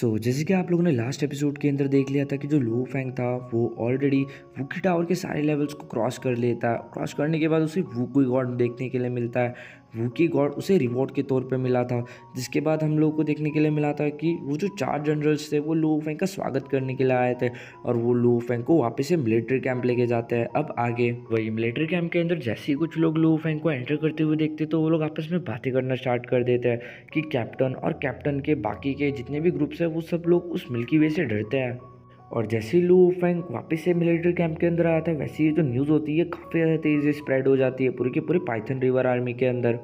सो so, जैसे कि आप लोगों ने लास्ट एपिसोड के अंदर देख लिया था कि जो लो फैंग था वो ऑलरेडी वुकी टावर के सारे लेवल्स को क्रॉस कर लेता है। क्रॉस करने के बाद उसे वुकी गॉड देखने के लिए मिलता है। वुकी गॉड उसे रिवॉर्ड के तौर पे मिला था, जिसके बाद हम लोग को देखने के लिए मिला था कि वो जो चार जनरल्स थे, वो लो फैंग का स्वागत करने के लिए आए थे और वो लो फैंग को वापस से मिलिट्री कैंप लेके जाते हैं। अब आगे, वही मिलिट्री कैंप के अंदर जैसे ही कुछ लोग लो फैंग को एंटर करते हुए देखते तो वो लोग आपस में बातें करना स्टार्ट कर देते हैं कि कैप्टन और कैप्टन के बाकी के जितने भी ग्रुप्स हैं, वो सब लोग उस मिल्की वे से डरते हैं। और जैसे ही लू फैंग वापस से मिलिट्री कैंप के अंदर आता है वैसे ही जो न्यूज़ होती है, काफ़ी ज़्यादा तेज़ी से स्प्रेड हो जाती है पूरी की पूरी पाइथन रिवर आर्मी के अंदर।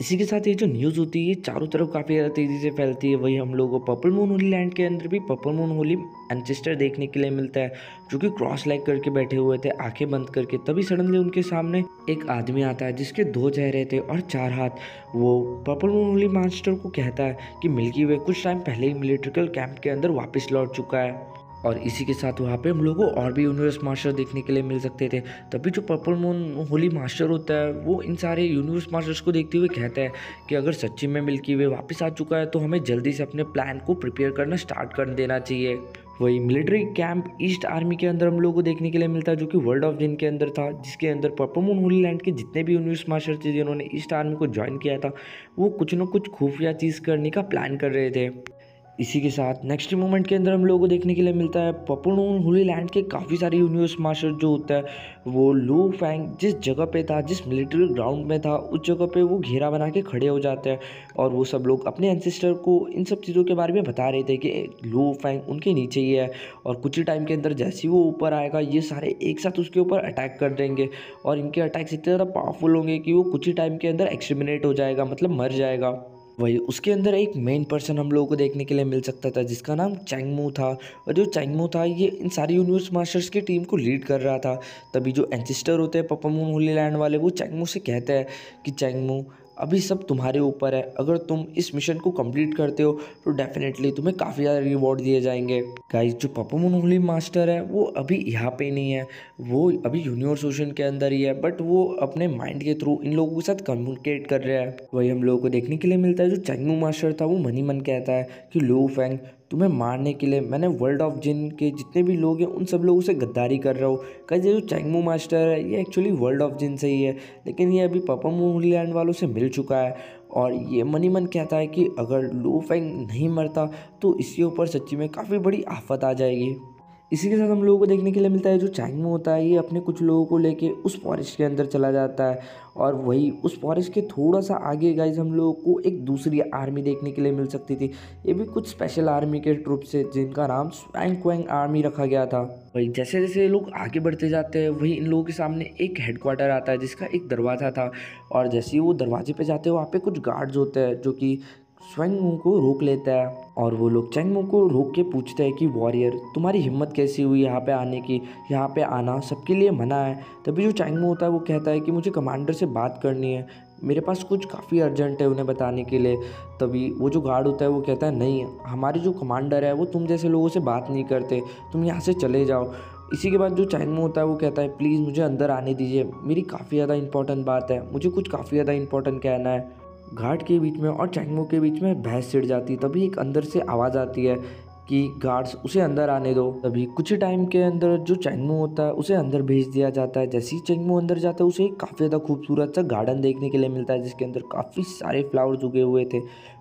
इसी के साथ ये जो न्यूज़ होती है, ये चारों तरफ़ काफ़ी ज़्यादा तेज़ी से फैलती है। वही हम लोगों को पर्पल मून होली लैंड के अंदर भी पर्पल मून होली एनचेस्टर देखने के लिए मिलता है, जो कि क्रॉस लाइक करके बैठे हुए थे, आँखें बंद करके। तभी सडनली उनके सामने एक आदमी आता है, जिसके दो चेहरे थे और चार हाथ। वो पर्पल मून होली मास्टर को कहता है कि, मिल्की वे, कुछ टाइम पहले ही मिलिट्रिकल कैंप के अंदर वापस लौट चुका है। और इसी के साथ वहाँ पे हम लोगों को और भी यूनिवर्स मास्टर देखने के लिए मिल सकते थे। तभी जो पर्पल मून होली मास्टर होता है, वो इन सारे यूनिवर्स मास्टर्स को देखते हुए कहता है कि अगर सच्ची में मिल्की वे वापस आ चुका है तो हमें जल्दी से अपने प्लान को प्रिपेयर करना स्टार्ट कर देना चाहिए। वही मिलिट्री कैंप ईस्ट आर्मी के अंदर हम लोगों को देखने के लिए मिलता है, जो कि वर्ल्ड ऑफ़ जिन के अंदर था, जिसके अंदर पर्पल मून होली लैंड के जितने भी यूनिवर्स मास्टर थे, जिन्होंने ईस्ट आर्मी को ज्वाइन किया था, वो कुछ ना कुछ खुफिया चीज़ करने का प्लान कर रहे थे। इसी के साथ नेक्स्ट मोमेंट के अंदर हम लोगों को देखने के लिए मिलता है पपुनून हुली लैंड के काफ़ी सारे यूनिवर्स मास्टर जो होता है, वो लू फैंग जिस जगह पे था, जिस मिलिट्री ग्राउंड में था, उस जगह पे वो घेरा बना के खड़े हो जाते हैं और वो सब लोग अपने एंसिस्टर को इन सब चीज़ों के बारे में बता रहे थे कि लू फैंग उनके नीचे ही है और कुछ ही टाइम के अंदर जैसे ही वो ऊपर आएगा, ये सारे एक साथ उसके ऊपर अटैक कर देंगे और इनके अटैक्स इतने ज़्यादा पावरफुल होंगे कि वो कुछ ही टाइम के अंदर एक्सट्रीमिनेट हो जाएगा मतलब मर जाएगा। वही, उसके अंदर एक मेन पर्सन हम लोगों को देखने के लिए मिल सकता था, जिसका नाम चैंगमू था। और जो चैंगमू था, ये इन सारी यूनिवर्स मास्टर्स की टीम को लीड कर रहा था। तभी जो एंसिस्टर होते हैं पपमू होली लैंड वाले, वो चैंगमू से कहते हैं कि चैंगमू अभी सब तुम्हारे ऊपर है। अगर तुम इस मिशन को कंप्लीट करते हो तो डेफिनेटली तुम्हें काफ़ी ज़्यादा रिवॉर्ड दिए जाएँगे। गाइस जो पप्पू उंगली मास्टर है, वो अभी यहाँ पे नहीं है। वो अभी यूनिवर्स ओशन के अंदर ही है बट वो अपने माइंड के थ्रू इन लोगों के साथ कम्युनिकेट कर रहा है। वही हम लोगों को देखने के लिए मिलता है, जो चैंगमू मास्टर था, वो मनी मन कहता है कि, लो फैंग तुम्हें मारने के लिए, मैंने वर्ल्ड ऑफ़ जिन के जितने भी लोग हैं, उन सब लोगों से गद्दारी कर रहा हूँ। कहीं जो चैंगमू मास्टर है, ये एक्चुअली वर्ल्ड ऑफ़ जिन से ही है, लेकिन ये अभी पापा मोहलैंड वालों से मिल चुका है। और ये मनी मन कहता है कि अगर लू फैंग नहीं मरता तो इसके ऊपर सच्ची में काफ़ी बड़ी आफत आ जाएगी। इसी के साथ हम लोगों को देखने के लिए मिलता है जो चैंगमो होता है, ये अपने कुछ लोगों को लेके उस फॉरेस्ट के अंदर चला जाता है। और वही उस फॉरेस्ट के थोड़ा सा आगे गाइज़ हम लोगों को एक दूसरी आर्मी देखने के लिए मिल सकती थी। ये भी कुछ स्पेशल आर्मी के ट्रुप से जिनका नाम स्वैंग क्वैंग आर्मी रखा गया था। वही जैसे जैसे लोग आगे बढ़ते जाते हैं, वही इन लोगों के सामने एक हेडक्वार्टर आता है, जिसका एक दरवाज़ा था। और जैसे ही वो दरवाजे पे जाते हैं, वहाँ पे कुछ गार्ड्स होते हैं, जो कि स्वयं को रोक लेता है। और वो लोग चैंगमो को रोक के पूछते हैं कि, वॉरियर, तुम्हारी हिम्मत कैसी हुई यहाँ पे आने की? यहाँ पे आना सबके लिए मना है। तभी जो चैंगमो होता है, वो कहता है कि, मुझे कमांडर से बात करनी है। मेरे पास कुछ काफ़ी अर्जेंट है उन्हें बताने के लिए। तभी वो जो गार्ड होता है, वो कहता है, नहीं, हमारे जो कमांडर है, वो तुम जैसे लोगों से बात नहीं करते। तुम यहाँ से चले जाओ। इसी के बाद जो चैंगमो होता है, वो कहता है, प्लीज़ मुझे अंदर आने दीजिए। मेरी काफ़ी ज़्यादा इंपॉर्टेंट बात है। मुझे कुछ काफ़ी ज़्यादा इंपॉर्टेंट कहना है। घाट के बीच में और चैंगमो के बीच में बहस छिड़ जाती है। तभी एक अंदर से आवाज़ आती है कि गार्ड्स, उसे अंदर आने दो। तभी कुछ टाइम के अंदर जो चैंगमो होता है, उसे अंदर भेज दिया जाता है। जैसे ही चैंगमो अंदर जाता है, उसे काफ़ी ज़्यादा खूबसूरत सा गार्डन देखने के लिए मिलता है, जिसके अंदर काफ़ी सारे फ्लावर्स उगे हुए थे।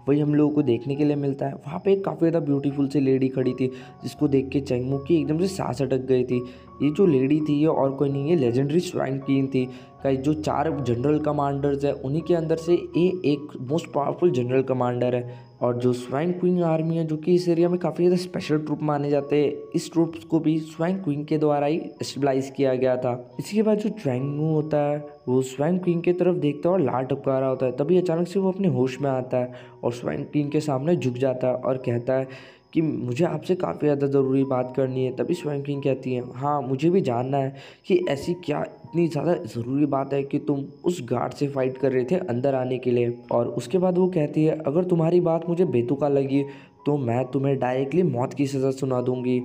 वही हम लोगों को देखने के लिए मिलता है। वहाँ पे काफ़ी ज़्यादा ब्यूटीफुल सी लेडी खड़ी थी, जिसको देख के चैंगमो की एकदम से सांस अटक गई थी। ये जो लेडी थी, ये और कोई नहीं, ये लेजेंडरी स्वाइन क्वीन थी। का जो चार जनरल कमांडर्स है, उन्हीं के अंदर से ये एक मोस्ट पावरफुल जनरल कमांडर है। और जो स्वाइन क्वीन आर्मी है, जो कि इस एरिया में काफ़ी ज़्यादा स्पेशल ट्रूप माने जाते हैं, इस ट्रूप्स को भी स्वाइन क्वीन के द्वारा ही स्टेबलाइज किया गया था। इसी के बाद जो ट्रैंगू होता है, वो स्वाइन क्वीन की तरफ़ देखता है और लाल टपका रहा होता है, तभी अचानक से वो अपने होश में आता है और स्वाइन क्वीन के सामने झुक जाता है और कहता है कि, मुझे आपसे काफ़ी ज़्यादा ज़रूरी बात करनी है। तभी स्वयं किंग कहती है हाँ मुझे भी जानना है कि ऐसी क्या इतनी ज़्यादा ज़रूरी बात है कि तुम उस गार्ड से फाइट कर रहे थे अंदर आने के लिए। और उसके बाद वो कहती है, अगर तुम्हारी बात मुझे बेतुका लगी तो मैं तुम्हें डायरेक्टली मौत की सज़ा सुना दूँगी।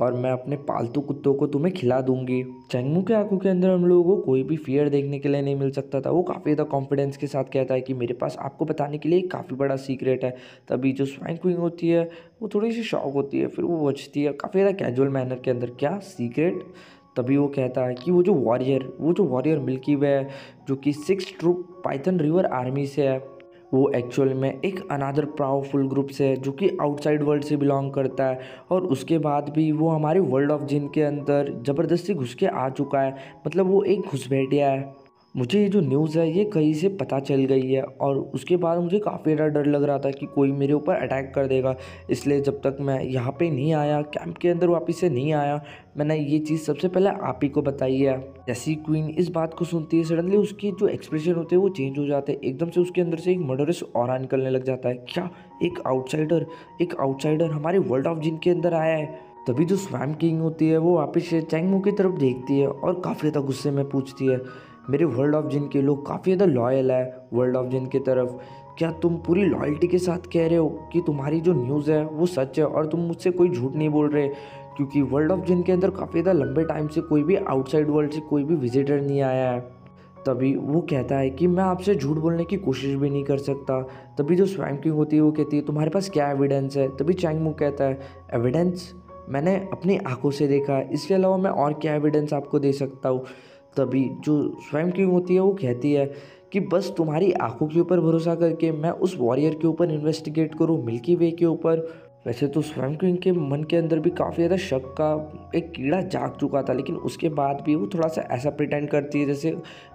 और मैं अपने पालतू कुत्तों को तुम्हें खिला दूँगी। चैंगमू के आँखों के अंदर हम लोगों को कोई भी फियर देखने के लिए नहीं मिल सकता था। वो काफ़ी ज़्यादा कॉन्फिडेंस के साथ कहता है कि मेरे पास आपको बताने के लिए काफ़ी बड़ा सीक्रेट है। तभी जो स्वाइन क्विंग होती है, वो थोड़ी सी शौक होती है, फिर वो बचती है। काफ़ी ज़्यादा कैजुअल मैनर के अंदर, क्या सीक्रेट तभी वो कहता है कि वो जो वॉरियर वो जो वॉरियर मिल्की वे है, जो कि six troop python river army से है, वो एक्चुअल में एक अनादर पावरफुल ग्रुप से है, जो कि आउटसाइड वर्ल्ड से बिलोंग करता है। और उसके बाद भी वो हमारे वर्ल्ड ऑफ़ जिन के अंदर ज़बरदस्ती घुस के आ चुका है। मतलब वो एक घुसपैठिया है। मुझे ये जो न्यूज़ है, ये कहीं से पता चल गई है और उसके बाद मुझे काफ़ी ज़्यादा डर लग रहा था कि कोई मेरे ऊपर अटैक कर देगा। इसलिए जब तक मैं यहाँ पे नहीं आया कैंप के अंदर वापस से नहीं आया, मैंने ये चीज़ सबसे पहले आप ही को बताई है। जैसी क्वीन इस बात को सुनती है सडनली उसकी जो एक्सप्रेशन होते हैं, वो चेंज हो जाते हैं। एकदम से उसके अंदर से एक मर्डरस और निकलने लग जाता है। क्या एक आउटसाइडर एक आउटसाइडर हमारे वर्ल्ड ऑफ़ जिन के अंदर आया है? तभी जो स्वैम किंग होती है, वो वापस चैंगमू की तरफ़ देखती है और काफ़ी ज़्यादा गुस्से में पूछती है। मेरे वर्ल्ड ऑफ़ जिन के लोग काफ़ी ज़्यादा लॉयल है वर्ल्ड ऑफ़ जिन की तरफ़। क्या तुम पूरी लॉयल्टी के साथ कह रहे हो कि तुम्हारी जो न्यूज़ है वो सच है और तुम मुझसे कोई झूठ नहीं बोल रहे? क्योंकि वर्ल्ड ऑफ़ जिन के अंदर काफ़ी ज़्यादा लंबे टाइम से कोई भी आउटसाइड वर्ल्ड से कोई भी विजिटर नहीं आया है। तभी वो कहता है कि मैं आपसे झूठ बोलने की कोशिश भी नहीं कर सकता। तभी जो स्वैंग किंग होती है वो कहती है, तुम्हारे पास क्या एविडेंस है? तभी चैंगमू कहता है एविडेंस मैंने अपनी आँखों से देखा है। इसके अलावा मैं और क्या एविडेंस आपको दे सकता हूँ? तभी जो स्वयं किंग होती है, वो कहती है कि बस तुम्हारी आँखों के ऊपर भरोसा करके मैं उस वॉरियर के ऊपर इन्वेस्टिगेट करूँ मिल्की वे के ऊपर। वैसे तो स्वयं के मन के अंदर भी काफ़ी ज़्यादा शक का एक कीड़ा जाग चुका था लेकिन उसके बाद भी वो थोड़ा सा ऐसा प्रिटेंड करती है जैसे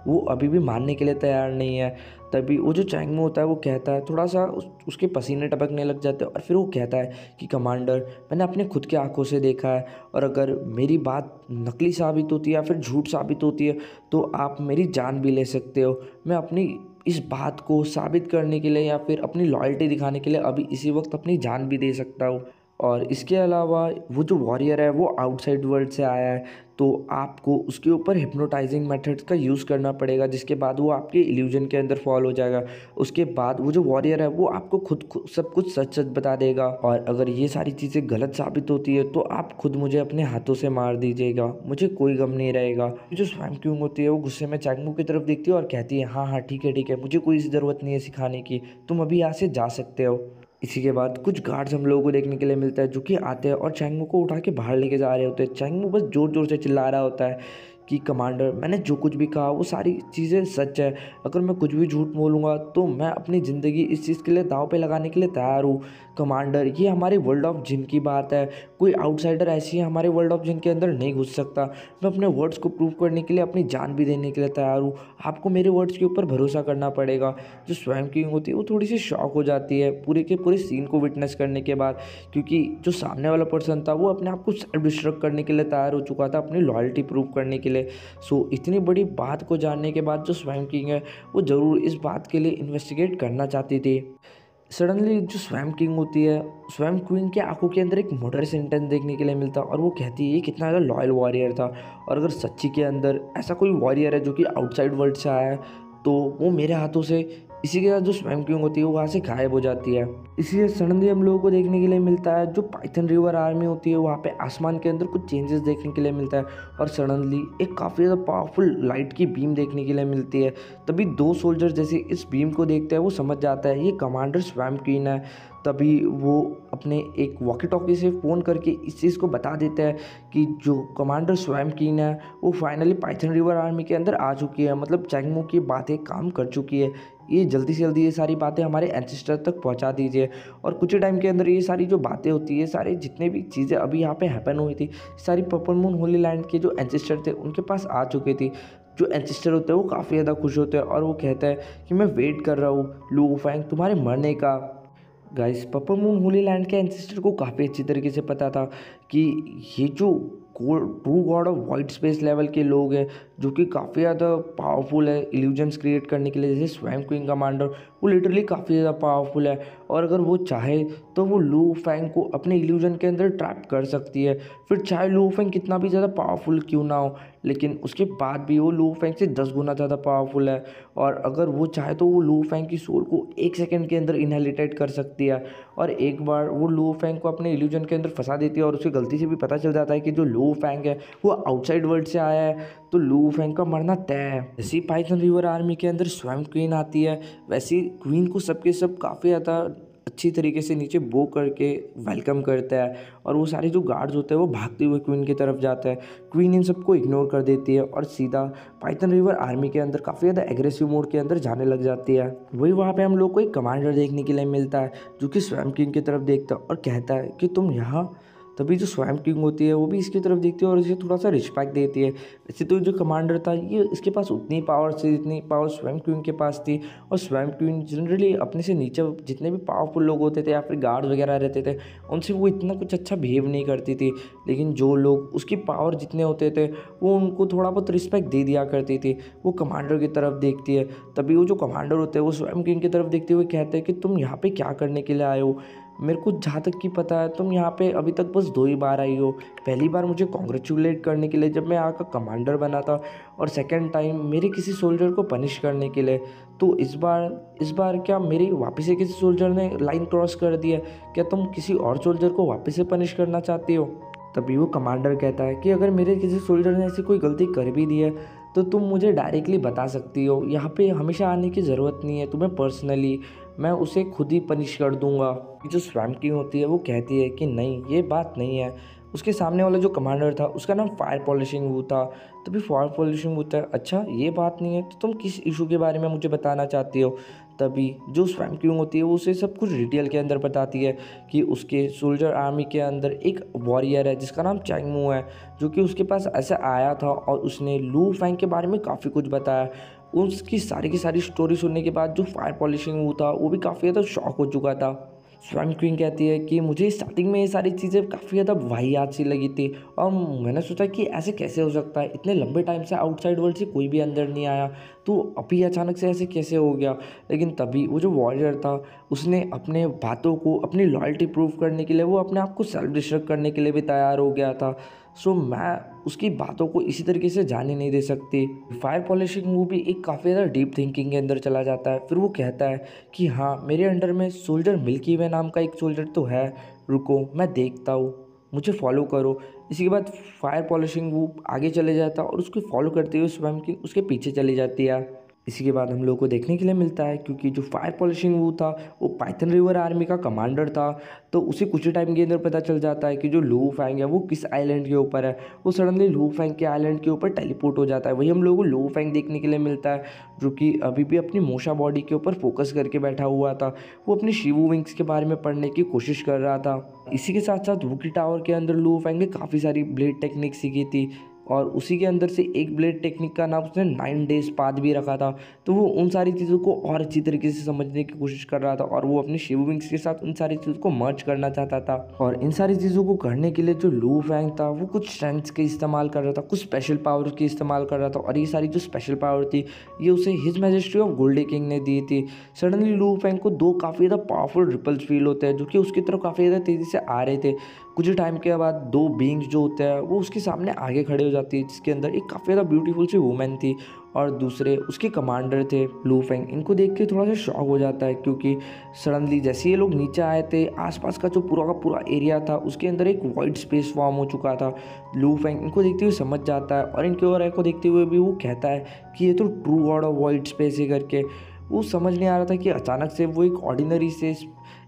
वो अभी भी मानने के लिए तैयार नहीं है। तभी वो जो चैंग में होता है वो कहता है थोड़ा सा उस, उसके पसीने टपकने लग जाते हैं और फिर वो कहता है कि कमांडर मैंने अपने खुद के आँखों से देखा है और अगर मेरी बात नकली साबित होती है या फिर झूठ साबित होती है तो आप मेरी जान भी ले सकते हो। मैं अपनी इस बात को साबित करने के लिए या फिर अपनी लॉयल्टी दिखाने के लिए अभी इसी वक्त अपनी जान भी दे सकता हूँ। और इसके अलावा वो जो वॉरियर है, वो आउटसाइड वर्ल्ड से आया है। तो आपको उसके ऊपर हिप्नोटाइजिंग मेथड्स का यूज़ करना पड़ेगा जिसके बाद वो आपके इल्यूजन के अंदर फॉल हो जाएगा। उसके बाद वो जो वॉरियर है वो आपको खुद, सब कुछ सच सच बता देगा। और अगर ये सारी चीज़ें गलत साबित होती है तो आप खुद मुझे अपने हाथों से मार दीजिएगा। मुझे कोई गम नहीं रहेगा। जो स्वयं क्यों होती है वो गुस्से में चैंगमू की तरफ़ देखती है और कहती है हाँ हाँ ठीक है ठीक है मुझे कोई ज़रूरत नहीं है सिखाने की। तुम अभी यहाँ से जा सकते हो। इसी के बाद कुछ गार्ड्स हम लोगों को देखने के लिए मिलता है जो कि आते हैं और चैंगमू को उठा के बाहर लेके जा रहे होते हैं। चैंगमू बस ज़ोर ज़ोर से चिल्ला रहा होता है कि, कमांडर, मैंने जो कुछ भी कहा, वो सारी चीज़ें सच है। अगर मैं कुछ भी झूठ बोलूँगा तो मैं अपनी ज़िंदगी इस चीज़ के लिए दाव पे लगाने के लिए तैयार हूँ। कमांडर, ये हमारे वर्ल्ड ऑफ़ जिन की बात है। कोई आउटसाइडर ऐसी है हमारे वर्ल्ड ऑफ़ जिन के अंदर नहीं घुस सकता। मैं अपने वर्ड्स को प्रूव करने के लिए अपनी जान भी देने के लिए तैयार हूँ। आपको मेरे वर्ड्स के ऊपर भरोसा करना पड़ेगा। जो स्वयं किंग होती है, वो थोड़ी सी शॉक हो जाती है पूरे के पूरे सीन को विटनेस करने के बाद। क्योंकि जो सामने वाला पर्सन था, वो अपने आप को सेल्फ डिस्ट्रक्ट करने के लिए तैयार हो चुका था, अपनी लॉयल्टी प्रूव करने के लिए। सो इतनी बड़ी बात को जानने के बाद जो स्वयं किंग है, वो ज़रूर इस बात के लिए इन्वेस्टिगेट करना चाहती थी। सडनली जो स्वयं किंग होती है स्वैम क्वीन के आँखों के अंदर एक मोटर सेंटेंस देखने के लिए मिलता है और वो कहती है, ये कितना ज़्यादा लॉयल वॉरियर था। और अगर सच्ची के अंदर ऐसा कोई वॉरियर है जो कि आउटसाइड वर्ल्ड से आया है तो वो मेरे हाथों से इसी के साथ जो स्वयं क्यूंग होती है, वो वहाँ से गायब हो जाती है। इसीलिए सडनली हम लोगों को देखने के लिए मिलता है, जो पाइथन रिवर आर्मी होती है, वहाँ पे आसमान के अंदर कुछ चेंजेस देखने के लिए मिलता है और सडनली एक काफ़ी ज़्यादा पावरफुल लाइट की बीम देखने के लिए मिलती है। तभी दो सोल्जर जैसे इस बीम को देखते हैं, वो समझ जाता है, ये कमांडर स्वैम क्वीन है। तभी वो अपने एक वॉकी टॉकी से फ़ोन करके इस चीज़ को बता देता है कि जो कमांडर स्वयं कीन है, वो फाइनली पाइथन रिवर आर्मी के अंदर आ चुकी है। मतलब चैंगमो की बातें काम कर चुकी है। ये जल्दी से जल्दी ये सारी बातें हमारे एंसेस्टर तक पहुँचा दीजिए। और कुछ ही टाइम के अंदर ये सारी जो बातें होती है सारे जितने भी चीज़ें अभी यहाँ पे हैपन हुई थी, सारी पर्पल मून होली लैंड के जो एंसेस्टर थे, उनके पास आ चुके थी। जो एंसेस्टर होते हैं, वो काफ़ी ज़्यादा खुश होते हैं और वो कहता है कि मैं वेट कर रहा हूँ लू फैंग तुम्हारे मरने का। गाइस पपर मून होली लैंड के एंसेस्टर को काफ़ी अच्छी तरीके से पता था कि ये जो true god of white space level के लोग हैं, जो कि काफ़ी ज़्यादा पावरफुल है इल्यूजन्स क्रिएट करने के लिए, जैसे स्वयं क्वीन कमांडर वो लिटरली काफ़ी ज़्यादा पावरफुल है। और अगर वो चाहे तो वो लू फैंग को अपने इल्यूजन के अंदर ट्रैप कर सकती है। फिर चाहे लू फैंग कितना भी ज़्यादा पावरफुल क्यों ना हो, लेकिन उसके बाद भी वो लू फैंग से दस गुना ज़्यादा पावरफुल है। और अगर वो चाहे तो वो लू फैंग की सोल को एक सेकेंड के अंदर इनहेलिटेट कर सकती है। और एक बार वो लू फैंग को अपने इल्यूजन के अंदर फंसा देती है और उसकी गलती से भी पता चल जाता है कि जो लू फैंग है, वो आउटसाइड वर्ल्ड से आया है। तो लू फैंग का मरना तय है। जैसी पाइथन रिवर आर्मी के अंदर स्वयं क्वीन आती है, वैसी क्वीन को सबके सब काफ़ी ज़्यादा अच्छी तरीके से नीचे बो करके वेलकम करता है और वो सारे जो गार्ड्स होते हैं वो भागते हुए क्वीन की तरफ़ जाते हैं। क्वीन इन सबको इग्नोर कर देती है और सीधा पाइथन रिवर आर्मी के अंदर काफ़ी ज़्यादा एग्रेसिव मोड के अंदर जाने लग जाती है। वही वहाँ पर हम लोग को एक कमांडर देखने के लिए मिलता है, जो कि स्वयं किंग की तरफ़ देखता है और कहता है कि तुम यहाँ तभी जो स्वयं किंग होती है, वो भी इसकी तरफ़ देखती है और इसे थोड़ा सा रिस्पेक्ट देती है। वैसे तो जो कमांडर था, ये इसके पास उतनी पावर थी जितनी पावर स्वयं क्वीन के पास थी और स्वयं क्वीन जनरली अपने से नीचे जितने भी पावरफुल लोग होते थे या फिर गार्ड वगैरह रहते थे, उनसे वो इतना कुछ अच्छा बिहेव नहीं करती थी। लेकिन जो लोग उसकी पावर जितने होते थे, वो उनको थोड़ा बहुत रिस्पेक्ट दे दिया करती थी। वो कमांडर की तरफ़ देखती है। तभी वो जो कमांडर होते हैं, वो स्वयं किंग की तरफ़ देखते हुए कहते हैं कि तुम यहाँ पे क्या करने के लिए आए हो? मेरे को जहाँ तक कि पता है, तुम यहाँ पे अभी तक बस दो ही बार आई हो। पहली बार मुझे कॉन्ग्रेचुलेट करने के लिए जब मैं यहाँ का कमांडर बना था और सेकंड टाइम मेरे किसी सोल्जर को पनिश करने के लिए। तो इस बार इस बार क्या मेरी वापस से किसी सोल्जर ने लाइन क्रॉस कर दिया क्या तुम किसी और सोल्जर को वापस से पनिश करना चाहती हो? तभी वो कमांडर कहता है कि अगर मेरे किसी सोल्जर ने ऐसी कोई गलती कर भी दी है तो तुम मुझे डायरेक्टली बता सकती हो। यहाँ पे हमेशा आने की ज़रूरत नहीं है तुम्हें पर्सनली मैं उसे खुद ही पनिश कर दूँगा। जो स्वैम किंग होती है, वो कहती है कि नहीं, ये बात नहीं है। उसके सामने वाला जो कमांडर था, उसका नाम फायर पॉलिशिंग वो था। तभी फायर पॉलिशिंग वो था। अच्छा ये बात नहीं है तो तुम किस इशू के बारे में मुझे बताना चाहती हो? तभी जो स्वयं क्यूंग होती है, वो उसे सब कुछ डिटेल के अंदर बताती है कि उसके सोल्जर आर्मी के अंदर एक वॉरियर है, जिसका नाम चैंगमू है, जो कि उसके पास ऐसे आया था और उसने लू फैंग के बारे में काफ़ी कुछ बताया। उसकी सारी की सारी स्टोरी सुनने के बाद जो फायर पॉलिशिंग हुआ था, वो भी काफ़ी ज़्यादा शॉक हो चुका था। स्वयं क्वीन कहती है कि मुझे स्टार्टिंग में ये सारी चीज़ें काफ़ी ज़्यादा वाहियात सी लगी थी और मैंने सोचा कि ऐसे कैसे हो सकता है? इतने लंबे टाइम से आउटसाइड वर्ल्ड से कोई भी अंदर नहीं आया। तो अभी अचानक से ऐसे कैसे हो गया? लेकिन तभी वो जो वॉरियर था, उसने अपने बातों को, अपनी लॉयल्टी प्रूव करने के लिए, वो अपने आप को सेल्फ डिस्ट्रक्ट करने के लिए भी तैयार हो गया था। सो मैं उसकी बातों को इसी तरीके से जाने नहीं दे सकती। फायर पॉलिशिंग मूवी एक काफ़ी ज़्यादा डीप थिंकिंग के अंदर चला जाता है। फिर वो कहता है कि हाँ मेरे अंडर में सोल्जर मिल्की वे नाम का एक सोल्जर तो है। रुको, मैं देखता हूँ। मुझे फॉलो करो। इसके बाद फायर पॉलिशिंग वो आगे चले जाता है और उसको फॉलो करते हुए स्वयं की, उसके पीछे चली जाती है। इसी के बाद हम लोग को देखने के लिए मिलता है, क्योंकि जो फायर पॉलिशिंग वो था, वो पाइथन रिवर आर्मी का कमांडर था। तो उसे कुछ ही टाइम के अंदर पता चल जाता है कि जो लू फैंग है, वो किस आइलैंड के ऊपर है। वो सडनली लू फैंग के आइलैंड के ऊपर टेलीपोर्ट हो जाता है। वही हम लोग को लू फैंग देखने के लिए मिलता है, जो कि अभी भी अपनी मोशा बॉडी के ऊपर फोकस करके बैठा हुआ था। वो अपनी शिवू विंग्स के बारे में पढ़ने की कोशिश कर रहा था। इसी के साथ साथ वुकी टावर के अंदर लू फैंग ने काफ़ी सारी ब्लेड टेक्निक सीखी थी। और उसी के अंदर से एक ब्लेड टेक्निक का नाम उसने नाइन डेज़ पाद भी रखा था। तो वो उन सारी चीज़ों को और अच्छी तरीके से समझने की कोशिश कर रहा था और वो अपनी शिव विंग्स के साथ उन सारी चीज़ों को मर्ज करना चाहता था। और इन सारी चीज़ों को करने के लिए जो लू फैंग था, वो कुछ स्ट्रेंथ्स के इस्तेमाल कर रहा था, कुछ स्पेशल पावर के इस्तेमाल कर रहा था और ये सारी जो स्पेशल पावर थी, ये उसे his majesty of golden king ने दी थी। सडनली लू फैंग को दो काफ़ी ज़्यादा पावरफुल रिपल्स फील होते हैं, जो कि उसकी तरफ़ काफ़ी ज़्यादा तेज़ी से आ रहे थे। कुछ ही टाइम के बाद दो बींग्स जो होते हैं, वो उसके सामने आगे खड़े हो जाती है, जिसके अंदर एक काफ़ी ज़्यादा ब्यूटीफुल सी वूमेन थी और दूसरे उसके कमांडर थे लू फेंग इनको देख के थोड़ा सा शॉक हो जाता है क्योंकि सडनली जैसे ये लोग नीचे आए थे, आसपास का जो पूरा का पूरा एरिया था, उसके अंदर एक वाइट स्पेस फॉर्म हो चुका था। लू फेंग इनको देखते हुए समझ जाता है और इनके और को देखते हुए भी वो कहता है कि ये तो true god of white space है करके। वो समझ नहीं आ रहा था कि अचानक से वो एक ऑर्डिनरी से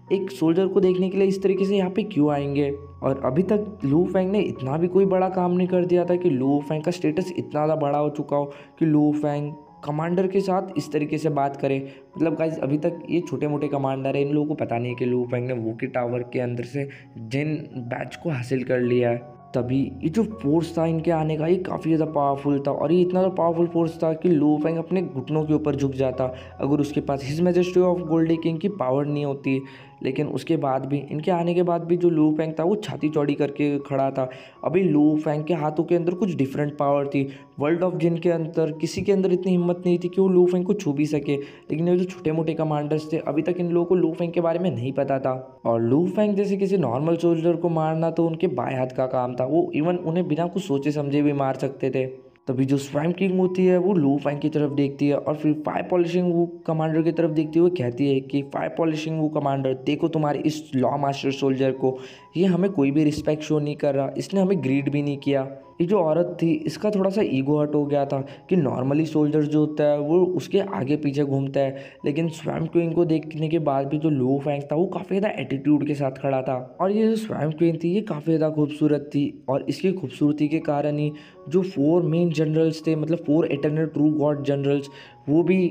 एक सोल्जर को देखने के लिए इस तरीके से यहाँ पे क्यों आएँगे? और अभी तक लू फैंग ने इतना भी कोई बड़ा काम नहीं कर दिया था कि लू फैंग का स्टेटस इतना ज़्यादा बड़ा हो चुका हो कि लू फैंग कमांडर के साथ इस तरीके से बात करें। मतलब गाइज़ अभी तक ये छोटे मोटे कमांडर है, इन लोगों को पता नहीं है कि लू फैंग ने वो के टावर के अंदर से जिन बैच को हासिल कर लिया है। तभी ये जो फोर्स था इनके आने का, ये काफ़ी ज़्यादा पावरफुल था और ये इतना ज़्यादा पावरफुल फोर्स था कि लो फैंग अपने घुटनों के ऊपर झुक जाता। अगर उसके पास his majesty of golden king की पावर नहीं होती लेकिन उसके बाद भी, इनके आने के बाद भी जो लू फैंग था, वो छाती चौड़ी करके खड़ा था। अभी लू फैंग के हाथों के अंदर कुछ डिफरेंट पावर थी। वर्ल्ड ऑफ़ जिन के अंदर, किसी के अंदर इतनी हिम्मत नहीं थी कि वो लू फैंग को छू भी सके। लेकिन ये जो छोटे मोटे कमांडर्स थे, अभी तक इन लोगों को लू फैंग के बारे में नहीं पता था। और लू फैंग जैसे किसी नॉर्मल सोल्जर को मारना तो उनके बाएँ हाथ का काम था। वो इवन उन्हें बिना कुछ सोचे समझे भी मार सकते थे। तभी जो स्वाइम किंग होती है, वो लो फाइन की तरफ़ देखती है और फिर फायर पॉलिशिंग वो कमांडर की तरफ़ देखती है, वो कहती है कि फायर पॉलिशिंग वो कमांडर देखो तुम्हारे इस लॉ मास्टर सोल्जर को, ये हमें कोई भी रिस्पेक्ट शो नहीं कर रहा, इसने हमें ग्रीड भी नहीं किया। ये जो औरत थी, इसका थोड़ा सा ईगो हट हो गया था कि नॉर्मली सोल्जर जो होता है, वो उसके आगे पीछे घूमता है। लेकिन स्वैम क्वीन को देखने के बाद भी जो लो फैंक था, वो काफ़ी ज़्यादा एटीट्यूड के साथ खड़ा था। और ये जो स्वैम क्वीन थी, ये काफ़ी ज़्यादा खूबसूरत थी और इसकी खूबसूरती के कारण ही जो फोर मेन जनरल्स थे मतलब four eternal true god generals वो भी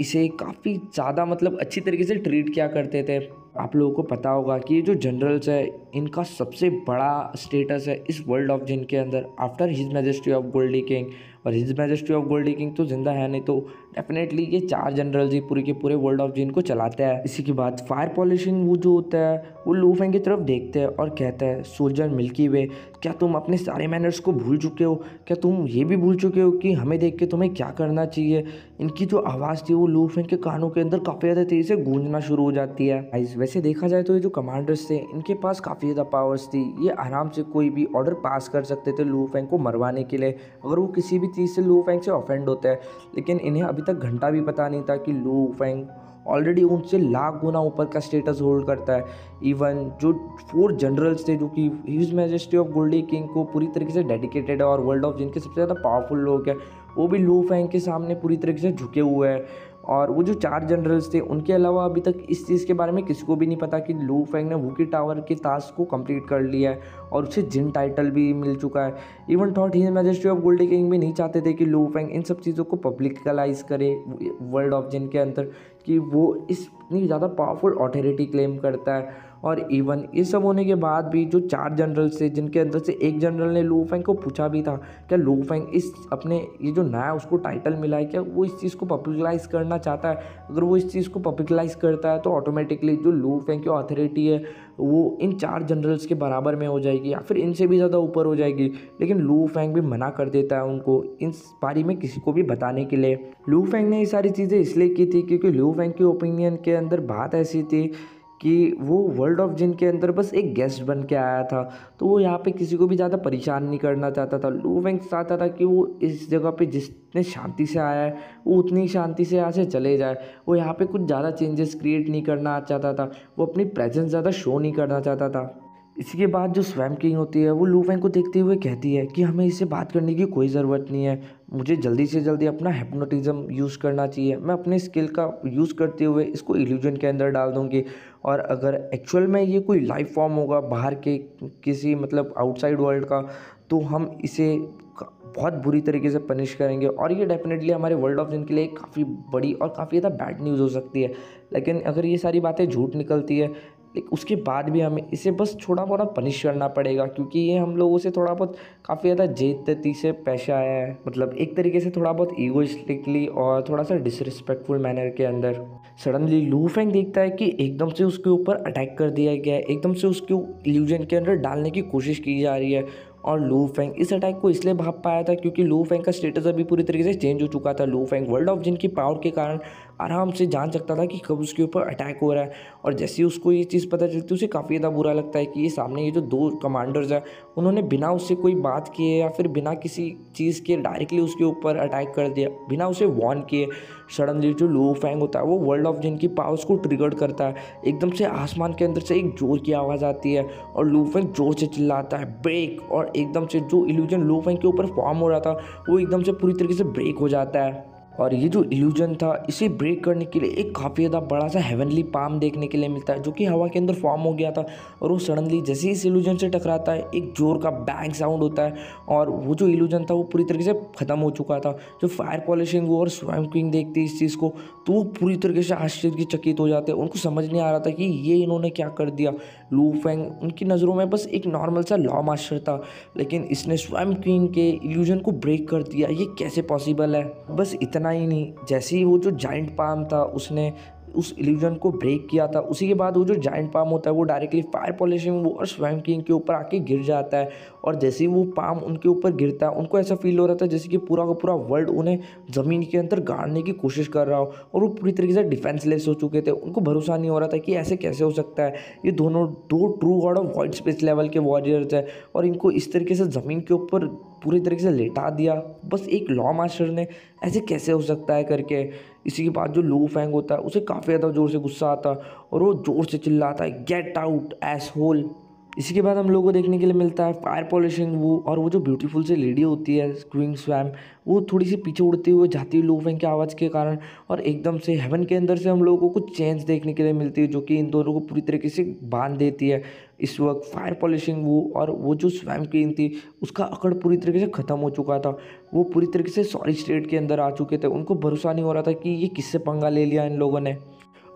इसे काफ़ी ज़्यादा मतलब अच्छी तरीके से ट्रीट किया करते थे। आप लोगों को पता होगा कि जो जनरल्स है, इनका सबसे बड़ा स्टेटस है इस वर्ल्ड ऑफ़ जिन के अंदर after his majesty of golden king और his majesty of golden king तो ज़िंदा है नहीं तो डेफिनेटली ये चार जनरल जी पूरे के पूरे वर्ल्ड ऑफ़ जिन को चलाते हैं। इसी के बाद फायर पॉलिशिंग वो जो होता है, वो लूफेंग की तरफ़ देखते हैं और कहता है सोल्जर मिल्की वे क्या तुम अपने सारे मैनर्स को भूल चुके हो? क्या तुम ये भी भूल चुके हो कि हमें देख के तुम्हें क्या करना चाहिए? इनकी जो आवाज़ थी, वो लूफेंग के कानों के अंदर काफ़ी ज़्यादा तेज़ी से गूंजना शुरू हो जाती है। वैसे देखा जाए तो ये जो कमांडर्स थे, इनके पास काफ़ी ज़्यादा पावर्स थी। ये आराम से कोई भी ऑर्डर पास कर सकते थे लूफेंग को मरवाने के लिए। अगर वो किसी भी चीज़ से लू फैंग से ऑफेंड होता है, लेकिन इन्हें अभी तक घंटा भी पता नहीं था कि लू फैंग ऑलरेडी उनसे लाख गुना ऊपर का स्टेटस होल्ड करता है। इवन जो फोर जनरल्स थे, जो कि his majesty of golden king को पूरी तरीके से डेडिकेटेड है और वर्ल्ड ऑफ़ जिनके सबसे ज़्यादा पावरफुल लोग हैं, वो भी लू फैंग के सामने पूरी तरीके से झुके हुए हैं। और वो जो चार जनरल्स थे, उनके अलावा अभी तक इस चीज़ के बारे में किसी को भी नहीं पता कि लू फेंग ने वुकी टावर के टास्क को कंप्लीट कर लिया है और उसे जिन टाइटल भी मिल चुका है। Even though his majesty of golden king भी नहीं चाहते थे कि लू फेंग इन सब चीज़ों को पब्लिकलाइज करे वर्ल्ड ऑफ़ जिन के अंदर कि वो इतनी ज़्यादा पावरफुल अथॉरिटी क्लेम करता है। और इवन ये सब होने के बाद भी जो चार जनरल्स थे, जिनके अंदर से एक जनरल ने लू फैंग को पूछा भी था, क्या लू फैंग इस अपने ये जो नया उसको टाइटल मिला है, क्या वो इस चीज़ को पब्लिकलाइज करना चाहता है? अगर वो इस चीज़ को पब्लिकलाइज करता है तो ऑटोमेटिकली जो लू फैंग की अथॉरिटी है, वो इन चार जनरल्स के बराबर में हो जाएगी या फिर इनसे भी ज़्यादा ऊपर हो जाएगी। लेकिन लू फैंग भी मना कर देता है उनको इन बारे में किसी को भी बताने के लिए। लू फैंग ने ये सारी चीज़ें इसलिए की थी क्योंकि लू फैंग की ओपिनियन के अंदर बात ऐसी थी कि वो वर्ल्ड ऑफ़ जिन के अंदर बस एक गेस्ट बन के आया था। तो वो यहाँ पे किसी को भी ज़्यादा परेशान नहीं करना चाहता था। लू वेंग चाहता था कि वो इस जगह पे जितने शांति से आया है, वो उतनी शांति से यहाँ से चले जाए। वो यहाँ पे कुछ ज़्यादा चेंजेस क्रिएट नहीं करना चाहता था। वो अपनी प्रेजेंस ज़्यादा शो नहीं करना चाहता था। इसी के बाद जो स्वैम किंग होती है, वो लू लूफेंग को देखते हुए कहती है कि हमें इससे बात करने की कोई ज़रूरत नहीं है। मुझे जल्दी से जल्दी अपना हेप्नोटिज़म यूज़ करना चाहिए। मैं अपने स्किल का यूज़ करते हुए इसको इल्यूजन के अंदर डाल दूँगी। और अगर एक्चुअल में ये कोई लाइफ फॉर्म होगा बाहर के किसी मतलब आउटसाइड वर्ल्ड का तो हम इसे बहुत बुरी तरीके से पनिश करेंगे। और ये डेफिनेटली हमारे वर्ल्ड ऑफ़ जिन के लिए काफ़ी बड़ी और काफ़ी ज़्यादा बैड न्यूज़ हो सकती है। लेकिन अगर ये सारी बातें झूठ निकलती है लेकिन उसके बाद भी हमें इसे बस थोड़ा बहुत पनिश करना पड़ेगा, क्योंकि ये हम लोगों से थोड़ा बहुत काफ़ी ज़्यादा जेदती से पेश आया है। मतलब एक तरीके से थोड़ा बहुत ईगोइस्टिकली और थोड़ा सा डिसरिस्पेक्टफुल मैनर के अंदर। सडनली लू फेंग देखता है कि एकदम से उसके ऊपर अटैक कर दिया गया है। एकदम से उसके इल्यूजन के अंदर डालने की कोशिश की जा रही है और लू फेंग इस अटैक को इसलिए भाग पाया था क्योंकि लू फेंग का स्टेटस अभी पूरी तरीके से चेंज हो चुका था। लू फेंग वर्ल्ड ऑफ़ जिन की पावर के कारण आराम से जान सकता था कि कब उसके ऊपर अटैक हो रहा है। और जैसे ही उसको ये चीज़ पता चलती है, उसे काफ़ी ज़्यादा बुरा लगता है कि ये सामने ये जो दो कमांडर्स हैं, उन्होंने बिना उससे कोई बात किए या फिर बिना किसी चीज़ के डायरेक्टली उसके ऊपर अटैक कर दिया, बिना उसे वॉर्न किए सडनली जो लो फैंग होता है, वो वर्ल्ड ऑफ़ जिन की पावर्स को ट्रिगर्ड करता है। एकदम से आसमान के अंदर से एक ज़ोर की आवाज़ आती है और लू फैंग ज़ोर से चिल्लाता है ब्रेक और एकदम से जो इल्यूजन लो फैंग के ऊपर फॉर्म हो रहा था, वो एकदम से पूरी तरीके से ब्रेक हो जाता है। और ये जो इल्यूजन था, इसे ब्रेक करने के लिए एक काफ़ी ज़्यादा बड़ा सा हेवनली पाम देखने के लिए मिलता है, जो कि हवा के अंदर फॉर्म हो गया था और वो सडनली जैसे ही इस इल्यूजन से टकराता है, एक ज़ोर का बैंग साउंड होता है और वो जो इल्यूजन था, वो पूरी तरीके से ख़त्म हो चुका था। जो फायर पॉलिशिंग वो और स्वयं क्विंग देखते इस चीज़ को तो वो पूरी तरीके से आश्चर्यचकित हो जाते उनको समझ नहीं आ रहा था कि ये इन्होंने क्या कर दिया। लू फेंग, उनकी नज़रों में बस एक नॉर्मल सा लॉ मास्टर था, लेकिन इसने स्वयं क्वीन के इल्यूजन को ब्रेक कर दिया। ये कैसे पॉसिबल है? बस इतना ही नहीं। जैसे ही वो जो जाइंट पाम था, उसने उस इल्यूजन को ब्रेक किया था। उसी के बाद वो जो जाइंट पाम होता है, वो डायरेक्टली फायर पॉलिशिंग वो और स्वयं किंग के ऊपर आके गिर जाता है। और जैसे ही वो पाम उनके ऊपर गिरता है, उनको ऐसा फील हो रहा था जैसे कि पूरा का पूरा वर्ल्ड उन्हें ज़मीन के अंदर गाड़ने की कोशिश कर रहा हो। और वो पूरी तरीके से डिफेंसलेस हो चुके थे। उनको भरोसा नहीं हो रहा था कि ऐसे कैसे हो सकता है। ये दोनों, दो true god of white space level के वॉरियर्स है। और इनको इस तरीके से ज़मीन के ऊपर पूरी तरीके से लेटा दिया। बस एक लॉ मास्टर ने, ऐसे कैसे हो सकता है करके? इसी के बाद जो लो फैंग होता है उसे काफ़ी ज़्यादा ज़ोर से गुस्सा आता और वो ज़ोर से चिल्लाता है गेट आउट एस होल इसी के बाद हम लोगों को देखने के लिए मिलता है फायर पॉलिशिंग वो और वो जो ब्यूटीफुल से लेडी होती है स्क्विंग स्वैम वो थोड़ी सी पीछे उड़ती हुए जाती है लो फैंग की आवाज़ के कारण और एकदम से हेवन के अंदर से हम लोगों को कुछ चेंज देखने के लिए मिलती है, जो कि इन दोनों को पूरी तरीके से बाँध देती है। इस वक्त फायर पॉलिशिंग वो और वो जो स्वैम क्वीन थी, उसका अकड़ पूरी तरीके से ख़त्म हो चुका था। वो पूरी तरीके से सॉरी स्टेट के अंदर आ चुके थे। उनको भरोसा नहीं हो रहा था कि ये किससे पंगा ले लिया इन लोगों ने।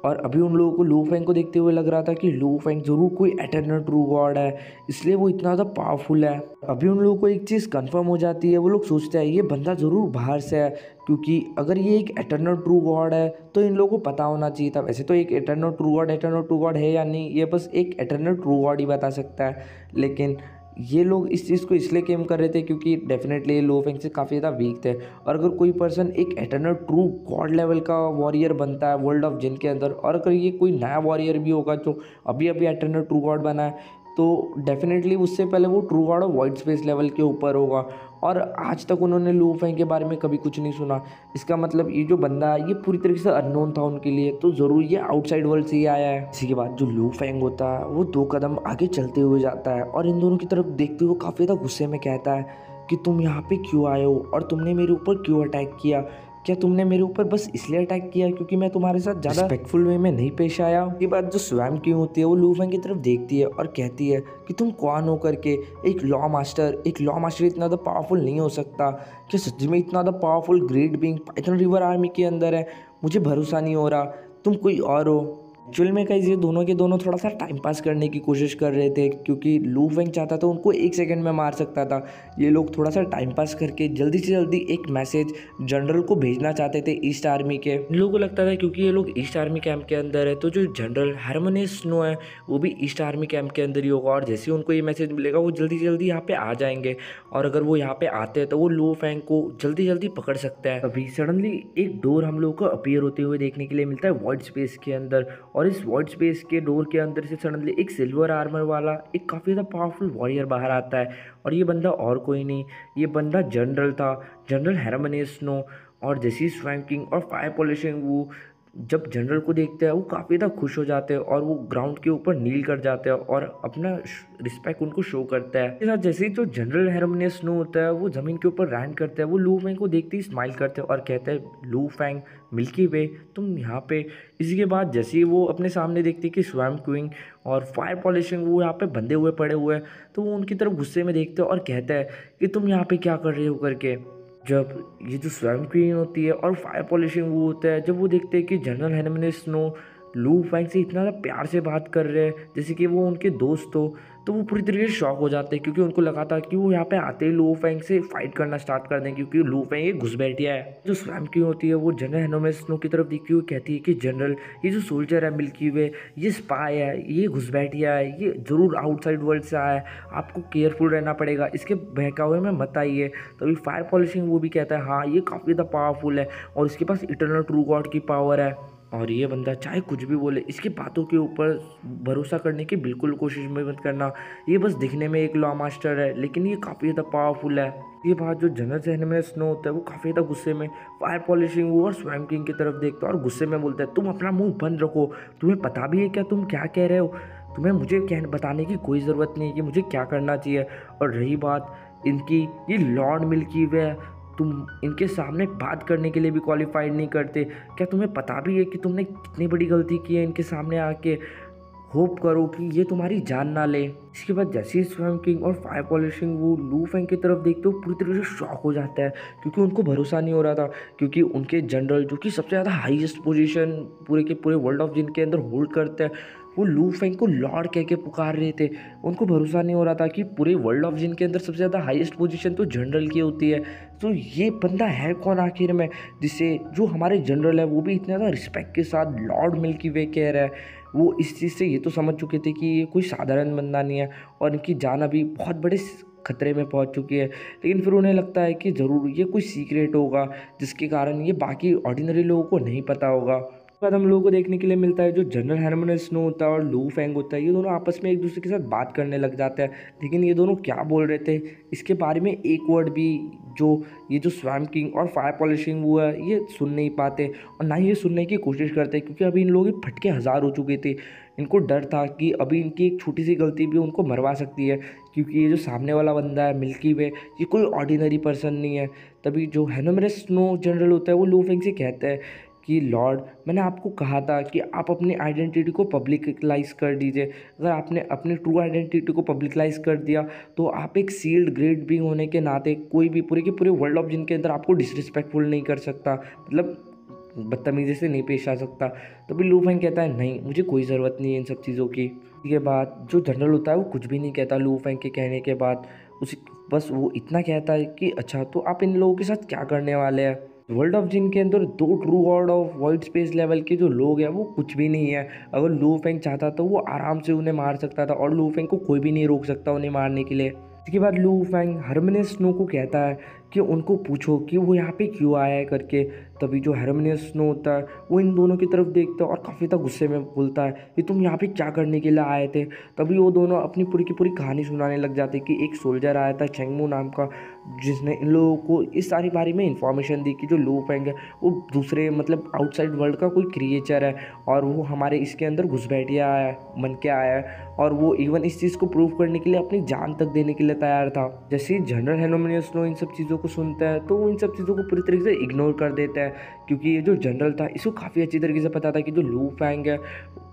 और अभी उन लोगों को लू फैंग को देखते हुए लग रहा था कि लू फैंग ज़रूर कोई एटर्नल ट्रू गॉड है, इसलिए वो इतना ज़्यादा पावरफुल है। अभी उन लोगों को एक चीज़ कंफर्म हो जाती है, वो लोग सोचते हैं, ये बंदा ज़रूर बाहर से है, क्योंकि अगर ये एक एटर्नल ट्रू गॉड है तो इन लोगों को पता होना चाहिए था। वैसे तो एक eternal true god eternal true god है या नहीं, ये बस एक एटर्नल ट्रू गॉड ही बता सकता है, लेकिन ये लोग इस चीज़ को इसलिए क्लेम कर रहे थे क्योंकि डेफिनेटली ये लो फेंग से काफ़ी ज़्यादा वीक थे। और अगर कोई पर्सन एक एटर्नल ट्रू गॉड लेवल का वॉरियर बनता है वर्ल्ड ऑफ़ जिन के अंदर, और अगर ये कोई नया वॉरियर भी होगा जो अभी अभी एटर्नल ट्रू गॉड बना है तो डेफिनेटली उससे पहले वो true god of white space level के ऊपर होगा। और आज तक उन्होंने लू फैंग के बारे में कभी कुछ नहीं सुना। इसका मतलब ये जो बंदा है, ये पूरी तरीके से अननोन था उनके लिए। तो ज़रूर ये आउटसाइड वर्ल्ड से ही आया है। इसी के बाद जो लू फैंग होता है, वो दो कदम आगे चलते हुए जाता है। और इन दोनों की तरफ़ देखते हुए काफ़ी ज़्यादा गुस्से में कहता है कि, तुम यहाँ पे क्यों आए हो? और तुमने मेरे ऊपर क्यों अटैक किया? क्या तुमने मेरे ऊपर बस इसलिए अटैक किया क्योंकि मैं तुम्हारे साथ ज़्यादा रिस्पेक्टफुल वे में नहीं पेश आया? ये बात जो स्वयं की होती है वो लूफेंग की तरफ़ देखती है और कहती है कि तुम कौन हो करके? एक लॉ मास्टर एक लॉ मास्टर इतना ज़्यादा पावरफुल नहीं हो सकता। क्या सच में इतना ज़्यादा powerful great being Python river army के अंदर है? मुझे भरोसा नहीं हो रहा। तुम कोई और हो। एक्चुअल में कहीं दोनों के दोनों थोड़ा सा टाइम पास करने की कोशिश कर रहे थे, क्योंकि लू वेंग चाहता था उनको एक सेकंड में मार सकता था। ये लोग थोड़ा सा टाइम पास करके जल्दी से जल्दी एक मैसेज जनरल को भेजना चाहते थे ईस्ट आर्मी के। लोगों को लगता था क्योंकि ये लोग ईस्ट आर्मी कैंप के अंदर है तो जो जनरल हारमोनियस स्नो है, वो भी ईस्ट आर्मी कैंप के अंदर ही होगा, और जैसे उनको ये मैसेज मिलेगा, वो जल्दी जल्दी यहाँ पे आ जाएँगे। और अगर वो यहाँ पे आते हैं तो वो लू फैंग को जल्दी जल्दी पकड़ सकता है। अभी सडनली एक डोर हम लोग को अपियर होते हुए देखने के लिए मिलता है वाइट स्पेस के अंदर और इस वॉइड स्पेस के डोर के अंदर से सडनली एक सिल्वर आर्मर वाला, एक काफ़ी ज़्यादा पावरफुल वॉरियर बाहर आता है। और ये बंदा और कोई नहीं, ये बंदा जनरल था जनरल हेरमनेसनो स्नो और जैसी स्वैंकिंग और फायर पोल्यूशन वो जब जनरल को देखते हैं, वो काफ़ी ज़्यादा खुश हो जाते हैं और वो ग्राउंड के ऊपर नील कर जाते हैं और अपना रिस्पेक्ट उनको शो करता है। साथ जैसे ही जो जनरल हेरमनियस स्नो होता है, वो ज़मीन के ऊपर रैंड करता है, वो लू फैंग को देखते ही स्माइल करते हैं और कहते हैं लू फैंग मिल्की वे तुम यहाँ पे इसी के बाद जैसे ही वो अपने सामने देखते कि स्वैम क्विंग और फायर पॉलिशिंग वो यहाँ पे बंधे हुए, पड़े हुए हैं तो वो उनकी तरफ़ गुस्से में देखते हैं और कहते हैं कि, तुम यहाँ पे क्या कर रहे हो करके? जब ये जो स्वयं क्वीन होती है और फायर पॉलिशिंग वो होता है, जब वो देखते हैं कि जनरल हेनमने स्नो लू फैंग से इतना प्यार से बात कर रहे हैं, जैसे कि वो उनके दोस्त हो तो वो पूरी तरीके से शॉक हो जाते हैं, क्योंकि उनको लगा था कि वो यहाँ पे आते ही लू फैंग से फाइट करना स्टार्ट कर दें, क्योंकि लू फैंग ये घुसबैठिया है। जो स्वयं की होती है, वो जनरल हेनोमे स्नो की तरफ़ देखती हुई कहती है कि जनरल ये जो सोल्जर है मिल्की वे, ये स्पाई है, ये घुसबैठिया है, ये ज़रूर आउटसाइड वर्ल्ड से आया है, आपको केयरफुल रहना पड़ेगा, इसके बहकावे में मत आइए। तभी फायर पॉलिशिंग वो भी कहता है हाँ ये काफ़ी ज़्यादा पावरफुल है, और इसके पास इटरनल ट्रू गॉड की पावर है। और ये बंदा चाहे कुछ भी बोले, इसकी बातों के ऊपर भरोसा करने की बिल्कुल कोशिश में मत करना। ये बस दिखने में एक लॉ मास्टर है, लेकिन ये काफ़ी ज़्यादा पावरफुल है। ये बात जो जनरल सहन में स्नो होता है, वो काफ़ी ज़्यादा गुस्से में फायर पॉलिशिंग वो और स्वैम किंग की तरफ़ देखता है और गुस्से में बोलता है, तुम अपना मुँह बंद रखो, तुम्हें पता भी है क्या तुम क्या कह रहे हो? तुम्हें मुझे कह बताने की कोई ज़रूरत नहीं है कि मुझे क्या करना चाहिए। और रही बात इनकी, ये लॉर्ड मिल्की वे तुम इनके सामने बात करने के लिए भी क्वालिफाइड नहीं करते। क्या तुम्हें पता भी है कि तुमने कितनी बड़ी गलती की है इनके सामने आके? होप करो कि ये तुम्हारी जान ना ले। इसके बाद जैसे स्वयं किंग और फायर पॉलिशिंग वो लू फैंग की तरफ़ देखते हो पूरी तरीके से शॉक हो जाता है, क्योंकि उनको भरोसा नहीं हो रहा था, क्योंकि उनके जनरल जो कि सबसे ज़्यादा हाईएस्ट पोजीशन पूरे के पूरे वर्ल्ड ऑफ़ जिनके अंदर होल्ड करते हैं वो लू फेंग को लॉर्ड कह के पुकार रहे थे। उनको भरोसा नहीं हो रहा था कि पूरे वर्ल्ड ऑफ़ जिन के अंदर सबसे ज़्यादा हाईएस्ट पोजीशन तो जनरल की होती है। तो ये बंदा है कौन आखिर में? जिससे जो हमारे जनरल है, वो भी इतना ज़्यादा रिस्पेक्ट के साथ लॉर्ड मिल्की वे कह रहा है। वो इस चीज़ से ये तो समझ चुके थे कि ये कोई साधारण बंदा नहीं है और इनकी जान अभी बहुत बड़े खतरे में पहुँच चुकी है। लेकिन फिर उन्हें लगता है कि ज़रूर ये कोई सीक्रेट होगा, जिसके कारण ये बाकी ऑर्डिनरी लोगों को नहीं पता होगा। बाद हम लोगों को देखने के लिए मिलता है जो जनरल हैरमन स्नो होता है और लू फैंग होता है, ये दोनों आपस में एक दूसरे के साथ बात करने लग जाते हैं। लेकिन ये दोनों क्या बोल रहे थे? इसके बारे में एक वर्ड भी जो ये जो स्वैम किंग और फायर पॉलिशिंग वो है, ये सुन नहीं पाते और ना ही ये सुनने की कोशिश करते क्योंकि अभी इन लोगों फटके हज़ार हो चुके थे। इनको डर था कि अभी इनकी एक छोटी सी गलती भी उनको मरवा सकती है, क्योंकि ये जो सामने वाला बंदा है, मिल्की वे, ये कोई ऑर्डिनरी पर्सन नहीं है। तभी जो हैनोमरस स्नो जनरल होता है, वो लूफिंग से कहता है कि, लॉर्ड, मैंने आपको कहा था कि आप अपनी आइडेंटिटी को पब्लिकलाइज कर दीजिए। अगर आपने अपनी ट्रू आइडेंटिटी को पब्लिकलाइज कर दिया तो आप एक सील्ड ग्रेड भी होने के नाते कोई भी पूरे के पूरे वर्ल्ड ऑफ़ जिनके अंदर आपको डिसरिस्पेक्टफुल नहीं कर सकता मतलब बदतमीज़ी से नहीं पेश आ सकता। तभी लू फैंग कहता है, नहीं, मुझे कोई ज़रूरत नहीं है इन सब चीज़ों की। के बाद जो जनरल होता है, वो कुछ भी नहीं कहता लू फैंग के कहने के बाद। उसी, बस वो इतना कहता है कि अच्छा तो आप इन लोगों के साथ क्या करने वाले हैं? वर्ल्ड ऑफ़ जिन के अंदर दो true god of white space level के जो लोग हैं, वो कुछ भी नहीं है। अगर लू फेंग चाहता तो वो आराम से उन्हें मार सकता था और लू फेंग को कोई भी नहीं रोक सकता उन्हें मारने के लिए। इसके बाद लू फैंग हरमने स्नो को कहता है कि उनको पूछो कि वो यहाँ पे क्यों आया है करके। तभी जो हेरमिनियस स्नो होता है, वो इन दोनों की तरफ़ देखता है और काफ़ी तक गुस्से में बोलता है कि तुम यहाँ पे क्या करने के लिए आए थे? तभी वो दोनों अपनी पूरी की पूरी कहानी सुनाने लग जाते कि एक सोल्जर आया था चेंगमू नाम का जिसने इन लोगों को इस सारी बारे में इंफॉर्मेशन दी कि जो लो फैंग है, वो दूसरे मतलब आउटसाइड वर्ल्ड का कोई क्रिएचर है और वो हमारे इसके अंदर आया है मन के आया है। और वो इवन इस चीज़ को प्रूव करने के लिए अपनी जान तक देने के लिए तैयार था। जैसे जनरल हेनोमिनियस नो इन सब चीज़ों को सुनता है तो वो इन सब चीज़ों को पूरी तरीके से इग्नोर कर देता है, क्योंकि ये जो जनरल था, इसको काफ़ी अच्छी तरीके से पता था कि जो लू फैंग है,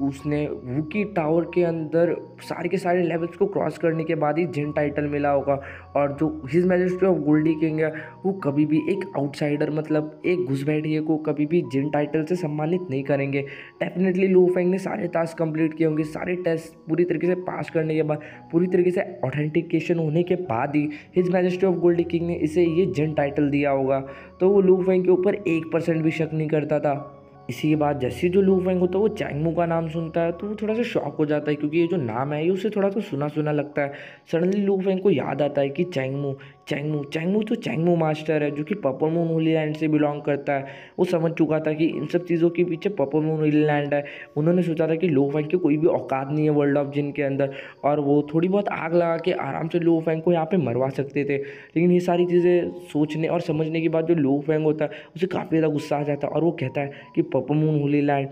उसने वुकी टावर के अंदर सारे के सारे लेवल्स को क्रॉस करने के बाद ही जिन टाइटल मिला होगा। और जो his majesty of golden king है, वो कभी भी एक आउटसाइडर मतलब एक घुसबैठिए को कभी भी जिन टाइटल से सम्मानित नहीं करेंगे। डेफिनेटली लू फैंग ने सारे टास्क कंप्लीट किए होंगे, सारे टेस्ट पूरी तरीके से पास करने के बाद, पूरी तरीके से ऑथेंटिकेशन होने के बाद ही his majesty of gold king ने इसे ये जन टाइटल दिया होगा। तो वो लू फैंग के ऊपर एक परसेंट भी शक नहीं करता था। इसी के बाद जैसे जो लू फेंग होता है, वो चैंगमू का नाम सुनता है तो वो थोड़ा सा शॉक हो जाता है, क्योंकि ये जो नाम है, ये उसे थोड़ा सा सुना सुना लगता है। सडनली लू फेंग को याद आता है कि चैंगमू चैंगमू चैंगमू तो चैंगमू मास्टर है, जो कि पपर मून होली लैंड से बिलोंग करता है। वो समझ चुका था कि इन सब चीज़ों के पीछे पपर मून होली लैंड है। उन्होंने सोचा था कि लो फैंग की कोई भी औकात नहीं है वर्ल्ड ऑफ़ जिन के अंदर, और वो थोड़ी बहुत आग लगा के आराम से लो फैंग को यहाँ पर मरवा सकते थे। लेकिन ये सारी चीज़ें सोचने और समझने के बाद जो लो फैंग होता है, उसे काफ़ी ज़्यादा गुस्सा आ जाता है, और वो कहता है कि पपर मून होली लैंड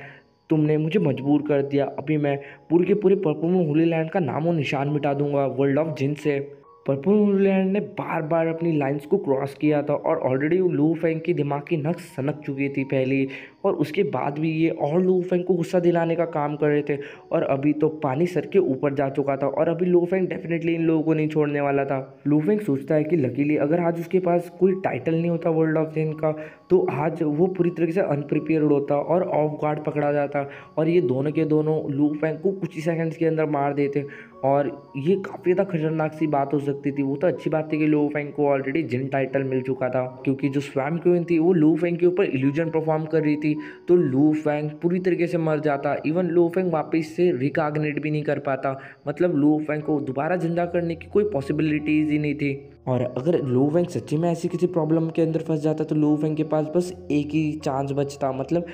तुमने मुझे मजबूर कर दिया। अभी मैं पूरे के पूरे पर्पल होली लैंड का नामो निशान मिटा दूँगा, वर्ल्ड ऑफ़ जिन से। पर्पल न्यूजीलैंड ने बार बार अपनी लाइंस को क्रॉस किया था और ऑलरेडी लू फेंग की दिमाग की नक्स सनक चुकी थी पहले। और उसके बाद भी ये और लू फैंग को गुस्सा दिलाने का काम कर रहे थे। और अभी तो पानी सर के ऊपर जा चुका था और अभी लू फैंग डेफिनेटली इन लोगों को नहीं छोड़ने वाला था। लू फैंग सोचता है कि लकीली अगर आज उसके पास कोई टाइटल नहीं होता वर्ल्ड ऑफ़ जेन का तो आज वो पूरी तरीके से अनप्रिपेयर्ड होता और ऑफ़ गार्ड पकड़ा जाता और ये दोनों के दोनों लू फैंग को कुछ ही सेकेंड्स के अंदर मार देते। और ये काफ़ी ज़्यादा खतरनाक सी बात हो सकती थी। वो तो अच्छी बात थी कि लो फैंग को ऑलरेडी जिन टाइटल मिल चुका था, क्योंकि जो स्वैम क्वीन थी, वो लू फैंग के ऊपर इल्यूजन परफॉर्म कर रही थी। तो लू फैंग पूरी तरीके से मर जाता। इवन लू फैंग वापस से रिकॉग्नेट भी नहीं कर पाता। मतलब लू फैंग को दोबारा ज़िंदा करने की कोई पॉसिबिलिटीज़ ही नहीं थी। और अगर लो फैंग सच्ची में ऐसी किसी प्रॉब्लम के अंदर फंस जाता तो लो फैंग के पास बस एक ही चांस बचता। मतलब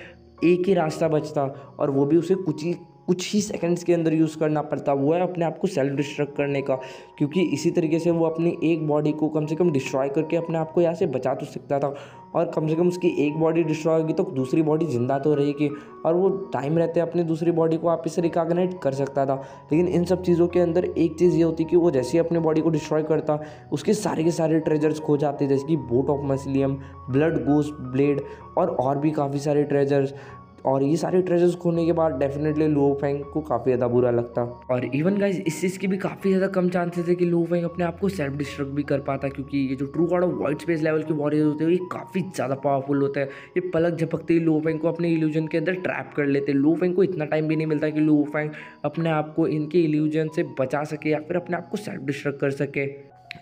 एक ही रास्ता बचता और वो भी उसे कुछ ही कुछ ही सेकंड्स के अंदर यूज़ करना पड़ता, वो है अपने आप को सेल्फ डिस्ट्रक्ट करने का, क्योंकि इसी तरीके से वो अपनी एक बॉडी को कम से कम डिस्ट्रॉय करके अपने आप को यहाँ से बचा तो सकता था, और कम से कम उसकी एक बॉडी डिस्ट्रॉय होगी तो दूसरी बॉडी ज़िंदा तो रहेगी, और वो टाइम रहते अपनी दूसरी बॉडी को वापस से रिकॉग्नाइट कर सकता था, लेकिन इन सब चीज़ों के अंदर एक चीज़ ये होती कि वो जैसे ही अपनी बॉडी को डिस्ट्रॉय करता, उसके सारे के सारे ट्रेजर्स खो जाते, जैसे कि बोट ऑफ़ मसलियम ब्लड गोस्ट ब्लेड और और भी काफ़ी सारे ट्रेजर्स और ये सारे ट्रेजर्स खोने के बाद डेफिनेटली लो फैंग को काफ़ी ज़्यादा बुरा लगता। और इवन गाइज़ इस चीज़ की भी काफ़ी ज़्यादा कम चांसेस है कि लो फैंग अपने आप को सेल्फ डिस्ट्रक्ट भी कर पाता, क्योंकि ये जो true god of white space level के वॉरियर होते हैं, ये काफ़ी ज़्यादा पावरफुल होता है। ये पलक झपकते ही लो फैंग को अपने इल्यूजन के अंदर ट्रैप कर लेते हैं। लो फैंग को इतना टाइम भी नहीं मिलता कि लो फैंग अपने आप को इनके इल्यूजन से बचा सके या फिर अपने आप को सेल्फ डिस्ट्रक्ट कर सके।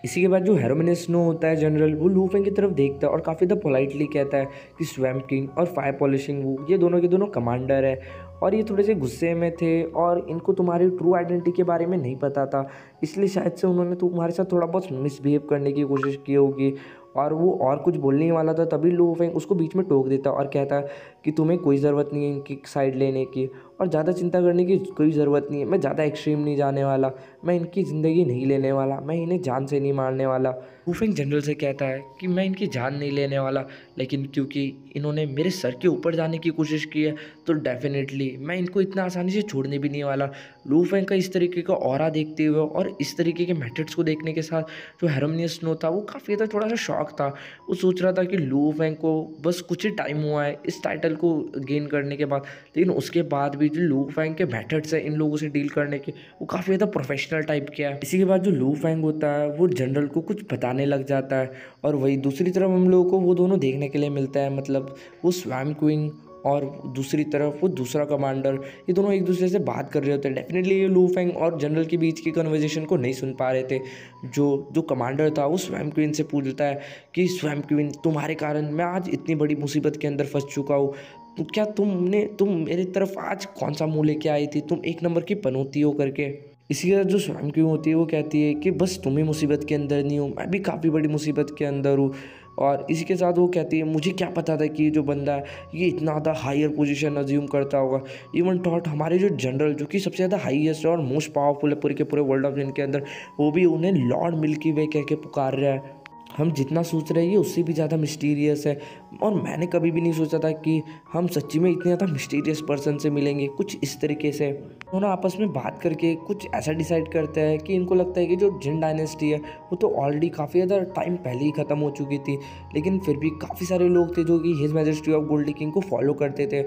इसी के बाद जो हेरोमिनस स्नो होता है जनरल वो लूफेंग की तरफ़ देखता है और काफ़ी ज़्यादा पोलाइटली कहता है कि स्वैम किंग और फायर पॉलिशिंग वो ये दोनों के दोनों कमांडर है। और ये थोड़े से गुस्से में थे और इनको तुम्हारी ट्रू आइडेंटिटी के बारे में नहीं पता था। इसलिए शायद से उन्होंने तुम्हारे साथ थोड़ा बहुत मिसबिहेव करने की कोशिश की होगी। और वो और कुछ बोलने वाला था, तभी लूफेंग उसको बीच में टोक देता और कहता कि तुम्हें कोई ज़रूरत नहीं है इनकी साइड लेने की और ज़्यादा चिंता करने की कोई ज़रूरत नहीं है। मैं ज़्यादा एक्सट्रीम नहीं जाने वाला, मैं इनकी ज़िंदगी नहीं लेने वाला, मैं इन्हें जान से नहीं मारने वाला। वूफेंग जनरल से कहता है कि मैं इनकी जान नहीं लेने वाला, लेकिन क्योंकि इन्होंने मेरे सर के ऊपर जाने की कोशिश की है तो डेफिनेटली मैं इनको इतना आसानी से छोड़ने भी नहीं वाला। लूफेंग का इस तरीके का और देखते हुए और इस तरीके के मेथड्स को देखने के साथ जो हेरमनियस स्नो था, वो काफ़ी ज़्यादा थोड़ा सा शौक था। वो सोच रहा था कि लूफेंग को बस कुछ ही टाइम हुआ है, इस टाइटल को गेन करने के बाद, लेकिन उसके बाद भी जो लू फैंग के मैथड्स हैं इन लोगों से डील करने के, वो काफ़ी ज़्यादा प्रोफेशनल टाइप के हैं। इसी के बाद जो लू फैंग होता है, वो जनरल को कुछ बताने लग जाता है, और वही दूसरी तरफ़ हम लोगों को वो दोनों देखने के लिए मिलता है मतलब वो स्वैम क्विंग और दूसरी तरफ़ वो दूसरा कमांडर ये दोनों एक दूसरे से बात कर रहे होते हैं। डेफिनेटली ये लू फैंग और जनरल के बीच की कन्वर्जेशन को नहीं सुन पा रहे थे। जो जो कमांडर था, वो स्वयं क्वीन से पूछता है कि स्वयं क्वीन तुम्हारे कारण मैं आज इतनी बड़ी मुसीबत के अंदर फंस चुका हूँ। क्या तुमने, तुम मेरी तरफ़ आज कौन सा मुँह लेके आई थी? तुम एक नंबर की पनौती हो करके। इसी का जो स्वयं क्यों होती है, वो कहती है कि, बस तुम्हें मुसीबत के अंदर नहीं हो, मैं भी काफ़ी बड़ी मुसीबत के अंदर हूँ। और इसी के साथ वो कहती है, मुझे क्या पता था कि ये जो बंदा है, ये इतना ज़्यादा हायर पोजीशन अज्यूम करता होगा। इवन टॉट हमारे जो जनरल जो कि सबसे ज़्यादा हाईएस्ट और मोस्ट पावरफुल है पूरे के पूरे वर्ल्ड ऑफ़ जिनके अंदर, वो भी उन्हें लॉर्ड मिल्की वे कह के पुकार रहा है। हम जितना सोच रहे हैं उससे भी ज़्यादा मिस्टीरियस है। और मैंने कभी भी नहीं सोचा था कि हम सच्ची में इतने ज़्यादा मिस्टीरियस पर्सन से मिलेंगे, कुछ इस तरीके से। उन्होंने आपस में बात करके कुछ ऐसा डिसाइड करते हैं कि इनको लगता है कि जो जिन डायनेस्टी है, वो तो ऑलरेडी काफ़ी ज़्यादा टाइम पहले ही ख़त्म हो चुकी थी। लेकिन फिर भी काफ़ी सारे लोग थे जो कि his majesty of gold king को फॉलो करते थे।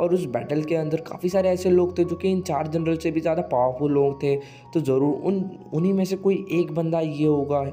और उस बैटल के अंदर काफ़ी सारे ऐसे लोग थे जो कि इन चार जनरल से भी ज़्यादा पावरफुल लोग थे। तो ज़रूर उन, उन्हीं में से कोई एक बंदा ये होगा,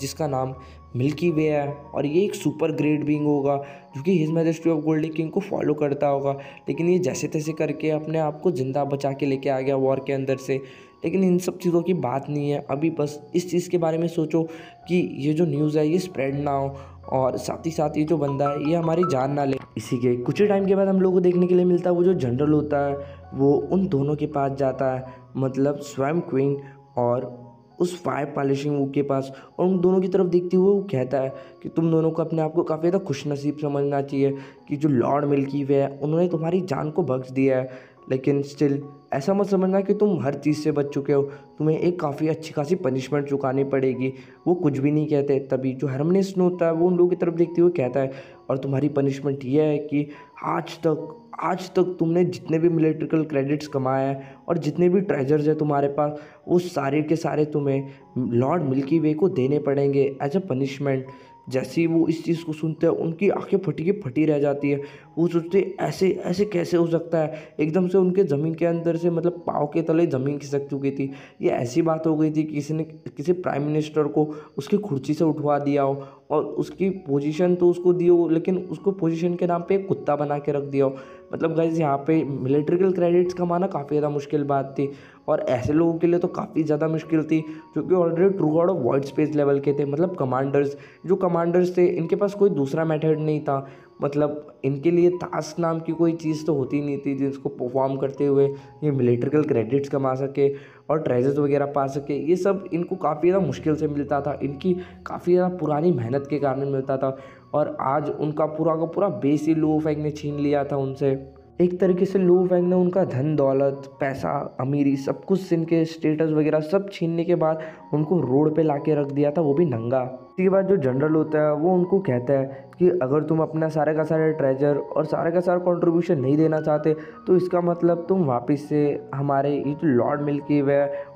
जिसका नाम मिल्की वे है। और ये एक सुपर ग्रेट बींग होगा। जो कि his majesty of golden king को फॉलो करता होगा। लेकिन ये जैसे तैसे करके अपने आप को ज़िंदा बचा के लेके आ गया वॉर के अंदर से। लेकिन इन सब चीज़ों की बात नहीं है। अभी बस इस चीज़ के बारे में सोचो कि ये जो न्यूज़ है, ये स्प्रेड ना हो और साथ ही साथ ये जो बंदा है, ये हमारी जान ना ले। इसी के कुछ ही टाइम के बाद हम लोग को देखने के लिए मिलता है वो जो जनरल होता है, वो उन दोनों के पास जाता है मतलब स्वयं क्वीन और उस फायर पॉलिशिंग वो के पास और उन दोनों की तरफ़ देखते हुए वो कहता है कि तुम दोनों को अपने आप को काफ़ी ज़्यादा खुश नसीब समझना चाहिए कि जो लॉर्ड मिल्की वे है, उन्होंने तुम्हारी जान को बख्श दिया है। लेकिन स्टिल ऐसा मत समझना कि तुम हर चीज़ से बच चुके हो। तुम्हें एक काफ़ी अच्छी खासी पनिशमेंट चुकानी पड़ेगी। वो कुछ भी नहीं कहते। तभी जो हरमनेस होता है, वो उन लोगों की तरफ़ देखते हुए कहता है, और तुम्हारी पनिशमेंट ये है कि आज तक आज तक तुमने जितने भी मिलिट्रिकल क्रेडिट्स कमाए हैं और जितने भी ट्रेजर्स हैं तुम्हारे पास, वो सारे के सारे तुम्हें लॉर्ड मिल्की वे को देने पड़ेंगे एज अ पनिशमेंट जैसे ही वो इस चीज़ को सुनते हैं, उनकी आँखें फटी की फटी रह जाती है। वो सोचते ऐसे ऐसे कैसे हो सकता है? एकदम से उनके ज़मीन के अंदर से मतलब पाँव के तले ज़मीन खिसक चुकी थी। ये ऐसी बात हो गई थी किसी ने, किसी प्राइम मिनिस्टर को उसकी कुर्सी से उठवा दिया हो और उसकी पोजीशन तो उसको दी हो, लेकिन उसको पोजीशन के नाम पे कुत्ता बना के रख दिया हो। मतलब गाइज़ यहाँ पे मिलिट्रिकल क्रेडिट्स कमाना काफ़ी ज़्यादा मुश्किल बात थी और ऐसे लोगों के लिए तो काफ़ी ज़्यादा मुश्किल थी, जो कि already true god of white space level के थे मतलब कमांडर्स जो कमांडर्स थे, इनके पास कोई दूसरा मेथड नहीं था। मतलब इनके लिए ताश नाम की कोई चीज़ तो होती नहीं थी जिसको परफॉर्म करते हुए ये मिलिट्रिकल क्रेडिट्स कमा सके और ट्रेजर्स वगैरह पा सके। ये सब इनको काफ़ी ज़्यादा मुश्किल से मिलता था। इनकी काफ़ी ज़्यादा पुरानी मेहनत के कारण मिलता था। और आज उनका पूरा का पूरा बेस ही लो फैंग ने छीन लिया था उनसे। एक तरीके से लो फैंग ने, उनका धन, दौलत, पैसा, अमीरी, सब कुछ इनके स्टेटस वगैरह सब छीनने के बाद उनको रोड पे ला के रख दिया था, वो भी नंगा। इसके बाद जो जनरल होता है, वो उनको कहता है कि अगर तुम अपना सारे का सारे ट्रेजर और सारे का सारा कंट्रीब्यूशन नहीं देना चाहते तो इसका मतलब तुम वापस से हमारे ये जो लॉर्ड मिल के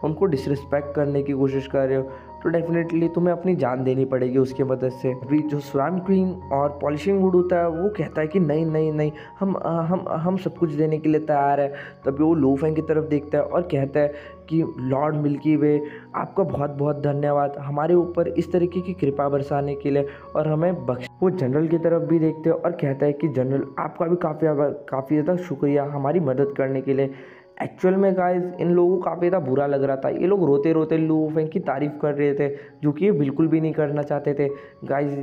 उनको डिसरिस्पेक्ट करने की कोशिश कर रहे हो। तो डेफिनेटली तुम्हें अपनी जान देनी पड़ेगी उसकी मदद से। अभी जो स्वैम क्वीन और पॉलिशिंग वुड होता है, वो कहता है कि नहीं नहीं नहीं, हम हम हम सब कुछ देने के लिए तैयार है। तभी वो लू फैंग की तरफ़ देखता है और कहता है कि लॉर्ड मिल्की वे आपका बहुत बहुत धन्यवाद। हमारे ऊपर इस तरीके की कृपा बरसाने के लिए और हमें बख्श वो जनरल की तरफ़ भी देखते हैं और कहता है कि जनरल आपका भी काफ़ी काफ़ी ज़्यादा शुक्रिया हमारी मदद करने के लिए। एक्चुअल में गाइस इन लोगों को काफ़ी ज़्यादा बुरा लग रहा था। ये लोग रोते रोते लू फैंग की तारीफ़ कर रहे थे, जो कि ये बिल्कुल भी नहीं करना चाहते थे। गाइस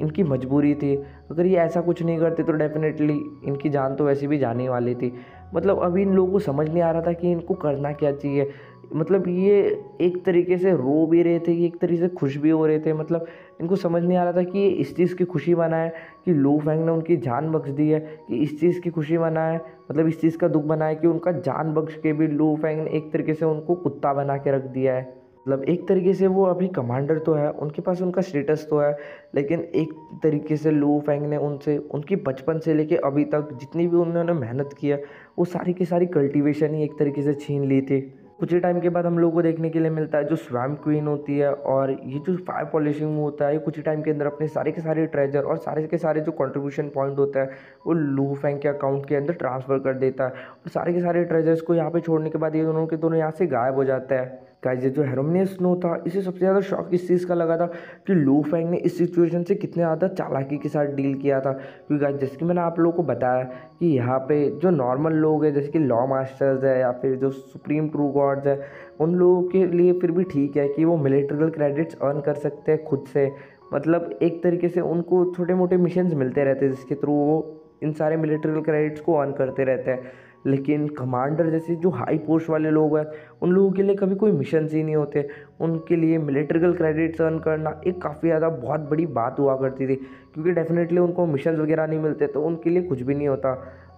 इनकी मजबूरी थी। अगर ये ऐसा कुछ नहीं करते तो डेफिनेटली इनकी जान तो वैसे भी जाने वाली थी। मतलब अभी इन लोगों को समझ नहीं आ रहा था कि इनको करना क्या चाहिए। मतलब ये एक तरीके से रो भी रहे थे, एक तरीके से खुश भी हो रहे थे। मतलब इनको समझ नहीं आ रहा था कि ये इस चीज़ की खुशी मनाए, कि लो फैंग ने उनकी जान बख्श दी है, कि इस चीज़ की खुशी मनाए मतलब इस चीज़ का दुख बना है कि उनका जान बख्श के भी लू फैंग ने एक तरीके से उनको कुत्ता बना के रख दिया है। मतलब एक तरीके से वो अभी कमांडर तो है, उनके पास उनका स्टेटस तो है, लेकिन एक तरीके से लू फैंग ने उनसे, उनकी बचपन से लेके अभी तक जितनी भी उन्होंने मेहनत की है, वो सारी की सारी कल्टिवेशन ही एक तरीके से छीन ली थी। कुछ ही टाइम के बाद हम लोग को देखने के लिए मिलता है, जो स्वैम क्वीन होती है और ये जो फायर पॉलिशिंग होता है, ये कुछ ही टाइम के अंदर अपने सारे के सारे ट्रेजर और सारे के सारे जो कंट्रीब्यूशन पॉइंट होता है, वो लू फैंक के अकाउंट के अंदर ट्रांसफ़र कर देता है। और सारे के सारे ट्रेजर्स को यहाँ पर छोड़ने के बाद ये दोनों के दोनों यहाँ से गायब हो जाता है। गाइस ये जो हेरोमिनियस स्नो था, इसे सबसे ज़्यादा शॉक इस चीज़ का लगा था कि लू फैंग ने इस सिचुएशन से कितने ज़्यादा चालाकी के साथ डील किया था। क्योंकि गाइस जैसे कि मैंने आप लोगों को बताया कि यहाँ पे जो नॉर्मल लोग हैं, जैसे कि लॉ मास्टर्स है या फिर जो सुप्रीम ट्रू गॉड्स है, उन लोगों के लिए फिर भी ठीक है कि वो मिलिट्रिकल क्रेडिट्स अर्न कर सकते हैं खुद से। मतलब एक तरीके से उनको छोटे मोटे मिशन मिलते रहते हैं जिसके थ्रू वो इन सारे मिलिट्रिकल क्रेडिट्स को अर्न करते रहते हैं। लेकिन कमांडर जैसे जो हाई पोस्ट वाले लोग हैं, उन लोगों के लिए कभी कोई मिशन ही नहीं होते। उनके लिए मिलिट्रिकल क्रेडिट्स अर्न करना एक काफ़ी ज़्यादा बहुत बड़ी बात हुआ करती थी, क्योंकि डेफिनेटली उनको मिशन वगैरह नहीं मिलते तो उनके लिए कुछ भी नहीं होता।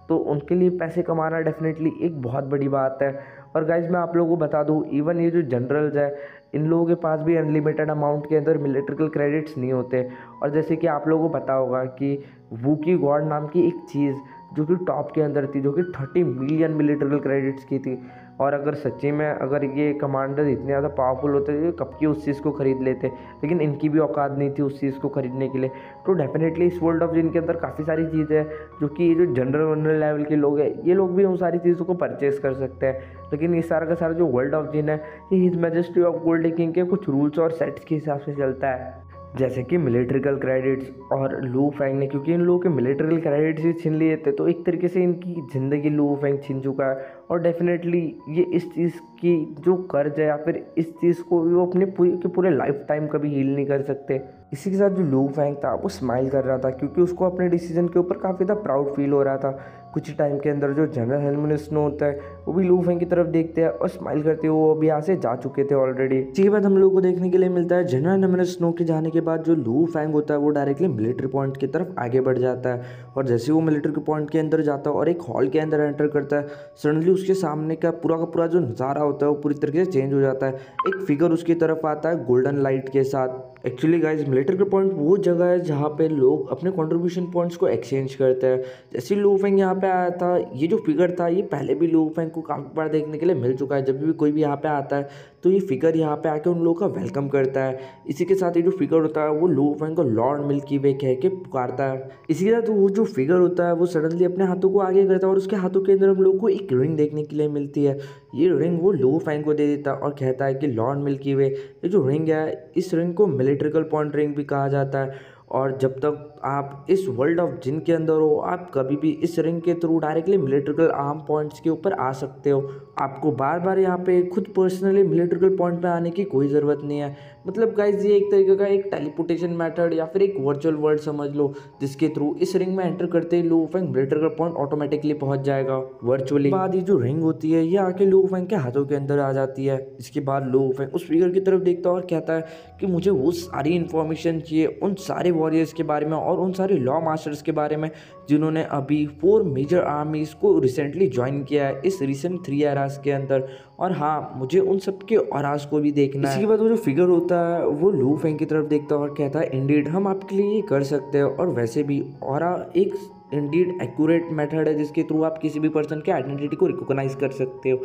तो उनके लिए पैसे कमाना डेफिनेटली एक बहुत बड़ी बात है। और गाइज़ मैं आप लोगों को बता दूँ इवन ये जो जनरल्स है, इन लोगों के पास भी अनलिमिटेड अमाउंट के अंदर मिलिट्रिकल क्रेडिट्स नहीं होते। और जैसे कि आप लोगों को पता होगा कि वूकी गॉड नाम की एक चीज़ जो कि टॉप के अंदर थी, जो कि थर्टी मिलियन मिलिट्रिकल क्रेडिट्स की थी। और अगर सच्ची में अगर ये कमांडर इतने ज़्यादा पावरफुल होते तो कब की उस चीज़ को ख़रीद लेते? लेकिन इनकी भी औकात नहीं थी उस चीज़ को ख़रीदने के लिए। तो डेफिनेटली इस वर्ल्ड ऑफ़ जिन के अंदर काफ़ी सारी चीज़ें हैं, जो कि ये जो जनरल वनरल लेवल के लोग हैं, ये लोग भी उन सारी चीज़ों को परचेज कर सकते हैं। लेकिन ये सारा का सारा जो वर्ल्ड ऑफ़ जिन है, ये his majesty of gold king के कुछ रूल्स और सेट्स के हिसाब से चलता है। जैसे कि मिलिट्रिकल क्रेडिट्स और लू फैंग ने, क्योंकि इन लोगों के मिलिट्रिकल क्रेडिट्स ही छीन लिए थे तो एक तरीके से इनकी ज़िंदगी लू फैंग छीन चुका है। और डेफिनेटली ये इस चीज़ की जो कर्ज है या फिर इस चीज़ को वो अपने पूरे के पूरे लाइफ टाइम कभी हील नहीं कर सकते। इसी के साथ जो लू फैंग था, वो स्माइल कर रहा था, क्योंकि उसको अपने डिसीज़न के ऊपर काफ़ी ज़्यादा प्राउड फील हो रहा था। कुछ टाइम के अंदर जो जनरल हेलमिन स्नो होता है वो भी लू फैंग की तरफ़ देखते हैं और स्माइल करते हुए वो अभी यहाँ से जा चुके थे ऑलरेडी इसी के बाद हम लोग को देखने के लिए मिलता है जनरल हेलमिन स्नो के जाने के बाद जो लू फैंग होता है, वो डायरेक्टली मिलिट्री पॉइंट की तरफ़ आगे बढ़ जाता है। और जैसे वो मिलिट्री पॉइंट के अंदर जाता है और एक हॉल के अंदर एंटर करता है सडनली उसके सामने का पूरा का पूरा जो नज़ारा होता है, वो पूरी तरीके से चेंज हो जाता है। एक फिगर उसकी तरफ़ आता है गोल्डन लाइट के साथ। एक्चुअली गाइज़ मिलिट्री पॉइंट वो जगह है जहाँ पे लोग अपने कंट्रीब्यूशन पॉइंट्स को एक्सचेंज करते हैं। जैसे लू फैंग यहाँ पे आया था, ये जो फिगर था, ये पहले भी लू फैंग को काफ़ी बार देखने के लिए मिल चुका है। जब भी कोई भी यहाँ पे आता है तो ये फिगर यहाँ पे आके उन लोगों का वेलकम करता है। इसी के साथ ये जो फिगर होता है, वो लू फैंग को लॉर्ड मिल्की वे कह के पुकारता है। इसी के साथ वो जो फिगर होता है, वो सडनली अपने हाथों को आगे करता है और उसके हाथों के अंदर हम लोग को एक रिंग देखने के लिए मिलती है। ये रिंग वो लू फैंग को दे देता है और कहता है कि लॉर्ड मिल्की वे ये जो रिंग है, इस रिंग को मिलिट्रिकल पॉइंट रिंग भी कहा जाता है। और जब तक आप इस वर्ल्ड ऑफ़ जिन के अंदर हो, आप कभी भी इस रिंग के through directly military arm points के ऊपर आ सकते हो। आपको बार बार यहाँ पे खुद पर्सनली मिलिट्रिकल पॉइंट पे आने की कोई ज़रूरत नहीं है। मतलब गाइज़ ये एक तरीके का एक टेलीपोर्टेशन मेथड या फिर एक वर्चुअल वर्ल्ड समझ लो, जिसके थ्रू इस रिंग में एंटर करते ही Lo Fang military point automatically पहुँच जाएगा वर्चुअली बाद ये जो रिंग होती है, ये आके लो फैंग के हाथों के अंदर आ जाती है। इसके बाद लो फैंग उस फिगर की तरफ़ देखता है और कहता है कि मुझे वो सारी इन्फॉर्मेशन चाहिए, उन सारे वॉरियर्स के बारे में और उन सारे लॉ मास्टर्स के बारे में जिन्होंने अभी फोर मेजर आर्मीज़ को रिसेंटली ज्वाइन किया है इस रिसेंट थ्री एराज के अंदर। और हाँ मुझे उन सब के औराज को भी देखना है। इसके बाद वो जो फिगर होता है वो लू फेंग की तरफ़ देखता है और कहता है इंडीड हम आपके लिए ये कर सकते हैं। और वैसे भी और एक इंडीड एक्यूरेट मेथड है जिसके थ्रू आप किसी भी पर्सन के आइडेंटिटी को रिकोगनाइज कर सकते हो।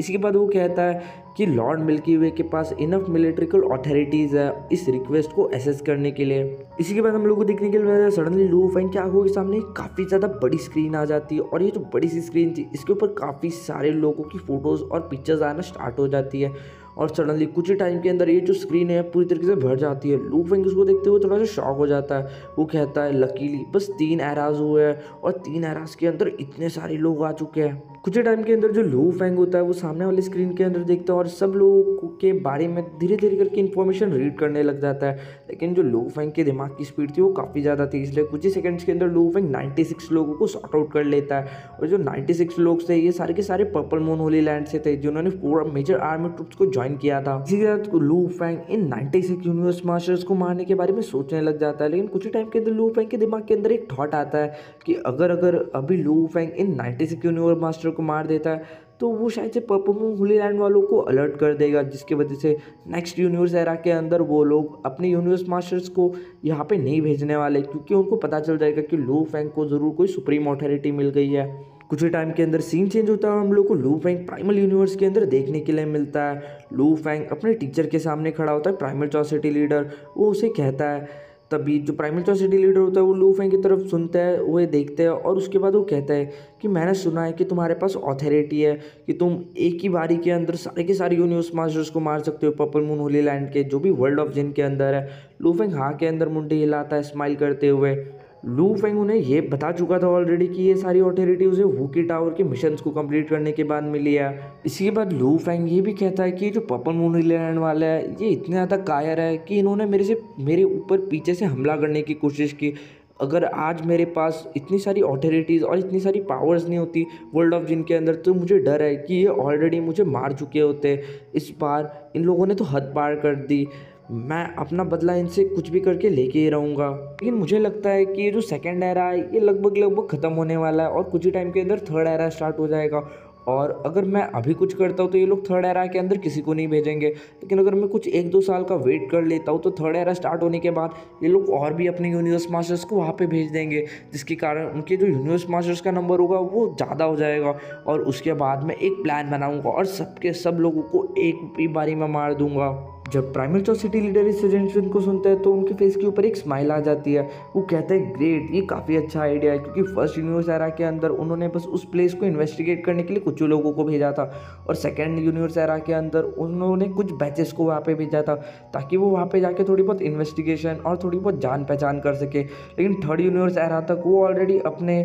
इसी के बाद वो कहता है कि लॉर्ड मिल्की वे के पास इनफ मिलिट्रिकल अथॉरिटीज़ है इस रिक्वेस्ट को एसेस करने के लिए। इसी के बाद हम लोग को देखने के लिए मिलता है सडनली लू फैंग क्या हुआ कि सामने काफ़ी ज़्यादा बड़ी स्क्रीन आ जाती है और ये जो बड़ी सी स्क्रीन थी, इसके ऊपर काफ़ी सारे लोगों की फ़ोटोज़ और पिक्चर्स आना स्टार्ट हो जाती है और सडनली कुछ ही टाइम के अंदर ये जो स्क्रीन है पूरी तरीके से भर जाती है। लू फेंग उसको देखते हुए थोड़ा सा शॉक हो जाता है। वो कहता है लकीली बस तीन एराज हुए हैं और तीन एराज के अंदर इतने सारे लोग आ चुके हैं। कुछ ही टाइम के अंदर जो लू फैंग होता है वो सामने वाले स्क्रीन के अंदर देखता है और सब लोगों के बारे में धीरे धीरे करके इन्फॉर्मेशन रीड करने लग जाता है। लेकिन जो लू फैंग के दिमाग की स्पीड थी वो काफ़ी ज़्यादा थी इसलिए कुछ ही सेकंड्स के अंदर लू फैंग 96 लोगों को शॉर्ट आउट कर लेता है। और जो 96 लोग थे, ये सारे के सारे पर्पल मोन होली लैंड से थे, जिन्होंने पूरा मेजर आर्मी ट्रुप्स को ज्वाइन किया था। इसी के लू फैंग इन नाइन्टी सिक्स यूनिवर्स मास्टर्स को मारने के बारे में सोचने लग जाता है। लेकिन कुछ ही टाइम के अंदर लू फैंग के दिमाग के अंदर एक थॉट आता है कि अगर अगर अभी लू फैंग इन नाइन्टी यूनिवर्स मास्टर को मार देता है तो वो शायद से परफॉर्मो हुली लैंड वालों को अलर्ट कर देगा, जिसकी वजह से नेक्स्ट यूनिवर्स एरा के अंदर वो लोग अपने यूनिवर्स मास्टर्स को यहाँ पे नहीं भेजने वाले, क्योंकि उनको पता चल जाएगा कि लू फैंग को ज़रूर कोई सुप्रीम अथॉरिटी मिल गई है। कुछ ही टाइम के अंदर सीन चेंज होता है और हम लोग को लू फैंग प्राइमल यूनिवर्स के अंदर देखने के लिए मिलता है। लू फैंग अपने टीचर के सामने खड़ा होता है प्राइमल चौसिटी लीडर वो उसे कहता है तभी जो प्राइमरी चॉसिटी लीडर होता है, वो लू फेंग की तरफ़ सुनता है वह देखता है और उसके बाद वो कहता है कि मैंने सुना है कि तुम्हारे पास ऑथोरिटी है, कि तुम एक ही बारी के अंदर सारे के सारे यूनिवर्स मास्टर्स को मार सकते हो पर्पल मून होली लैंड के, जो भी वर्ल्ड ऑफ़ जिन के अंदर है। लू फेंग हाँ के अंदर मुंडी हिलाता है स्माइल करते हुए। लू फेंग उन्हें ये बता चुका था ऑलरेडी कि ये सारी ऑथोरिटी उसे वूकी टावर के मिशन को कंप्लीट करने के बाद मिली है। इसके बाद लू फेंग ये भी कहता है कि जो पपन मून लैंड वाला है, ये इतने ज़्यादा कायर है कि इन्होंने मेरे से, मेरे ऊपर पीछे से हमला करने की कोशिश की। अगर आज मेरे पास इतनी सारी ऑथोरिटीज़ और इतनी सारी पावर्स नहीं होती वर्ल्ड ऑफ़ जिन के अंदर तो मुझे डर है कि ये ऑलरेडी मुझे मार चुके होते। इस बार इन लोगों ने तो हद पार कर दी। मैं अपना बदला इनसे कुछ भी करके लेके ही रहूँगा। लेकिन मुझे लगता है कि ये जो सेकेंड एरा है, ये लगभग लगभग ख़त्म होने वाला है और कुछ ही टाइम के अंदर थर्ड एरा स्टार्ट हो जाएगा। और अगर मैं अभी कुछ करता हूँ तो ये लोग थर्ड एरा के अंदर किसी को नहीं भेजेंगे। लेकिन अगर मैं कुछ एक दो साल का वेट कर लेता हूँ तो थर्ड एरा स्टार्ट होने के बाद ये लोग और भी अपने यूनिवर्स मास्टर्स को वहाँ पे भेज देंगे, जिसके कारण उनके जो यूनिवर्स मास्टर्स का नंबर होगा, वो ज़्यादा हो जाएगा। और उसके बाद मैं एक प्लान बनाऊँगा और सबके सब लोगों को एक ही बारी में मार दूँगा। जब प्राइमल चौ सिटी लीडर इस सजेशन को सुनते हैं तो उनके फेस के ऊपर एक स्माइल आ जाती है। वो कहते हैं ग्रेट ये काफ़ी अच्छा आइडिया है, क्योंकि फ़र्स्ट यूनिवर्स एरा के अंदर उन्होंने बस उस प्लेस को इन्वेस्टिगेट करने के लिए कुछ लोगों को भेजा था। और सेकेंड यूनिवर्स एरा के अंदर उन्होंने कुछ बैचेस को वहाँ पर भेजा था, ताकि वो वहाँ पर जाके थोड़ी बहुत इन्वेस्टिगेशन और थोड़ी बहुत जान पहचान कर सके। लेकिन थर्ड यूनिवर्स एरा तक वो ऑलरेडी अपने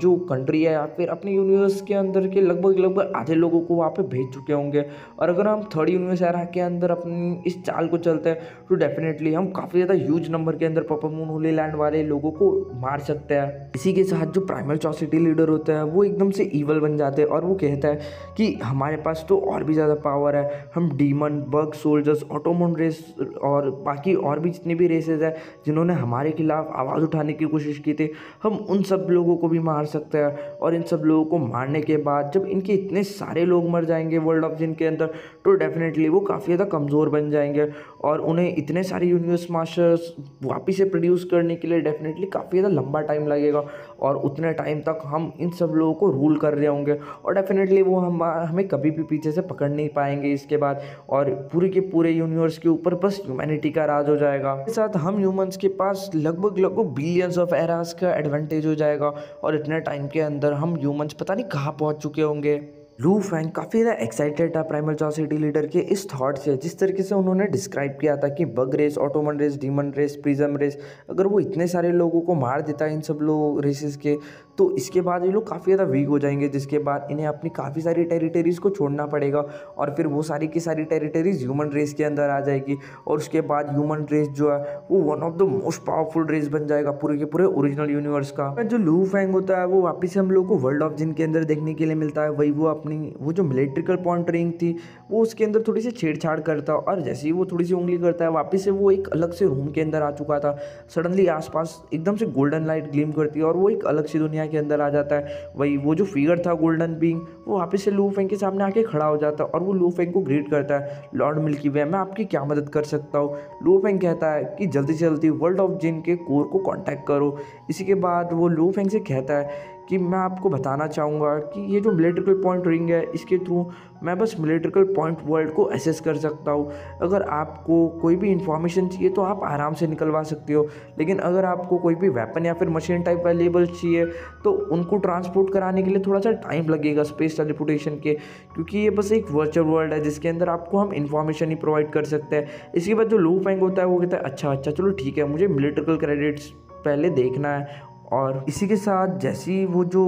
जो कंट्री है या फिर अपने यूनिवर्स के अंदर के लगभग लगभग आधे लोगों को वहाँ पे भेज चुके होंगे। और अगर हम थर्ड यूनिवर्स एरा के अंदर अपनी इस चाल को चलते हैं तो डेफिनेटली हम काफ़ी ज़्यादा ह्यूज नंबर के अंदर पपा मून होली लैंड वाले लोगों को मार सकते हैं। इसी के साथ जो प्राइमल चौसिटी लीडर होता है, वो एकदम से ईवल बन जाते हैं और वो कहता है कि हमारे पास तो और भी ज़्यादा पावर है। हम demon bug soldiers automaton race और बाकी और भी जितने भी रेसेज है, जिन्होंने हमारे खिलाफ आवाज़ उठाने की कोशिश की थी, हम उन सब लोगों को भी मार सकता है। और इन सब लोगों को मारने के बाद जब इनके इतने सारे लोग मर जाएँगे वर्ल्ड ऑफ़ जिन के अंदर तो डेफिनेटली वो काफ़ी ज़्यादा कमज़ोर बन जाएँगे। और उन्हें इतने सारे यूनिवर्स मास्टर्स वापिस से प्रोड्यूस करने के लिए डेफिनेटली काफ़ी ज़्यादा लंबा टाइम लगेगा और उतने टाइम तक हम इन सब लोगों को रूल कर रहे होंगे और डेफिनेटली वो हम, हमें कभी भी पीछे से पकड़ नहीं पाएँगे इसके बाद और पूरे के पूरे यूनिवर्स के ऊपर बस ह्यूमैनिटी का राज हो जाएगा। इसके साथ हम ह्यूमंस के पास लगभग लगभग बिलियंस ऑफ़ एरास का एडवांटेज हो जाएगा और इतने टाइम के अंदर हम ह्यूमंस पता नहीं कहाँ पहुँच चुके होंगे। लू फैंग काफ़ी ज़्यादा एक्साइटेड था प्राइमल चॉसिटी लीडर के इस थॉट से, जिस तरीके से उन्होंने डिस्क्राइब किया था कि bug race automaton race demon race prism race अगर वो इतने सारे लोगों को मार देता है इन सब लोग रेसेस के तो इसके बाद ये लोग काफ़ी ज़्यादा वीक हो जाएँगे, जिसके बाद इन्हें अपनी काफ़ी सारी टेरिटरीज़ को छोड़ना पड़ेगा और फिर वो सारी की सारी टेरिटरीज़ ह्यूमन रेस के अंदर आ जाएगी और उसके बाद ह्यूमन रेस जो है, वो one of the most powerful race बन जाएगा पूरे के पूरे ओरिजिनल यूनिवर्स का। जो लू फैंग होता है, वो वापस हम लोग को वर्ल्ड ऑफ़ जिन के अंदर देखने के लिए मिलता है। वही वो अपनी, वो जो मिलिट्रिकल रिंग थी, वो उसके अंदर थोड़ी सी छेड़छाड़ करता है और जैसे ही वो थोड़ी सी उंगली करता है, वापस से वो एक अलग से रूम के अंदर आ चुका था। सडनली आसपास एकदम से गोल्डन लाइट ग्लीम करती है और वो एक अलग सी दुनिया के अंदर आ जाता है। वही वो जो फिगर था गोल्डन बींग वो वापस से लू फेंग के सामने आके खड़ा हो जाता है और वो लू फेंग को ग्रीट करता है। लॉर्ड मिल्की वे मैं आपकी क्या मदद कर सकता हूँ? लू फेंग कहता है कि जल्दी से जल्दी वर्ल्ड ऑफ़ जिन के कोर को कॉन्टैक्ट करो। इसी के बाद वो लू फेंग से कहता है कि मैं आपको बताना चाहूँगा कि ये जो मिलिट्रिकल पॉइंट रिंग है, इसके थ्रू मैं बस मिलिट्रिकल पॉइंट वर्ल्ड को एसेस कर सकता हूँ। अगर आपको कोई भी इन्फॉर्मेशन चाहिए तो आप आराम से निकलवा सकते हो। लेकिन अगर आपको कोई भी वेपन या फिर मशीन टाइप अवेलेबल चाहिए तो उनको ट्रांसपोर्ट कराने के लिए थोड़ा सा टाइम लगेगा स्पेस टेलीपोर्टेशन के, क्योंकि ये बस एक वर्चुअल वर्ल्ड है, जिसके अंदर आपको हम इन्फॉर्मेशन ही प्रोवाइड कर सकते हैं। इसके बाद जो लू फैंग होता है, वो कहता है अच्छा अच्छा चलो ठीक है, मुझे मिलिट्रिकल क्रेडिट्स पहले देखना है और इसी के साथ जैसे ही वो जो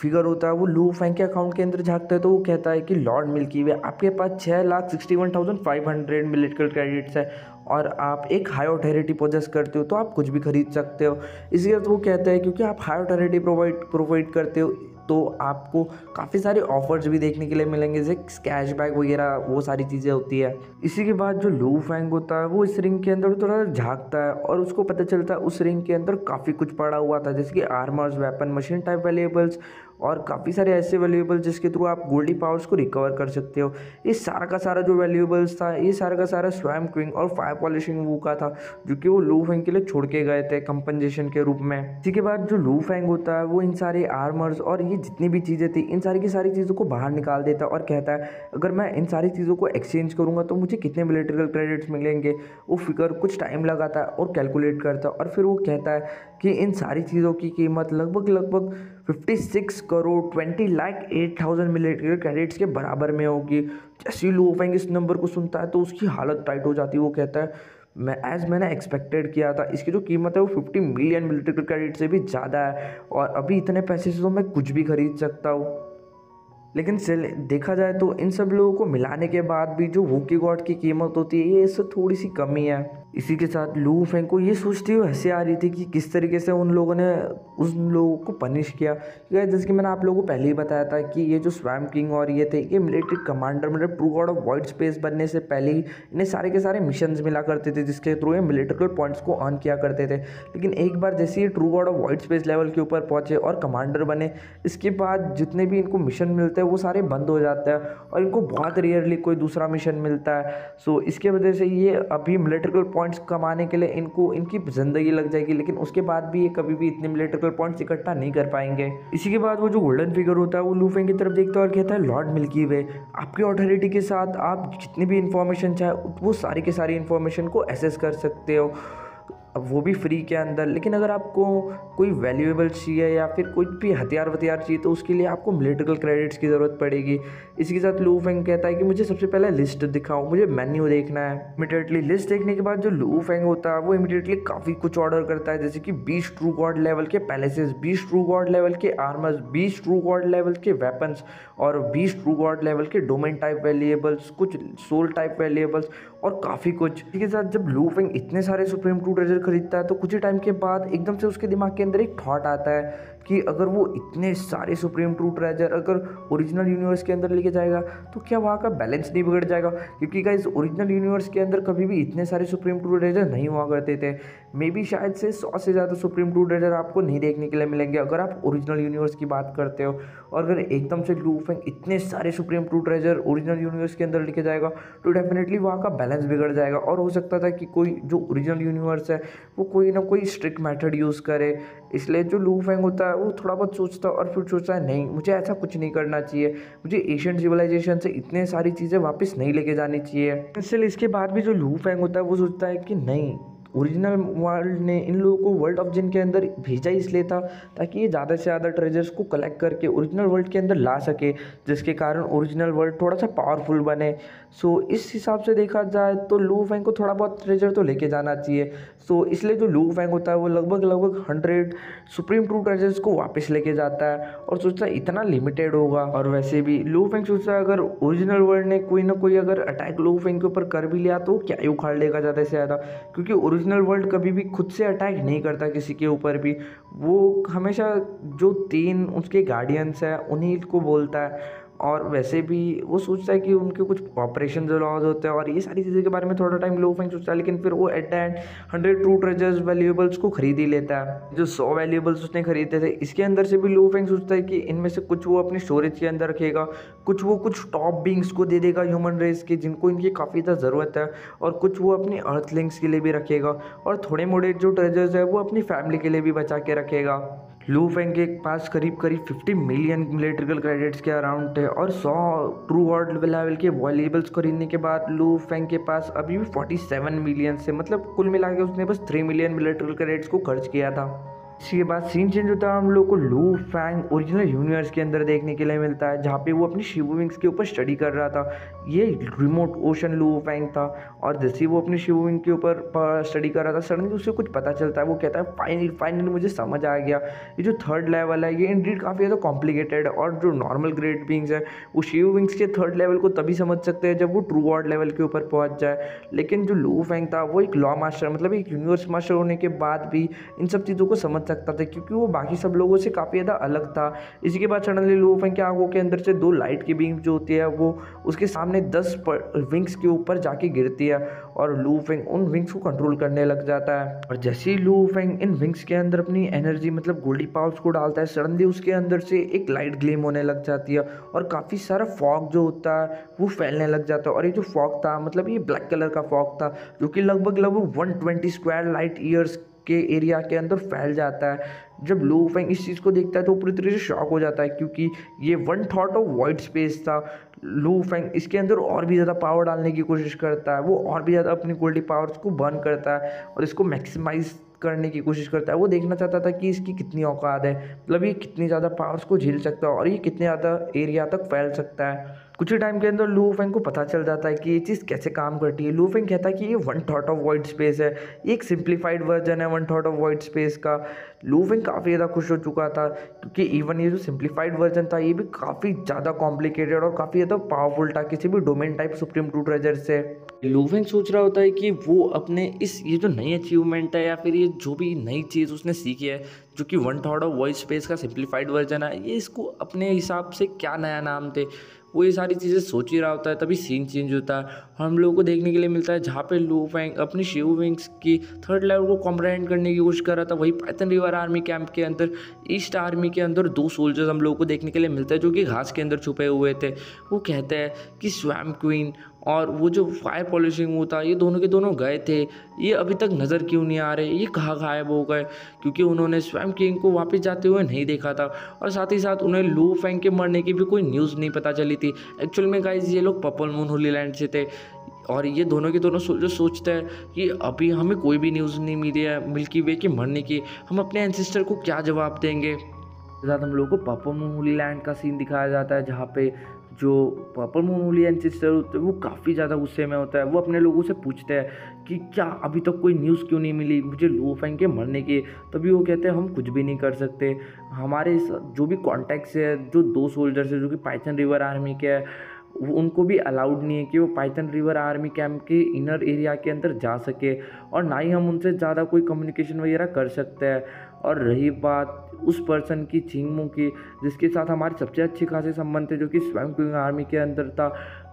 फिगर होता है, वो लू फैंक के अकाउंट के अंदर झाँकता है तो वो कहता है कि लॉर्ड मिल्की वे आपके पास छः lakh sixty one thousand five hundred military credits है और आप एक हाई ऑथोरिटी पोजेस करते हो तो आप कुछ भी खरीद सकते हो। इसी वो कहता है, क्योंकि आप हाई ऑथोरिटी प्रोवाइड प्रोवाइड करते हो तो आपको काफ़ी सारे ऑफर्स भी देखने के लिए मिलेंगे, जैसे कैशबैक वगैरह, वो सारी चीज़ें होती है। इसी के बाद जो लू फैंग होता है, वो इस रिंग के अंदर थोड़ा सा झाँकता है, और उसको पता चलता है उस रिंग के अंदर काफ़ी कुछ पड़ा हुआ था, जैसे कि armours weapon machine type valuables और काफ़ी सारे ऐसे वैल्यूएबल्स जिसके थ्रू आप गोल्डी पावर्स को रिकवर कर सकते हो। ये सारा का सारा जो वैल्यूएबल्स था, ये सारा का सारा स्वैम क्विंग और फायर पॉलिशिंग वू का था, जो कि वो लू फैंग के लिए छोड़ के गए थे कंपनजेशन के रूप में। इसी के बाद जो लू फैंग होता है, वो इन सारे आर्मर्स और ये जितनी भी चीज़ें थी, इन सारी की सारी चीज़ों को बाहर निकाल देता और कहता है, अगर मैं इन सारी चीज़ों को एक्सचेंज करूँगा तो मुझे कितने मिलिट्रिकल क्रेडिट्स मिलेंगे? वो फिगर कुछ टाइम लगाता है और कैलकुलेट करता है और फिर वो कहता है कि इन सारी चीज़ों की कीमत लगभग लगभग 56 crore 20 lakh eight thousand military credits के बराबर में होगी। जैसे ही लूफेंग इस नंबर को सुनता है तो उसकी हालत टाइट हो जाती है, वो कहता है, मैं एज मैंने एक्सपेक्टेड किया था। इसकी जो कीमत है वो 50 मिलियन मिलिट्री क्रेडिट से भी ज़्यादा है और अभी इतने पैसे से तो मैं कुछ भी खरीद सकता हूँ। लेकिन देखा जाए तो इन सब लोगों को मिलाने के बाद भी जो वोकी गॉड की कीमत होती है, ये इससे थोड़ी सी कमी है। इसी के साथ लू फैंग को ये सोचती हुई हँसी आ रही थी कि किस तरीके से उन लोगों ने उन लोगों को पनिश किया। जैसे कि मैंने आप लोगों को पहले ही बताया था कि ये जो स्वैम किंग और ये थे, ये मिलिट्री कमांडर मतलब true god of white space बनने से पहले ही इन्हें सारे के सारे मिशन मिला करते थे, जिसके थ्रू ये मिलिट्रिकल पॉइंट्स को ऑन किया करते थे। लेकिन एक बार जैसे ये true god of white space level के ऊपर पहुँचे और कमांडर बने, इसके बाद जितने भी इनको मिशन मिलते हैं, वो सारे बंद हो जाते हैं और इनको बहुत रेयरली कोई दूसरा मिशन मिलता है। सो इसके वजह से ये अभी मिलिट्रिकल पॉइंट्स कमाने के लिए इनको, इनकी ज़िंदगी लग जाएगी, लेकिन उसके बाद भी ये कभी भी इतने मिलिट्रिकल पॉइंट्स इकट्ठा नहीं कर पाएँगे। इसी के बाद वो जो गोल्डन फिगर होता है, वो लूफेंग की तरफ़ देखता है और कहता है लॉर्ड मिल्की वे आपकी ऑथोरिटी के साथ आप जितनी भी इन्फॉर्मेशन चाहे, वो सारी के सारी इन्फॉर्मेशन को एसेस कर सकते हो। अब वो भी फ्री के अंदर। लेकिन अगर आपको कोई वैल्यूएबल चाहिए या फिर कोई भी हथियार वथियार चाहिए तो उसके लिए आपको मिलिट्रिकल क्रेडिट्स की ज़रूरत पड़ेगी। इसी के साथ लू फेंग कहता है कि मुझे सबसे पहले लिस्ट दिखाओ, मुझे मेन्यू देखना है। इमीडिएटली लिस्ट देखने के बाद जो लू फेंग होता है, वो इमीडिएटली काफ़ी कुछ ऑर्डर करता है। जैसे कि बीस ट्रू गॉड लेवल के पैलेसेस बीस ट्रू गॉड लेवल के आर्मर्स बीस ट्रू गॉड लेवल के वेपन्स और बीस ट्रू गॉड लेवल के डोमेन टाइप वेलिएबल्स कुछ सोल टाइप वेलिएबल्स और काफ़ी कुछ। इसके साथ जब लूफिंग इतने सारे सुप्रीम टू ट्रेजर खरीदता है तो कुछ ही टाइम के बाद एकदम से उसके दिमाग के अंदर एक थॉट आता है कि अगर वो इतने सारे सुप्रीम ट्रू ट्रेजर अगर ओरिजिनल यूनिवर्स के अंदर लेके जाएगा तो क्या वहाँ का बैलेंस नहीं बिगड़ जाएगा? क्योंकि गाइज़ ओरिजिनल यूनिवर्स के अंदर कभी भी इतने सारे सुप्रीम ट्रू ट्रेजर नहीं हुआ करते थे। मे बी शायद से सौ से ज़्यादा सुप्रीम ट्रू ट्रेजर आपको नहीं देखने के लिए मिलेंगे, अगर आप ओरिजिनल यूनिवर्स की बात करते हो। और अगर एकदम से लूफेंग इतने सारे supreme true treasure original universe के अंदर लेके जाएगा तो डेफिनेटली वहाँ का बैलेंस बिगड़ जाएगा। और हो सकता था कि कोई जो ओरिजिनल यूनिवर्स है, वो कोई ना कोई स्ट्रिक्ट मैथड यूज़ करे इसलिए जो लू फैंग होता है, वो थोड़ा बहुत सोचता है और फिर सोचता है, नहीं, मुझे ऐसा कुछ नहीं करना चाहिए। मुझे एशियन सिविलाइजेशन से इतने सारी चीज़ें वापस नहीं लेके जानी चाहिए। इसलिए इसके बाद भी जो लू फैंग होता है, वो सोचता है कि नहीं, ओरिजिनल वर्ल्ड ने इन लोगों को वर्ल्ड ऑफ़ जिन के अंदर भेजा इसलिए था, ताकि ये ज़्यादा से ज़्यादा ट्रेजर्स को कलेक्ट करके ओरिजिनल वर्ल्ड के अंदर ला सके, जिसके कारण ओरिजिनल वर्ल्ड थोड़ा सा पावरफुल बने। सो इस हिसाब से देखा जाए तो लू फैंग को थोड़ा बहुत ट्रेजर तो लेके जाना चाहिए। सो इसलिए जो लू फैंग होता है, वो लगभग लगभग हंड्रेड सुप्रीम ट्रू ट्रेजर्स को वापस लेके जाता है और सोचता है इतना लिमिटेड होगा। और वैसे भी लू फैंग सोचता है, अगर ओरिजिनल वर्ल्ड ने कोई ना कोई अगर अटैक लू फैंग के ऊपर कर भी लिया तो क्या ही उखाड़ लेगा ज़्यादा से ज़्यादा? क्योंकि ओरिजिनल वर्ल्ड कभी भी खुद से अटैक नहीं करता किसी के ऊपर भी। वो हमेशा जो तीन उसके गार्डियंस हैं, उन्हीं को बोलता है। और वैसे भी वो सोचता है कि उनके कुछ ऑपरेशन लॉज होते हैं और ये सारी चीज़ों के बारे में थोड़ा टाइम लो फैंक सोचता है, लेकिन फिर वो at the end hundred true treasures valuables को खरीद ही लेता है। जो सौ वैल्यूएबल्स उसने खरीदे थे, इसके अंदर से भी लो फैंक सोचता है कि इनमें से कुछ वो अपने स्टोरेज के अंदर रखेगा, कुछ वो कुछ टॉप बिंग्स को दे देगा ह्यूमन रेस के, जिनको इनकी काफ़ी ज़्यादा ज़रूरत है, और कुछ वो अपने अर्थ लिंक्स के लिए भी रखेगा, और थोड़े मोड़े जो ट्रेजर्स है वो अपनी फैमिली के लिए भी बचा के रखेगा। लू फेंग के पास करीब करीब 50 मिलियन इलेक्ट्रिकल क्रेडिट्स के अराउंड थे और 100 ट्रू वर्ल्ड लेवल के वॉलीबल्स खरीदने के बाद लू फेंग के पास अभी भी 47 मिलियन से मतलब कुल मिला के उसने बस 3 मिलियन इलेक्ट्रिकल क्रेडिट्स को खर्च किया था। इसके बाद सीन चेंज होता है, हम लोग को लू फैंग ओरिजिनल यूनिवर्स के अंदर देखने के लिए मिलता है, जहाँ पे वो अपनी शिव विंग्स के ऊपर स्टडी कर रहा था। ये रिमोट ओशन लू फैंग था और जैसे वो अपनी शिव विंग के ऊपर स्टडी कर रहा था सडनली उसे कुछ पता चलता है। वो कहता है फाइनली फाइनली मुझे समझ आ गया। ये जो थर्ड लेवल है, ये इंडीड काफ़ी ज़्यादा कॉम्प्लिकेटेड है और जो नॉर्मल ग्रेड बींग्स है, वो शिव विंग्स के थर्ड लेवल को तभी समझ सकते हैं जब वो ट्रू वर्ड लेवल के ऊपर पहुँच जाए। लेकिन जो लू फैंग था, वो एक लॉ मास्टर मतलब एक यूनिवर्स मास्टर होने के बाद भी इन सब चीज़ों को समझ सकता था, क्योंकि वो बाकी सब लोगों से काफ़ी ज़्यादा अलग था। इसी के बाद सडनली लो फैंग की आँखों के अंदर से दो लाइट की बीम जो होती है, वो उसके सामने दस विंग्स के ऊपर जाके गिरती है और लू फेंग उन विंग्स को कंट्रोल करने लग जाता है। और जैसे ही लू फेंग इन विंग्स के अंदर अपनी एनर्जी मतलब गोल्डी पावर्स को डालता है सडनली उसके अंदर से एक लाइट ग्लेम होने लग जाती है और काफ़ी सारा फॉग जो होता है, वो फैलने लग जाता है। और ये जो फॉग था मतलब ये ब्लैक कलर का फॉग था, जो कि लगभग लगभग one twenty square light years के एरिया के अंदर फैल जाता है। जब लो फेंग इस चीज़ को देखता है तो पूरी तरीके से शॉक हो जाता है क्योंकि ये one thought of white space था। लो फेंग इसके अंदर और भी ज़्यादा पावर डालने की कोशिश करता है। वो और भी ज़्यादा अपनी गोल्डी पावर्स को बर्न करता है और इसको मैक्सिमाइज करने की कोशिश करता है। वो देखना चाहता था कि इसकी कितनी औकात है। मतलब ये कितनी ज़्यादा पावर्स को झेल सकता है और ये कितने ज़्यादा एरिया तक फैल सकता है। कुछ ही टाइम के अंदर लू फेंग को पता चल जाता है कि ये चीज़ कैसे काम करती है। लू फेंग कहता है कि ये one thought of white space है। एक सिंप्लीफाइड वर्जन है one thought of white space का। लू फेंग काफ़ी ज़्यादा खुश हो चुका था क्योंकि इवन ये जो सिंप्लीफाइड वर्जन था, ये भी काफ़ी ज़्यादा कॉम्प्लिकेटेड और काफ़ी ज़्यादा पावरफुल था किसी भी domain type supreme true treasure से लूफेंग सोच रहा होता है कि वो अपने इस ये जो नई अचीवमेंट है या फिर ये जो भी नई चीज़ उसने सीखी है, जो कि one thought of voice space का सिंप्लीफाइड वर्जन है, ये इसको अपने हिसाब से क्या नया नाम थे वो ये सारी चीज़ें सोच ही रहा होता है, तभी सीन चेंज होता है। और हम लोगों को देखने के लिए मिलता है, जहाँ पे लू फैंग अपनी शिव विंग्स की थर्ड लेवल को कॉम्प्रहेंड करने की कोशिश कर रहा था, वही पैथन रिवर आर्मी कैंप के अंदर ईस्ट आर्मी के अंदर दो सोल्जर्स हम लोगों को देखने के लिए मिलता है, जो कि घास के अंदर छुपे हुए थे। वो कहते हैं कि स्वैम क्वीन और वो जो फायर पॉलिशिंग होता, ये दोनों के दोनों गए थे। ये अभी तक नज़र क्यों नहीं आ रहे? ये कहाँ गायब हो गए? क्योंकि उन्होंने स्वयं किंग को वापस जाते हुए नहीं देखा था। और साथ ही साथ उन्हें लू फैंग के मरने की भी कोई न्यूज़ नहीं पता चली थी। एक्चुअल में गाइज़ ये लोग पपल मून होली लैंड से थे। और ये दोनों के दोनों जो सोचते हैं कि अभी हमें कोई भी न्यूज़ नहीं मिली है मिल्की वे के मरने की। हम अपने एनसिस्टर को क्या जवाब देंगे? साथ हम लोगों को पापा मून होली लैंड का सीन दिखाया जाता है, जहाँ पे जो पर्पल मोमोली एंड सिस्टर होते हैं, वो काफ़ी ज़्यादा गुस्से में होता है। वो अपने लोगों से पूछते हैं कि क्या अभी तक कोई न्यूज़ क्यों नहीं मिली? मुझे लो फैंग के मरने की। तभी वो कहते हैं, हम कुछ भी नहीं कर सकते। हमारे जो भी कॉन्टैक्ट्स है, जो दो सोल्जर्स है, जो कि पाइथन रिवर आर्मी के है उनको भी अलाउड नहीं है कि वो पाइथन रिवर आर्मी कैंप के इनर एरिया के अंदर जा सके और ना ही हम उनसे ज़्यादा कोई कम्युनिकेशन वगैरह कर सकते हैं। और रही बात उस पर्सन की चिंगमू की, जिसके साथ हमारे सबसे अच्छे खासे संबंध थे, जो कि स्वयं आर्मी के अंदर था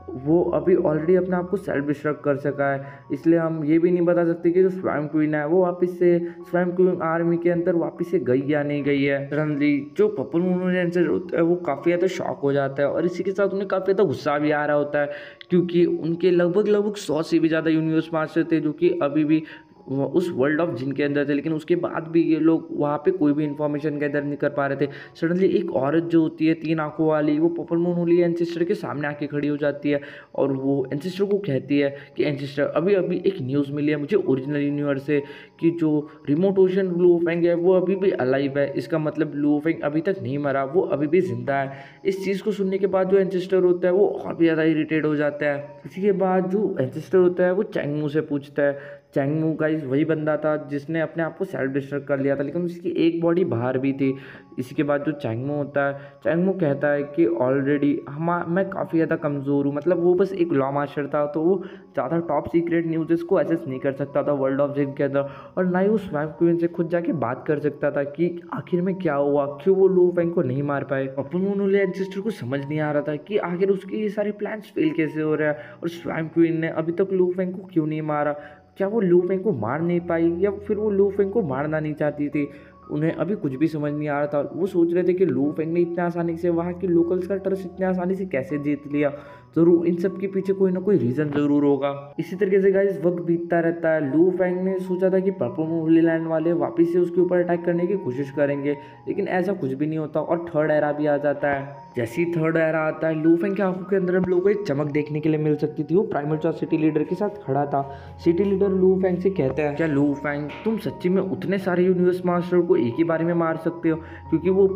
वो अभी ऑलरेडी अपने आप को सेल्फ डिस्ट्रक्ट कर सका है। इसलिए हम ये भी नहीं बता सकते कि जो स्वयं क्वीन है, वो वापस से स्वयं क्वीन आर्मी के अंदर वापस से गई या नहीं गई है। सडनली जो मुर्मू जैसे होता है, वो काफ़ी ज़्यादा शॉक हो जाता है और इसी के साथ उन्हें काफ़ी ज़्यादा गुस्सा भी आ रहा होता है, क्योंकि उनके लगभग लगभग सौ से भी ज़्यादा यूनिवर्स मास्टर थे, जो कि अभी भी उस वर्ल्ड ऑफ़ जिन के अंदर थे, लेकिन उसके बाद भी ये लोग वहाँ पे कोई भी इन्फॉर्मेशन गैदर नहीं कर पा रहे थे। सडनली एक औरत जो होती है, तीन आँखों वाली, वो पपल मून होली एनसिस्टर के सामने आके खड़ी हो जाती है और वो एनसिस्टर को कहती है कि एनसिस्टर अभी अभी एक न्यूज़ मिली है मुझे ओरिजिनल यूनिवर्स से कि जो रिमोट ओशन ब्लू फेंग है, वो अभी भी अलाइव है। इसका मतलब ब्लू फेंग अभी तक नहीं मरा, वो अभी भी ज़िंदा है। इस चीज़ को सुनने के बाद जो एनसिस्टर होता है, वो और भी ज़्यादा इरीटेड हो जाता है। इसी के बाद जो एनसिस्टर होता है, वो चैंगमू से पूछता है चैंगमू का वही बंदा था जिसने अपने आप को सेल्फ डिस्ट्रक्ट कर लिया था, लेकिन उसकी एक बॉडी बाहर भी थी। इसी के बाद जो चैंगमू होता है चैंगमू कहता है कि ऑलरेडी हम, मैं काफ़ी ज़्यादा कमज़ोर हूँ मतलब वो बस एक लॉ मास्टर था तो वो ज़्यादा टॉप सीक्रेट न्यूज़ को एसेस नहीं कर सकता था वर्ल्ड ऑफ़ जिंक के अंदर और ना ही वो स्वैम क्वीन से खुद जाके बात कर सकता था कि आखिर में क्या हुआ, क्यों वो लू फैंग को नहीं मार पाए। अपन एंसिस्टर को समझ नहीं आ रहा था कि आखिर उसके ये सारे प्लान्स फेल कैसे हो रहे हैं। और स्वैम क्वीन ने अभी तक लू फैंग को क्यों नहीं मारा? क्या वो लू फेंग को मार नहीं पाई या फिर वो लू फेंग को मारना नहीं चाहती थी? उन्हें अभी कुछ भी समझ नहीं आ रहा था। वो सोच रहे थे कि लू फेंग ने इतना आसानी से वहाँ के लोकल्स का ट्रस्ट इतने आसानी से कैसे जीत लिया? ज़रूर, इन सब के पीछे कोई ना कोई रीज़न ज़रूर होगा। इसी तरीके से गाइस वक्त बीतता रहता है। लू फैंग ने सोचा था कि पर्पल मूवली लैंड वाले वापस से उसके ऊपर अटैक करने की कोशिश करेंगे, लेकिन ऐसा कुछ भी नहीं होता और थर्ड एरा भी आ जाता है। जैसे ही थर्ड एरा आता है लू फैंग की आँखों के अंदर हम लोगों को एक चमक देखने के लिए मिल सकती थी। वो प्राइमल चौथ सिटी लीडर के साथ खड़ा था। सिटी लीडर लू फैंग से कहते हैं, क्या लू फैंग तुम सच्ची में उतने सारे यूनिवर्स मास्टर को एक ही बारे में मार सकते हो? क्योंकि वो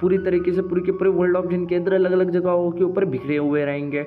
पूरी तरीके से पूरी के पूरे वर्ल्ड ऑफ़ जिनके अंदर अलग अलग जगहों के ऊपर बिखरे हुए रहेंगे।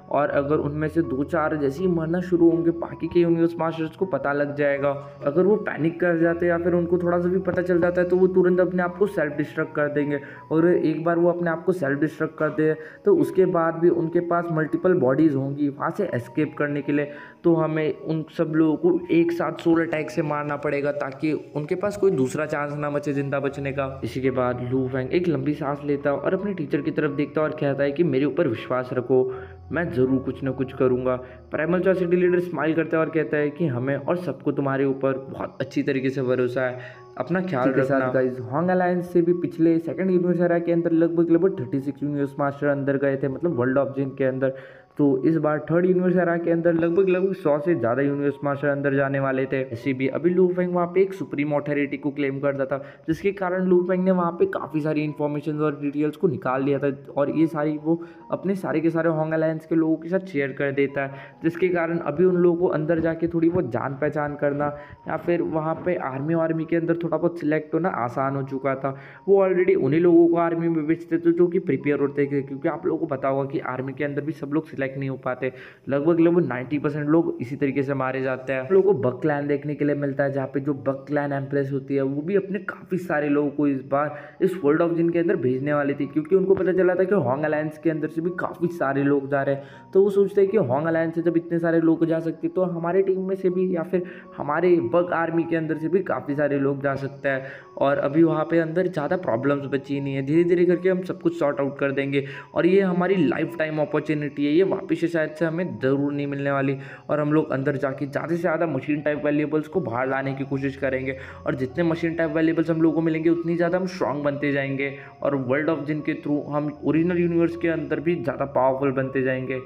और अगर उनमें से दो चार जैसे ही मरना शुरू होंगे, बाकी के यूनिवर्स मास्टर्स को पता लग जाएगा। अगर वो पैनिक कर जाते हैं या फिर उनको थोड़ा सा भी पता चल जाता है तो वो तुरंत अपने आप को सेल्फ डिस्ट्रक्ट कर देंगे। और एक बार वो अपने आप को सेल्फ डिस्ट्रक्ट कर दे तो उसके बाद भी उनके पास मल्टीपल बॉडीज़ होंगी वहाँ से एस्केप करने के लिए। तो हमें उन सब लोगों को एक साथ सोल अटैक से मारना पड़ेगा ताकि उनके पास कोई दूसरा चांस ना बचे ज़िंदा बचने का। इसी के बाद लू फैंग एक लंबी सांस लेता और अपने टीचर की तरफ़ देखता और कहता है कि मेरे ऊपर विश्वास रखो। मैं ज़रूर कुछ ना कुछ करूँगा। प्राइमल चॉ सिटी लीडर स्माइल करता है और कहता है कि हमें और सबको तुम्हारे ऊपर बहुत अच्छी तरीके से भरोसा है। अपना ख्याल रखना। गाइस हॉन्ग अलायंस से भी पिछले सेकंड यूनिवर्स के अंदर लगभग लगभग थर्टी सिक्स यूनिवर्स मास्टर अंदर गए थे मतलब वर्ल्ड ऑफ़ जिन के अंदर। तो इस बार थर्ड यूनिवर्स एरा के अंदर लगभग लगभग सौ से ज़्यादा यूनिवर्स मास्टर अंदर जाने वाले थे। ऐसे भी अभी लू फेंग वहाँ पे एक सुप्रीम ऑथोरिटी को क्लेम करता था, जिसके कारण लू फेंग ने वहाँ पे काफ़ी सारी इन्फॉर्मेशन और डिटेल्स को निकाल लिया था और ये सारी वो अपने सारे के सारे होंग अलायंस के लोगों के साथ शेयर कर देता है, जिसके कारण अभी उन लोगों को अंदर जाके थोड़ी बहुत जान पहचान करना या फिर वहाँ पर आर्मी वार्मी के अंदर थोड़ा बहुत सिलेक्ट होना आसान हो चुका था। वो ऑलरेडी उन्हीं लोगों को आर्मी में बेचते थे जो कि प्रिपेयर होते थे, क्योंकि आप लोगों को पता होगा कि आर्मी के अंदर भी सब लोग सिलेक्ट नहीं हो पाते। लगभग लगभग नाइन्टी परसेंट लोग इसी तरीके से मारे जाते हैं। लोगों को बक क्लैन देखने के लिए मिलता है, जहाँ पे जो बक क्लैन एम्प्रेस होती है, वो भी अपने काफ़ी सारे लोगों को इस बार इस वर्ल्ड ऑफ़ जिन के अंदर भेजने वाली थी, क्योंकि उनको पता चला था कि हॉन्ग अलायंस के अंदर से भी काफ़ी सारे लोग जा रहे हैं। तो वो सोचते हैं कि हॉन्ग अलायंस से जब इतने सारे लोग जा सकते तो हमारे टीम में से भी या फिर हमारे बग आर्मी के अंदर से भी काफ़ी सारे लोग जा सकते हैं। और अभी वहाँ पे अंदर ज़्यादा प्रॉब्लम्स बची नहीं है। धीरे धीरे करके हम सब कुछ सॉर्ट आउट कर देंगे। और ये हमारी लाइफ टाइम अपॉर्चुनिटी है, ये वापस से शायद से हमें ज़रूर नहीं मिलने वाली और हम लोग अंदर जाके ज़्यादा से ज़्यादा मशीन टाइप वैल्यूबल्स को बाहर लाने की कोशिश करेंगे और जितने मशीन टाइप वैल्यूबल्स हम लोगों को मिलेंगे, उतनी ज़्यादा हम स्ट्रॉन्ग बनते जाएँगे और वर्ल्ड ऑफ़ जिनके थ्रू हम ओरिजिनल यूनिवर्स के अंदर भी ज़्यादा पावरफुल बनते जाएँगे।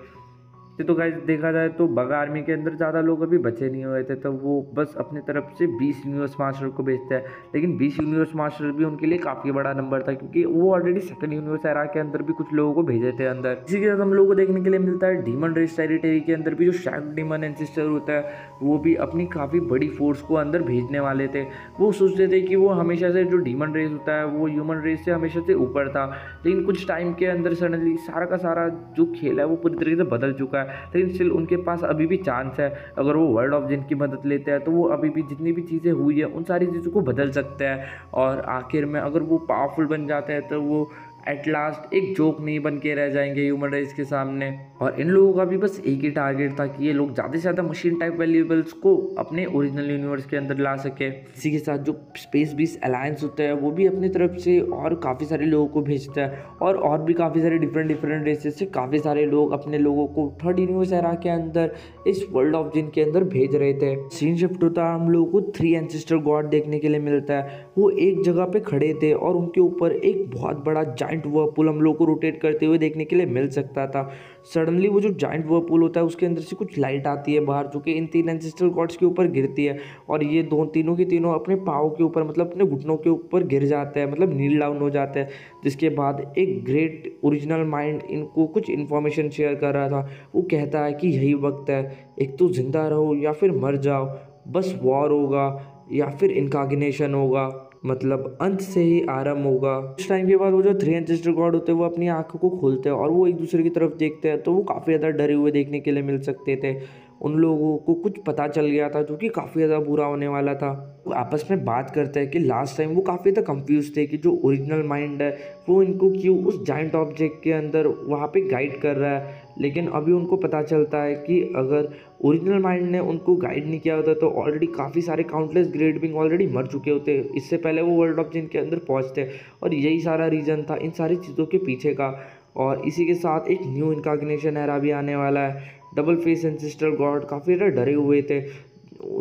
तो गाइज़ देखा जाए तो बगा आर्मी के अंदर ज़्यादा लोग अभी बचे नहीं हुए थे तो वो बस अपनी तरफ़ से 20 यूनिवर्स मास्टर को भेजते हैं। लेकिन 20 यूनिवर्स मास्टर भी उनके लिए काफ़ी बड़ा नंबर था, क्योंकि वो ऑलरेडी सेकंड यूनिवर्स एरा के अंदर भी कुछ लोगों को भेजे थे अंदर। इसी के साथ हम लोगों को देखने के लिए मिलता है डीमन रेस टेरिटरी के अंदर भी, जो शैक डीमन एंसिस्टर होता है, वो भी अपनी काफ़ी बड़ी फोर्स को अंदर भेजने वाले थे। वो सोचते थे कि वो हमेशा से जो डीमन रेस होता है, वो ह्यूमन रेस से हमेशा से ऊपर था। लेकिन कुछ टाइम के अंदर सडनली सारा का सारा जो खेल है, वो पूरी तरीके से बदल चुका है। लेकिन स्टिल उनके पास अभी भी चांस है। अगर वो वर्ल्ड ऑफ़ जिन की मदद लेते हैं तो वो अभी भी जितनी भी चीज़ें हुई है, उन सारी चीज़ों को बदल सकते हैं। और आखिर में अगर वो पावरफुल बन जाते हैं तो वो एट लास्ट एक जोक नहीं बन के रह जाएँगे ह्यूमन राइट्स के सामने। और इन लोगों का भी बस एक ही टारगेट था कि ये लोग ज़्यादा से ज़्यादा मशीन टाइप वैल्यूबल्स को अपने ओरिजिनल यूनिवर्स के अंदर ला सके। इसी के साथ जो स्पेस बीस अलायंस होता है, वो भी अपनी तरफ़ से और काफ़ी सारे लोगों को भेजता है। और और भी काफ़ी सारे डिफरेंट डिफरेंट रेसेस से काफ़ी सारे लोग अपने लोगों को थर्ड यूनिवर्स एरा के अंदर इस वर्ल्ड ऑफ़ जिन के अंदर भेज रहे थे। सीन शिफ्ट होता है, हम लोगों को थ्री एंसिस्टर गॉड देखने के लिए मिलता है। वो एक जगह पे खड़े थे और उनके ऊपर एक बहुत बड़ा जाइंट वर्पुल हम लोग को रोटेट करते हुए देखने के लिए मिल सकता था। सडनली वो जो जाइंट वर्पुल होता है, उसके अंदर से कुछ लाइट आती है बाहर, जो कि इन तीन एंसिस्टर गॉड्स के ऊपर गिरती है और ये दो, तीनों के तीनों अपने पाँव के ऊपर मतलब अपने घुटनों के ऊपर गिर जाते हैं मतलब नील डाउन हो जाते हैं। जिसके बाद एक ग्रेट ओरिजिनल माइंड इनको कुछ इन्फॉर्मेशन शेयर कर रहा था। वो कहता है कि यही वक्त है, एक तो ज़िंदा रहो या फिर मर जाओ, बस वॉर होगा या फिर इनकागिनेशन होगा। मतलब अंत से ही आरंभ होगा। उस टाइम के बाद वो जो थ्री एंसेस्टर गॉड होते हैं, वो अपनी आँखों को खोलते हैं और वो एक दूसरे की तरफ़ देखते हैं तो वो काफ़ी ज़्यादा डरे हुए देखने के लिए मिल सकते थे। उन लोगों को कुछ पता चल गया था जो कि काफ़ी ज़्यादा बुरा होने वाला था। वो आपस में बात करते हैं कि लास्ट टाइम वो काफ़ी ज़्यादा कंफ्यूज थे कि जो ओरिजिनल माइंड है, वो इनको क्यों उस जाइंट ऑब्जेक्ट के अंदर वहाँ पे गाइड कर रहा है? लेकिन अभी उनको पता चलता है कि अगर ओरिजिनल माइंड ने उनको गाइड नहीं किया होता तो ऑलरेडी काफ़ी सारे काउंटलेस ग्रेड बिंग ऑलरेडी मर चुके होते। इससे पहले वो वर्ल्ड ऑफ़ जिन के अंदर पहुँचते और यही सारा रीज़न था इन सारी चीज़ों के पीछे का। और इसी के साथ एक न्यू इनकाग्नेशन एरा भी आने वाला है। डबल फेस एंसिस्टर गॉड काफ़ी ज़्यादा डरे हुए थे।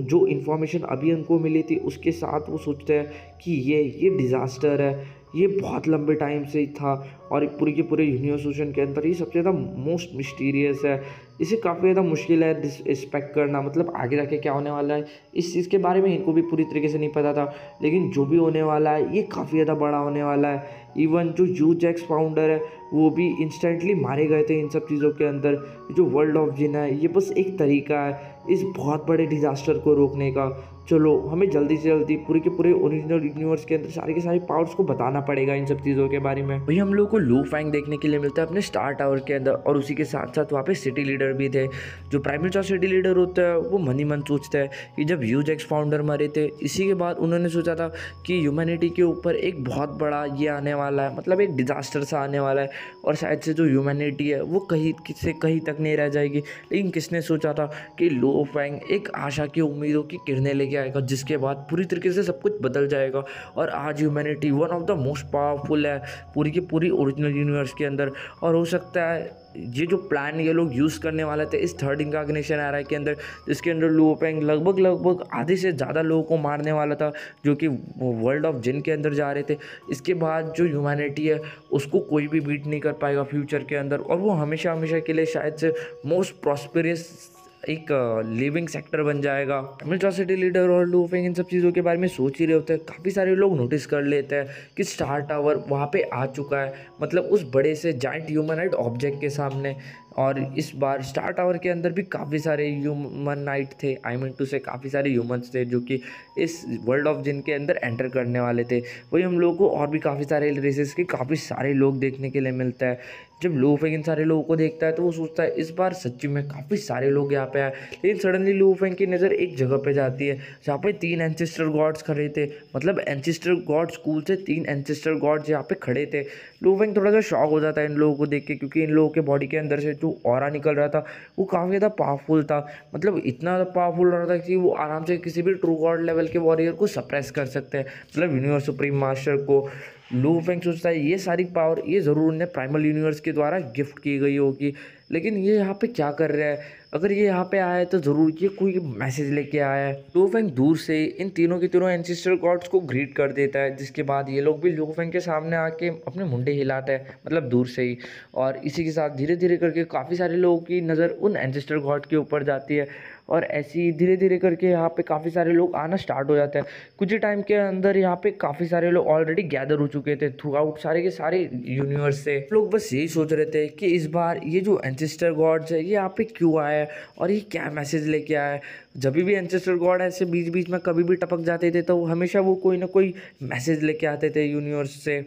जो इन्फॉर्मेशन अभी उनको मिली थी, उसके साथ वो सोचते हैं कि ये ये डिज़ास्टर है। ये बहुत लंबे टाइम से ही था और पूरी के पूरे यूनिवर्स ओशन के अंदर ये सबसे ज़्यादा मोस्ट मिस्टीरियस है। इसे काफ़ी ज़्यादा मुश्किल है रिस्पेक्ट करना मतलब आगे जाके क्या होने वाला है, इस चीज़ के बारे में इनको भी पूरी तरीके से नहीं पता था। लेकिन जो भी होने वाला है, ये काफ़ी ज़्यादा बड़ा होने वाला है। इवन जो यू जैक्स फाउंडर है, वो भी इंस्टेंटली मारे गए थे इन सब चीज़ों के अंदर। जो वर्ल्ड ऑफ़ जिन है, ये बस एक तरीका है इस बहुत बड़े डिज़ास्टर को रोकने का। चलो, हमें जल्दी से जल्दी पूरे के पूरे ओरिजिनल यूनिवर्स के अंदर सारे के सारे पावर्स को बताना पड़ेगा इन सब चीज़ों के बारे में। वही हम लोग को लू फैंग देखने के लिए मिलता है अपने स्टार टावर के अंदर और उसी के साथ साथ वहाँ पे सिटी लीडर भी थे। जो प्राइम मिनिस्टर सिटी लीडर होता है, वो मन ही मन सोचता है कि जब यूज़ एक्स फाउंडर मरे थे, इसी के बाद उन्होंने सोचा था कि ह्यूमैनिटी के ऊपर एक बहुत बड़ा ये आने वाला है मतलब एक डिज़ास्टर सा आने वाला है और शायद से जो ह्यूमैनिटी है, वो कहीं से कहीं तक नहीं रह जाएगी। लेकिन किसने सोचा था कि लो फैंग एक आशा की उम्मीदों की किरणें लेके आएगा जिसके बाद पूरी तरीके से सब कुछ बदल जाएगा। और आज humanity one of the most powerful है, पूरी की पूरी ओरिजिनल यूनिवर्स के अंदर। और हो सकता है, ये जो प्लान ये लोग यूज़ करने वाले थे, इस थर्ड इंकाग्नेशन आ रहा है के अंदर, जिसके अंदर लूपेंग लगभग लगभग आधे से ज़्यादा लोगों को मारने वाला था, जो कि वर्ल्ड ऑफ़ जिन के अंदर जा रहे थे। इसके बाद जो ह्यूमैनिटी है, उसको कोई भी बीट नहीं कर पाएगा फ्यूचर के अंदर। और वो हमेशा हमेशा के लिए शायद से मोस्ट प्रॉस्पेरियस एक लिविंग सेक्टर बन जाएगा। एमिट्रॉसिटी लीडर और लूफिंग इन सब चीज़ों के बारे में सोच ही रहे होते हैं। काफ़ी सारे लोग नोटिस कर लेते हैं कि स्टार टावर वहाँ पे आ चुका है। मतलब उस बड़े से जाइंट ह्यूमन राइट ऑब्जेक्ट के सामने। और इस बार स्टार टावर के अंदर भी काफ़ी सारे ह्यूमन नाइट थे आई मीन टू से काफ़ी सारे ह्यूमंस थे जो कि इस वर्ल्ड ऑफ़ जिन के अंदर एंटर करने वाले थे। वही हम लोगों को और भी काफ़ी सारे रेसेस के काफ़ी सारे लोग देखने के लिए मिलता है। जब लूफेंग इन सारे लोगों को देखता है तो वो सोचता है, इस बार सच्ची में काफ़ी सारे लोग यहाँ पे आए। लेकिन सडनली लूफेंग की नज़र एक जगह पे जाती है, जहाँ पे तीन एंसेस्टर गॉड्स खड़े थे। मतलब एंसेस्टर गॉड स्कूल से तीन एंसेस्टर गॉड्स यहाँ पे खड़े थे। लूफेंग थोड़ा सा शॉक हो जाता है इन लोगों को देख के, क्योंकि इन लोगों के बॉडी के अंदर से जो और निकल रहा था, वो काफ़ी ज़्यादा पावरफुल था। मतलब इतना पावरफुल रहा था कि वो आराम से किसी भी ट्रू गॉड लेवल के वॉरियर को सप्रेस कर सकते हैं। मतलब यूनिवर्स सुप्रीम मास्टर को लू फेंग सोचता है ये सारी पावर ये ज़रूर उन्हें प्राइमल यूनिवर्स के द्वारा गिफ्ट की गई होगी। लेकिन ये यहाँ पे क्या कर रहा है? अगर ये यहाँ पे आया है तो ज़रूर ये कोई मैसेज लेके आया है। लोफेंग दूर से इन तीनों के तीनों एंसिस्टर गॉड्स को ग्रीट कर देता है, जिसके बाद ये लोग भी लोफेंग के सामने आके अपने मुंडे हिलाते हैं मतलब दूर से ही। और इसी के साथ धीरे धीरे करके काफ़ी सारे लोगों की नज़र उन एंसिस्टर गॉड के ऊपर जाती है। और ऐसे ही धीरे धीरे करके यहाँ पे काफ़ी सारे लोग आना स्टार्ट हो जाते हैं। कुछ ही टाइम के अंदर यहाँ पे काफ़ी सारे लोग ऑलरेडी गैदर हो चुके थे थ्रू आउट सारे के सारे यूनिवर्स से। लोग बस यही सोच रहे थे कि इस बार ये जो एंसेस्टर गॉड्स है, ये यहाँ पे क्यों है और ये क्या मैसेज लेके आया है जब भी एंसेस्टर गॉड ऐसे बीच बीच में कभी भी टपक जाते थे तो हमेशा वो कोई ना कोई मैसेज लेके आते थे यूनिवर्स से।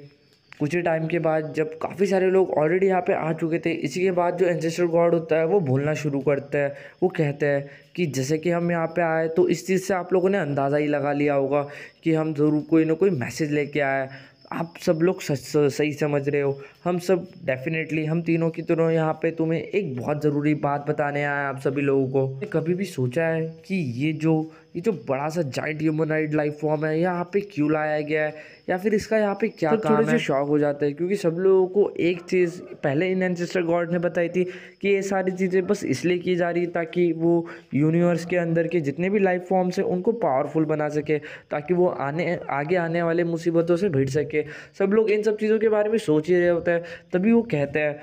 कुछ ही टाइम के बाद जब काफ़ी सारे लोग ऑलरेडी यहाँ पे आ चुके थे, इसी के बाद जो एंसेस्टर गॉड होता है, वो बोलना शुरू करता है, वो कहते हैं कि जैसे कि हम यहाँ पे आए तो इस चीज़ से आप लोगों ने अंदाज़ा ही लगा लिया होगा कि हम ज़रूर कोई ना कोई मैसेज लेके आए। आप सब लोग सच सही समझ रहे हो। हम सब डेफिनेटली हम तीनों की तरह यहाँ पे तुम्हें एक बहुत ज़रूरी बात बताने आए आप सभी लोगों को। कभी भी सोचा है कि ये जो ये जो बड़ा सा जाइंट ह्यूमनाइड लाइफ फॉर्म है यहाँ पे क्यों लाया गया है? या फिर इसका यहाँ पे क्या तो काम थोड़े से शौक हो जाता है क्योंकि सब लोगों को एक चीज़ पहले इन एंसेस्टर गॉड ने बताई थी कि ये सारी चीज़ें बस इसलिए की जा रही है ताकि वो यूनिवर्स के अंदर के जितने भी लाइफ फॉर्म्स हैं उनको पावरफुल बना सके ताकि वो आने आगे आने वाले मुसीबतों से भिड़ सके। सब लोग इन सब चीज़ों के बारे में सोच ही रहे होते हैं तभी वो कहते हैं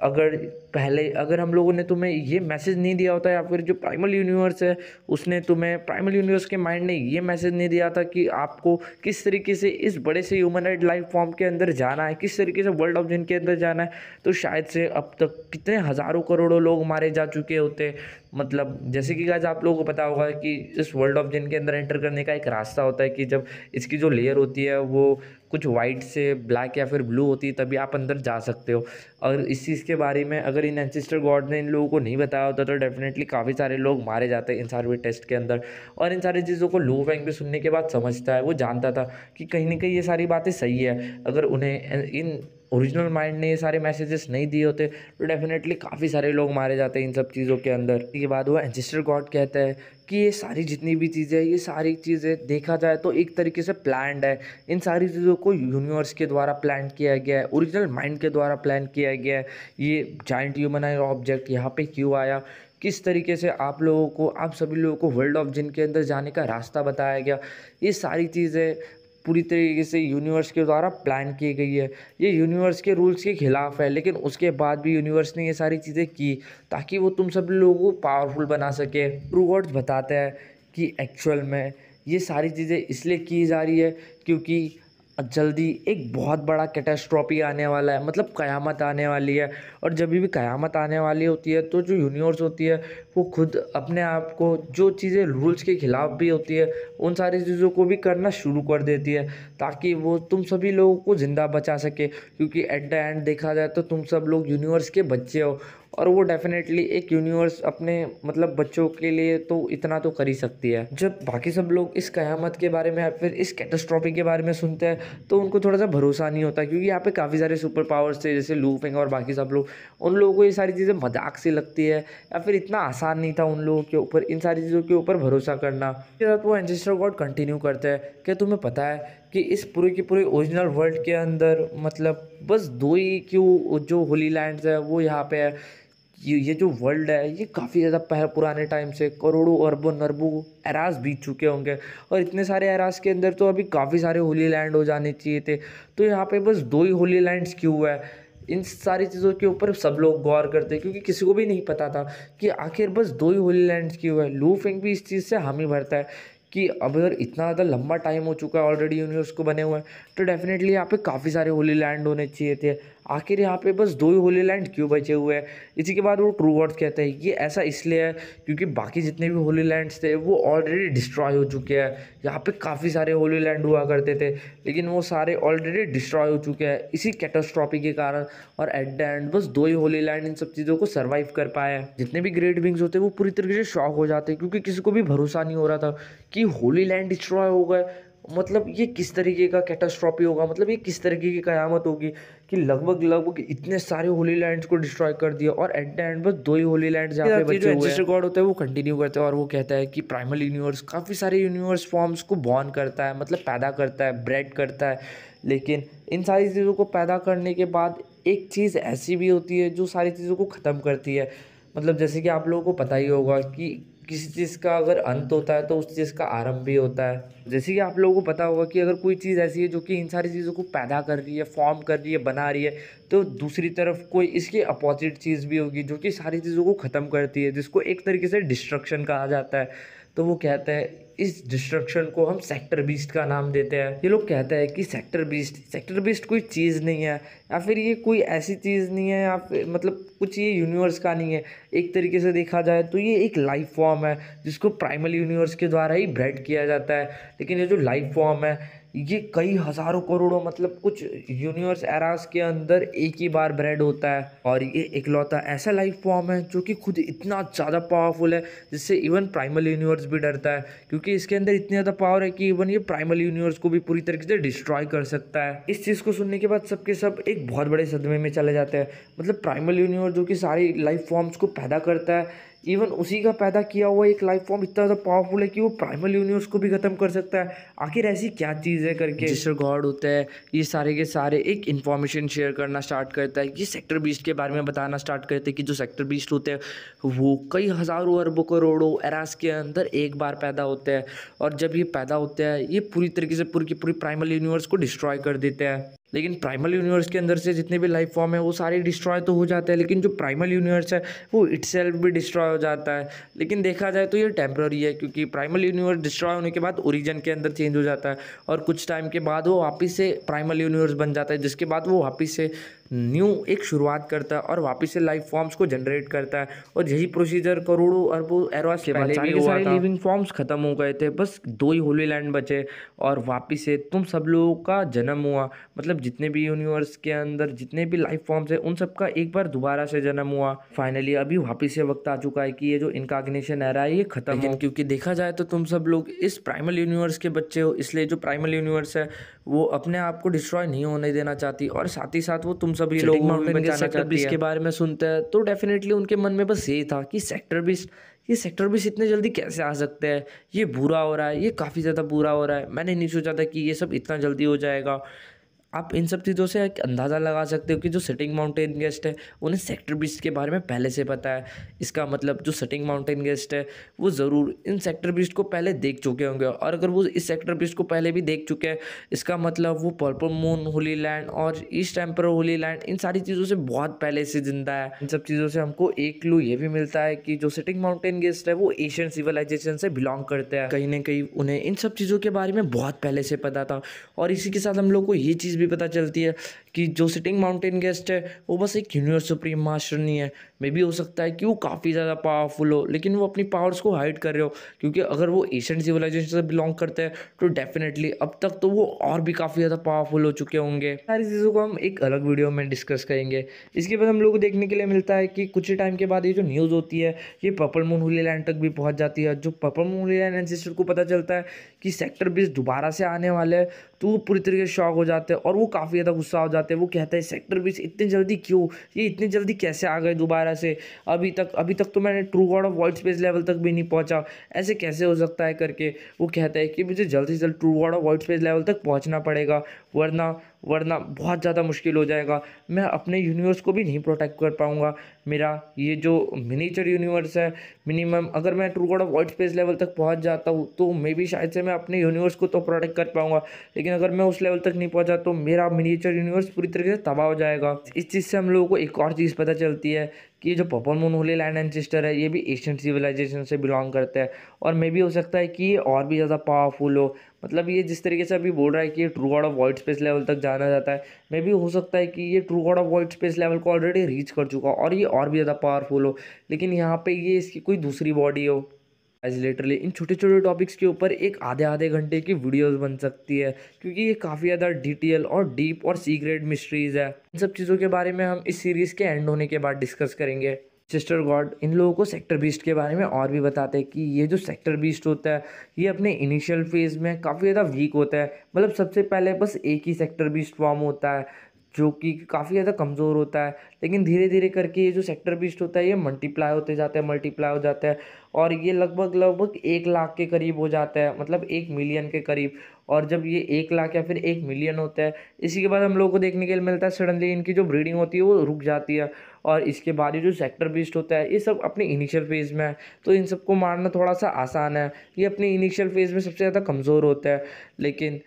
अगर पहले अगर हम लोगों ने तुम्हें ये मैसेज नहीं दिया होता या फिर जो प्राइमल यूनिवर्स है, उसने तुम्हें प्राइमल यूनिवर्स के माइंड ने ये मैसेज नहीं दिया था कि आपको किस तरीके से इस बड़े से ह्यूमनाइड लाइफ फॉर्म के अंदर जाना है, किस तरीके से वर्ल्ड ऑफ़ जिन के अंदर जाना है तो शायद से अब तक कितने हज़ारों करोड़ों लोग मारे जा चुके होते। मतलब जैसे कि आज आप लोगों को पता होगा कि इस वर्ल्ड ऑफ़ जिन के अंदर एंटर करने का एक रास्ता होता है कि जब इसकी जो लेयर होती है, वो कुछ वाइट से ब्लैक या फिर ब्लू होती है, तभी आप अंदर जा सकते हो। और इस चीज़ के बारे में अगर इन एंसिस्टर गॉड ने इन लोगों को नहीं बताया होता तो डेफिनेटली काफ़ी सारे लोग मारे जाते हैं इन सारे टेस्ट के अंदर। और इन सारी चीज़ों को लो फैंग भी सुनने के बाद समझता है, वो जानता था कि कहीं ना कहीं ये सारी बातें सही है। अगर उन्हें इन ओरिजिनल माइंड ने ये सारे मैसेजेस नहीं दिए होते तो डेफिनेटली काफ़ी सारे लोग मारे जाते हैं इन सब चीज़ों के अंदर। इसके बाद वो एंजिस्टर गॉड कहता है कि ये सारी जितनी भी चीज़ें, ये सारी चीज़ें देखा जाए तो एक तरीके से प्लान्ड है। इन सारी चीज़ों को यूनिवर्स के द्वारा प्लान किया गया है ओरिजिनल माइंड के द्वारा प्लान किया गया है। ये जाइंट ह्यूमन ऑब्जेक्ट यहाँ पे क्यों आया? किस तरीके से आप लोगों को, आप सभी लोगों को वर्ल्ड ऑफ़ जिन के अंदर जाने का रास्ता बताया गया? ये सारी चीज़ें पूरी तरीके से यूनिवर्स के द्वारा प्लान की गई है। ये यूनिवर्स के रूल्स के खिलाफ है, लेकिन उसके बाद भी यूनिवर्स ने ये सारी चीज़ें की ताकि वो तुम सब लोगों को पावरफुल बना सके। ट्रू बताते हैं कि एक्चुअल में ये सारी चीज़ें इसलिए की जा रही है क्योंकि जल्दी एक बहुत बड़ा कैटास्ट्रॉपी आने वाला है मतलब क़यामत आने वाली है। और जब भी क़यामत आने वाली होती है तो जो यूनिवर्स होती है, वो खुद अपने आप को, जो चीज़ें रूल्स के ख़िलाफ़ भी होती है, उन सारी चीज़ों को भी करना शुरू कर देती है, ताकि वो तुम सभी लोगों को ज़िंदा बचा सके। क्योंकि एट द एंड देखा जाए तो तुम सब लोग यूनिवर्स के बच्चे हो और वो डेफिनेटली एक यूनिवर्स अपने मतलब बच्चों के लिए तो इतना तो कर ही सकती है। जब बाकी सब लोग इस क़यामत के बारे में या फिर इस कैटास्ट्रॉफी के बारे में सुनते हैं तो उनको थोड़ा सा भरोसा नहीं होता, क्योंकि यहाँ पे काफ़ी सारे सुपर पावर्स थे, जैसे लूफिंग और बाकी सब लोग। उन लोगों को ये सारी चीज़ें मज़ाक सी लगती है, या फिर इतना आसान नहीं था उन लोगों के ऊपर, इन सारी चीज़ों के ऊपर भरोसा करना। साथ वो एंजेस्टर गॉड कंटिन्यू करते हैं। कि तुम्हें पता है कि इस पूरे के पूरे ओरिजिनल वर्ल्ड के अंदर मतलब बस दो ही क्यों जो होली लैंड्स है, वो यहाँ पे है। ये ये जो वर्ल्ड है, ये काफ़ी ज़्यादा पह, पुराने टाइम से करोड़ों अरबों नरबों एराज बीत चुके होंगे। और इतने सारे एराज के अंदर तो अभी काफ़ी सारे होली लैंड हो जाने चाहिए थे। तो यहाँ पे बस दो ही होली लैंड्स क्यों हुआ है? इन सारी चीज़ों के ऊपर सब लोग गौर करते हैं, क्योंकि किसी को भी नहीं पता था कि आखिर बस दो ही होली लैंड्स क्यों है। लू भी इस चीज़ से हामी भरता है। कि अब अगर इतना ज़्यादा लंबा टाइम हो चुका है ऑलरेडी यूनिवर्स को बने हुए तो डेफिनेटली यहाँ पे काफ़ी सारे होली लैंड होने चाहिए थे। आखिर यहाँ पे बस दो ही होली लैंड क्यों बचे हुए हैं? इसी के बाद वो ट्रू वर्ड्स कहते हैं ये ऐसा इसलिए है क्योंकि बाकी जितने भी होली लैंड्स थे, वो ऑलरेडी डिस्ट्रॉय हो चुके हैं। यहाँ पे काफ़ी सारे होली लैंड हुआ करते थे, लेकिन वो सारे ऑलरेडी डिस्ट्रॉय हो चुके हैं इसी कैटास्ट्रॉफी के कारण। और एट द एंड बस दो ही होली लैंड इन सब चीज़ों को सर्वाइव कर पाए जितने भी ग्रेट बिंग्स होते हैं, वो पूरी तरीके से शॉक हो जाते हैं, क्योंकि किसी को भी भरोसा नहीं हो रहा था कि होली लैंड डिस्ट्रॉय हो गए। मतलब ये किस तरीके का कैटास्ट्रॉफी होगा? मतलब ये किस तरीके की क़यामत होगी कि लगभग लगभग इतने सारे होली लैंड्स को डिस्ट्रॉय कर दिया और एट द एंड बस दो ही होली लैंड हुए हैं। होता है वो कंटिन्यू करता है और वो कहता है कि प्राइमल यूनिवर्स काफ़ी सारे यूनिवर्स फॉर्म्स को बॉर्न करता है मतलब पैदा करता है ब्रेड करता है। लेकिन इन सारी चीज़ों को पैदा करने के बाद एक चीज़ ऐसी भी होती है जो सारी चीज़ों को ख़त्म करती है। मतलब जैसे कि आप लोगों को पता ही होगा कि किसी चीज़ का अगर अंत होता है तो उस चीज़ का आरंभ भी होता है। जैसे कि आप लोगों को पता होगा कि अगर कोई चीज़ ऐसी है जो कि इन सारी चीज़ों को पैदा कर रही है फॉर्म कर रही है, बना रही है तो दूसरी तरफ़ कोई इसके अपोजिट चीज़ भी होगी जो कि सारी चीज़ों को ख़त्म करती है, जिसको एक तरीके से डिस्ट्रक्शन कहा जाता है। तो वो कहते हैं, इस डिस्ट्रक्शन को हम सेक्टर बीस्ट का नाम देते हैं। ये लोग कहते हैं कि सेक्टर बीस्ट सेक्टर बीस्ट कोई चीज़ नहीं है, या फिर ये कोई ऐसी चीज़ नहीं है, या फिर मतलब कुछ ये यूनिवर्स का नहीं है। एक तरीके से देखा जाए तो ये एक लाइफ फॉर्म है, जिसको प्राइमल यूनिवर्स के द्वारा ही ब्रेड किया जाता है। लेकिन ये जो लाइफ फॉर्म है ये कई हज़ारों करोड़ों मतलब कुछ यूनिवर्स एरास के अंदर एक ही बार ब्रेड होता है और ये इकलौता ऐसा लाइफ फॉर्म है जो कि खुद इतना ज़्यादा पावरफुल है, जिससे इवन प्राइमल यूनिवर्स भी डरता है, क्योंकि इसके अंदर इतनी ज़्यादा पावर है कि इवन ये प्राइमल यूनिवर्स को भी पूरी तरीके से डिस्ट्रॉय कर सकता है। इस चीज़ को सुनने के बाद सबके सब एक बहुत बड़े सदमे में चले जाते हैं। मतलब प्राइमल यूनिवर्स जो कि सारी लाइफ फॉर्म्स को पैदा करता है इवन उसी का पैदा किया हुआ एक लाइफ फॉर्म इतना ज़्यादा पावरफुल है कि वो प्राइमल यूनिवर्स को भी ख़त्म कर सकता है। आखिर ऐसी क्या चीज़ है करके? जिसर गॉड होता है, ये सारे के सारे एक इन्फॉर्मेशन शेयर करना स्टार्ट करता है। ये सेक्टर बीस्ट के बारे में बताना स्टार्ट करते हैं कि जो सेक्टर बीस्ट होते हैं, वो कई हज़ारों अरबों करोड़ों एरास के अंदर एक बार पैदा होते हैं। और जब ये पैदा होते हैं, ये पूरी तरीके से पूरी की पूरी प्राइमल यूनिवर्स को डिस्ट्रॉय कर देते हैं। लेकिन प्राइमल यूनिवर्स के अंदर से जितने भी लाइफ फॉर्म है, वो सारे डिस्ट्रॉय तो हो जाते हैं, लेकिन जो प्राइमल यूनिवर्स है, वो इट भी डिस्ट्रॉय हो जाता है। लेकिन देखा जाए तो ये टेम्प्ररी है, क्योंकि प्राइमल यूनिवर्स डिस्ट्रॉय होने के बाद ओरिजन के अंदर चेंज हो जाता है और कुछ टाइम के बाद वो वापस से प्राइमल यूनिवर्स बन जाता है, जिसके बाद वो वापस से न्यू एक शुरुआत करता है और वापस से लाइफ फॉर्म्स को जनरेट करता है। और यही प्रोसीजर करोड़ों अरबों एरवास के बाद सारे सारे लिविंग फॉर्म्स खत्म हो गए थे बस दो ही होली लैंड बचे और वापस से तुम सब लोगों का जन्म हुआ। मतलब जितने भी यूनिवर्स के अंदर जितने भी लाइफ फॉर्म्स है उन सब का एक बार दोबारा से जन्म हुआ। फाइनली अभी वापस से वक्त आ चुका है कि ये जो इनकाग्नेशन रहा है ये खत्म हो। क्योंकि देखा जाए तो तुम सब लोग इस प्राइमल यूनिवर्स के बच्चे हो इसलिए जो प्राइमल यूनिवर्स है वो अपने आप को डिस्ट्रॉय नहीं होने देना चाहती। और साथ ही साथ वो तुम सभी लोग माउंटेन के सेक्टर बीस के बारे में सुनते हैं तो डेफिनेटली उनके मन में बस यही था कि सेक्टर बीस ये सेक्टर बीस इतने जल्दी कैसे आ सकते हैं? ये बुरा हो रहा है ये काफ़ी ज़्यादा बुरा हो रहा है। मैंने नहीं सोचा था कि ये सब इतना जल्दी हो जाएगा। आप इन सब चीज़ों से एक अंदाज़ा लगा सकते हो कि जो सिटिंग माउंटेन गेस्ट है, उन्हें सेक्टर बीस्ट के बारे में पहले से पता है। इसका मतलब जो सिटिंग माउंटेन गेस्ट है, वो ज़रूर इन सेक्टर बीस्ट को पहले देख चुके होंगे और अगर वो इस सेक्टर बीस्ट को पहले भी देख चुके हैं, इसका मतलब वो पर्पल मून होली लैंड और ईस्ट एम्पर होली लैंड इन सारी चीज़ों से बहुत पहले से ज़िंदा है। इन सब चीज़ों से हमको एक क्लू ये भी मिलता है कि जो सिटिंग माउंटेन गेस्ट है, वो एशियन सिविलाइजेशन से बिलोंग करते हैं। कहीं ना कहीं उन्हें इन सब चीज़ों के बारे में बहुत पहले से पता था और इसी के साथ हम लोग को ये चीज़ भी पता चलती है कि जो सिटिंग माउंटेन गेस्ट है, वो बस एक यूनिवर्स सुप्रीम मास्टर नहीं है। मे भी हो सकता है कि वो काफ़ी ज़्यादा पावरफुल हो, लेकिन वो अपनी पावर्स को हाइड कर रहे हो, क्योंकि अगर वो एशियन सिविलाइजेशन से बिलोंग करते हैं तो डेफिनेटली अब तक तो वो और भी काफ़ी ज़्यादा पावरफुल हो चुके होंगे। सारी चीज़ों को हम एक अलग वीडियो में डिस्कस करेंगे। इसके बाद हम लोग को देखने के लिए मिलता है कि कुछ ही टाइम के बाद ये जो न्यूज़ होती है, ये पर्पल मून हुली लैंड तक भी पहुँच जाती है। जो purple moon holy land ancestor को पता चलता है कि सेक्टर बीस दोबारा से आने वाले हैं तो वो पूरी तरीके से शॉक हो जाते हैं और वो काफ़ी ज़्यादा गुस्सा हो जाते हैं। वो कहते हैं सेक्टर बीस इतनी जल्दी क्यों? ये इतनी जल्दी कैसे आ गए दोबारा से? अभी तक अभी तक तो मैंने true god of white space level तक भी नहीं पहुँचा। ऐसे कैसे हो सकता है करके? वो कहता है कि मुझे जल्द से जल्द true god of white space level तक पहुँचना पड़ेगा, वरना वरना बहुत ज़्यादा मुश्किल हो जाएगा। मैं अपने यूनिवर्स को भी नहीं प्रोटेक्ट कर पाऊँगा। मेरा ये जो मिनीचर यूनिवर्स है मिनिमम अगर मैं true god of white space level तक पहुँच जाता हूँ तो मे भी शायद से मैं अपने यूनिवर्स को तो प्रोटेक्ट कर पाऊँगा। लेकिन अगर मैं उस लेवल तक नहीं पहुँचा तो मेरा मिनीचर यूनिवर्स पूरी तरीके से तबाह हो जाएगा। इस चीज़ से हम लोगों को एक और चीज़ पता चलती है कि जो purple moon holy land ancestor है, ये भी एशियन सिविलाइजेशन से बिलोंग करता है। और मे भी हो सकता है कि ये और भी ज़्यादा पावरफुल हो। मतलब ये जिस तरीके से अभी बोल रहा है कि ये true god of white space level तक जाना जाता है मे भी हो सकता है कि ये true god of white space level को ऑलरेडी रीच कर चुका और ये और भी ज़्यादा पावरफुल हो। लेकिन यहाँ पर ये इसकी कोई दूसरी बॉडी हो। एज लिटरली इन छोटे छोटे टॉपिक्स के ऊपर एक आधे आधे घंटे की वीडियोस बन सकती है, क्योंकि ये काफ़ी ज़्यादा डिटेल और डीप और सीक्रेट मिस्ट्रीज़ है। इन सब चीज़ों के बारे में हम इस सीरीज़ के एंड होने के बाद डिस्कस करेंगे। सिस्टर गॉड इन लोगों को सेक्टर बीस्ट के बारे में और भी बताते हैं कि ये जो सेक्टर बीस्ट होता है, ये अपने इनिशियल फ़ेज़ में काफ़ी ज़्यादा वीक होता है। मतलब सबसे पहले बस एक ही सेक्टर बीस्ट फॉर्म होता है। जो कि काफ़ी ज़्यादा कमज़ोर होता है। लेकिन धीरे धीरे करके ये जो सेक्टर बीस्ट होता है, ये मल्टीप्लाई होते जाता है मल्टीप्लाई हो जाता है और ये लगभग लगभग एक लाख के करीब हो जाता है मतलब एक मिलियन के करीब। और जब ये एक लाख या फिर एक मिलियन होता है, इसी के बाद हम लोग को देखने के लिए मिलता है सडनली इनकी जो ब्रीडिंग होती है, वो रुक जाती है। और इसके बाद ये जो सेक्टर बीस्ट होता है, ये सब अपने इनिशियल फ़ेज़ में है। तो इन सबको मारना थोड़ा सा आसान है। ये अपने इनिशियल फ़ेज़ में सबसे ज़्यादा कमज़ोर होता है। लेकिन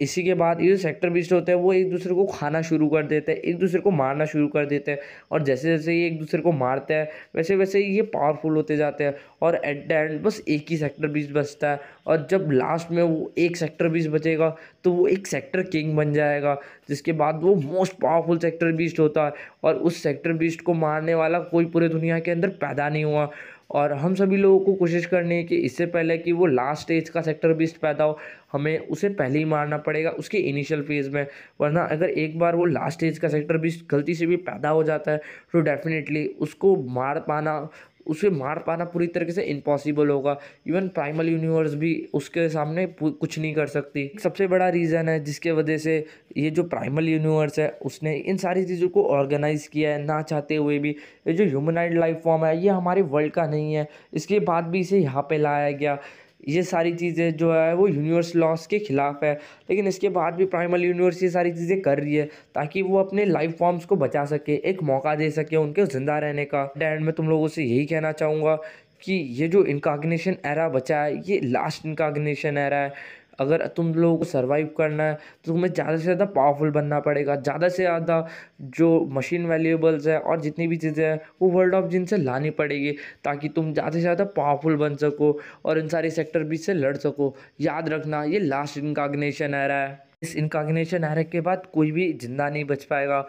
इसी के बाद ये जो सेक्टर बीस्ट होते हैं, वो एक दूसरे को खाना शुरू कर देते हैं, एक दूसरे को मारना शुरू कर देते हैं और जैसे जैसे ये एक दूसरे को मारते हैं, वैसे वैसे ये पावरफुल होते जाते हैं और एट द एंड बस एक ही सेक्टर बीस बचता है और जब लास्ट में वो एक सेक्टर बीस बचेगा तो वो एक सेक्टर किंग बन जाएगा, जिसके बाद वो मोस्ट पावरफुल सेक्टर बीस्ट होता है और उस सेक्टर बीस्ट को मारने वाला कोई पूरे दुनिया के अंदर पैदा नहीं हुआ। और हम सभी लोगों को कोशिश करनी है कि इससे पहले कि वो लास्ट स्टेज का सेक्टर बीस्ट पैदा हो, हमें उसे पहले ही मारना पड़ेगा उसके इनिशियल फ़ेज़ में। वरना अगर एक बार वो लास्ट स्टेज का सेक्टर बीस्ट गलती से भी पैदा हो जाता है तो डेफिनेटली उसको मार पाना उसे मार पाना पूरी तरीके से इम्पॉसिबल होगा। इवन प्राइमल यूनिवर्स भी उसके सामने कुछ नहीं कर सकती। सबसे बड़ा रीज़न है जिसके वजह से ये जो प्राइमल यूनिवर्स है, उसने इन सारी चीज़ों को ऑर्गेनाइज़ किया है, ना चाहते हुए भी। ये जो ह्यूमनाइड लाइफ फॉर्म है, ये हमारे वर्ल्ड का नहीं है। इसके बाद भी इसे यहाँ पर लाया गया। ये सारी चीज़ें जो है वो यूनिवर्स लॉस के ख़िलाफ़ है। लेकिन इसके बाद भी प्राइमल यूनिवर्स ये सारी चीज़ें कर रही है ताकि वो अपने लाइफ फॉर्म्स को बचा सके, एक मौका दे सके उनके ज़िंदा रहने का। एंड में तुम लोगों से यही कहना चाहूँगा कि ये जो इनकाग्नेशन एरा बचा है, ये लास्ट इनकाग्नेशन एरा है। अगर तुम लोगों को सर्वाइव करना है तो तुम्हें ज़्यादा से ज़्यादा पावरफुल बनना पड़ेगा। ज़्यादा से ज़्यादा जो मशीन वैल्यूएबल्स है और जितनी भी चीज़ें हैं, वो वर्ल्ड ऑफ़ जिन से लानी पड़ेगी, ताकि तुम ज़्यादा से ज़्यादा पावरफुल बन सको और इन सारे सेक्टर बीच से लड़ सको। याद रखना, ये लास्ट इनकाग्नेशन आ रहा है। इस इनकाग्नेशन एरा के बाद कोई भी ज़िंदा नहीं बच पाएगा।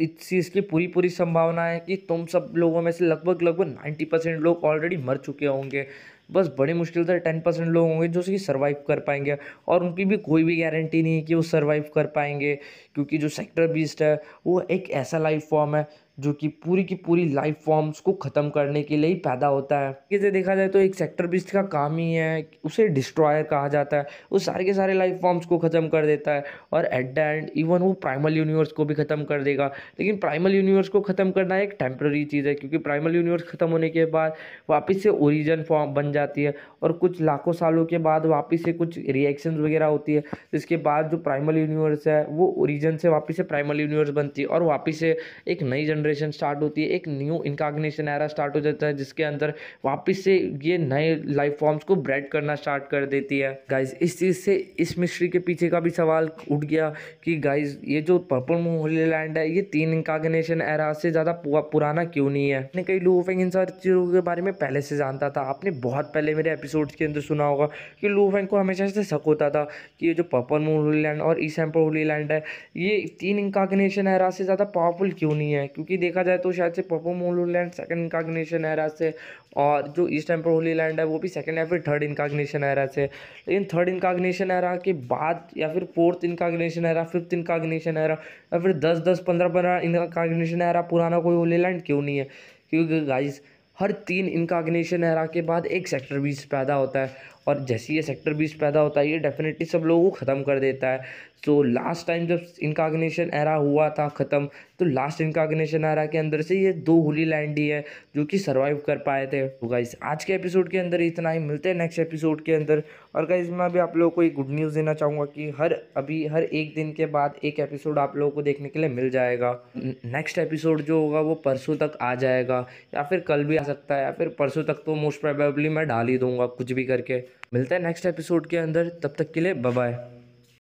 इस चीज़ की पूरी पूरी संभावना है कि तुम सब लोगों में से लगभग लगभग नाइन्टी परसेंट लोग ऑलरेडी मर चुके होंगे। बस बड़ी मुश्किल से टेन परसेंट लोग होंगे जो कि सर्वाइव कर पाएँगे और उनकी भी कोई भी गारंटी नहीं है कि वो सर्वाइव कर पाएँगे, क्योंकि जो सेक्टर बीस्ट है, वो एक ऐसा लाइफ फॉर्म है जो कि पूरी की पूरी लाइफ फॉर्म्स को ख़त्म करने के लिए ही पैदा होता है। जैसे देखा जाए तो एक सेक्टर बीस्ट का काम ही है, उसे डिस्ट्रॉयर कहा जाता है। वो सारे के सारे लाइफ फॉर्म्स को ख़त्म कर देता है और एट द एंड इवन वो प्राइमल यूनिवर्स को भी ख़त्म कर देगा। लेकिन प्राइमल यूनिवर्स को ख़त्म करना एक टेम्प्रेरी चीज़ है, क्योंकि प्राइमल यूनिवर्स ख़त्म होने के बाद वापस से ओरिजन फॉर्म बन जाती है और कुछ लाखों सालों के बाद वापस से कुछ रिएक्शन वगैरह होती है, जिसके बाद जो प्राइमल यूनिवर्स है, वो ओरिजन से वापस से प्राइमल यूनिवर्स बनती है और वापस से एक नई जनरेशन स्टार्ट होती है, एक न्यू इनकाग्नेशन एरा स्टार्ट हो जाता है, जिसके अंदर वापस से ये नए लाइफ फॉर्म्स को ब्रेड करना स्टार्ट कर देती है। गाइज़ इस चीज़ से, इस मिस्ट्री के पीछे का भी सवाल उठ गया कि गाइज़ ये जो पर्पल मून होली लैंड है, ये तीन इनकाग्नेशन एरा से ज़्यादा पुराना क्यों नहीं है? मैंने कई लूफेंग इन सारी चीज़ों के बारे में पहले से जानता था। आपने बहुत पहले मेरे एपिसोड्स के अंदर सुना होगा कि लूफेंग को हमेशा से शक होता था कि ये जो पर्पल मून होली लैंड और ईस्ट एम्पर होली लैंड है, ये तीन इनकाग्नेशन एरा से ज़्यादा पावरफुल क्यों नहीं है? क्योंकि देखा जाए तो शायद से purple moon holy land second incarnation era से और जो ईस्ट एम्पर होली लैंड है, वो भी सेकंड या फिर थर्ड इनकाग्नेशन एरा से। लेकिन थर्ड इनकाग्नेशन एरा के बाद या फिर fourth incarnation era fifth incarnation era या फिर दस दस, पंद्रह पंद्रह इनकाग्नेशन एरा पुराना कोई होली लैंड क्यों नहीं है? क्योंकि गाइस हर तीन इनकाग्नेशन एरा के बाद एक सेक्टर बीस पैदा होता है और जैसे ये सेक्टर बीस पैदा होता है, ये डेफिनेटली सब लोगों को ख़त्म कर देता है। सो लास्ट टाइम जब इनकाग्नेशन एरा हुआ था, ख़त्म तो लास्ट इनकाग्नेशन एरा के अंदर से ये दो होली लैंड ही है, जो कि सर्वाइव कर पाए थे। तो गाइस आज के एपिसोड के अंदर इतना ही, मिलते हैं नेक्स्ट एपिसोड के अंदर। और गाइज़ मैं अभी आप लोगों को एक गुड न्यूज़ देना चाहूँगा कि हर, अभी हर एक दिन के बाद एक एपिसोड आप लोगों को देखने के लिए मिल जाएगा। नेक्स्ट एपिसोड जो होगा वो परसों तक आ जाएगा। या फिर कल भी आ सकता है, या फिर परसों तक तो मोस्ट प्रोबेबली मैं डाल ही दूँगा कुछ भी करके। मिलते हैं नेक्स्ट एपिसोड के अंदर, तब तक के लिए बाय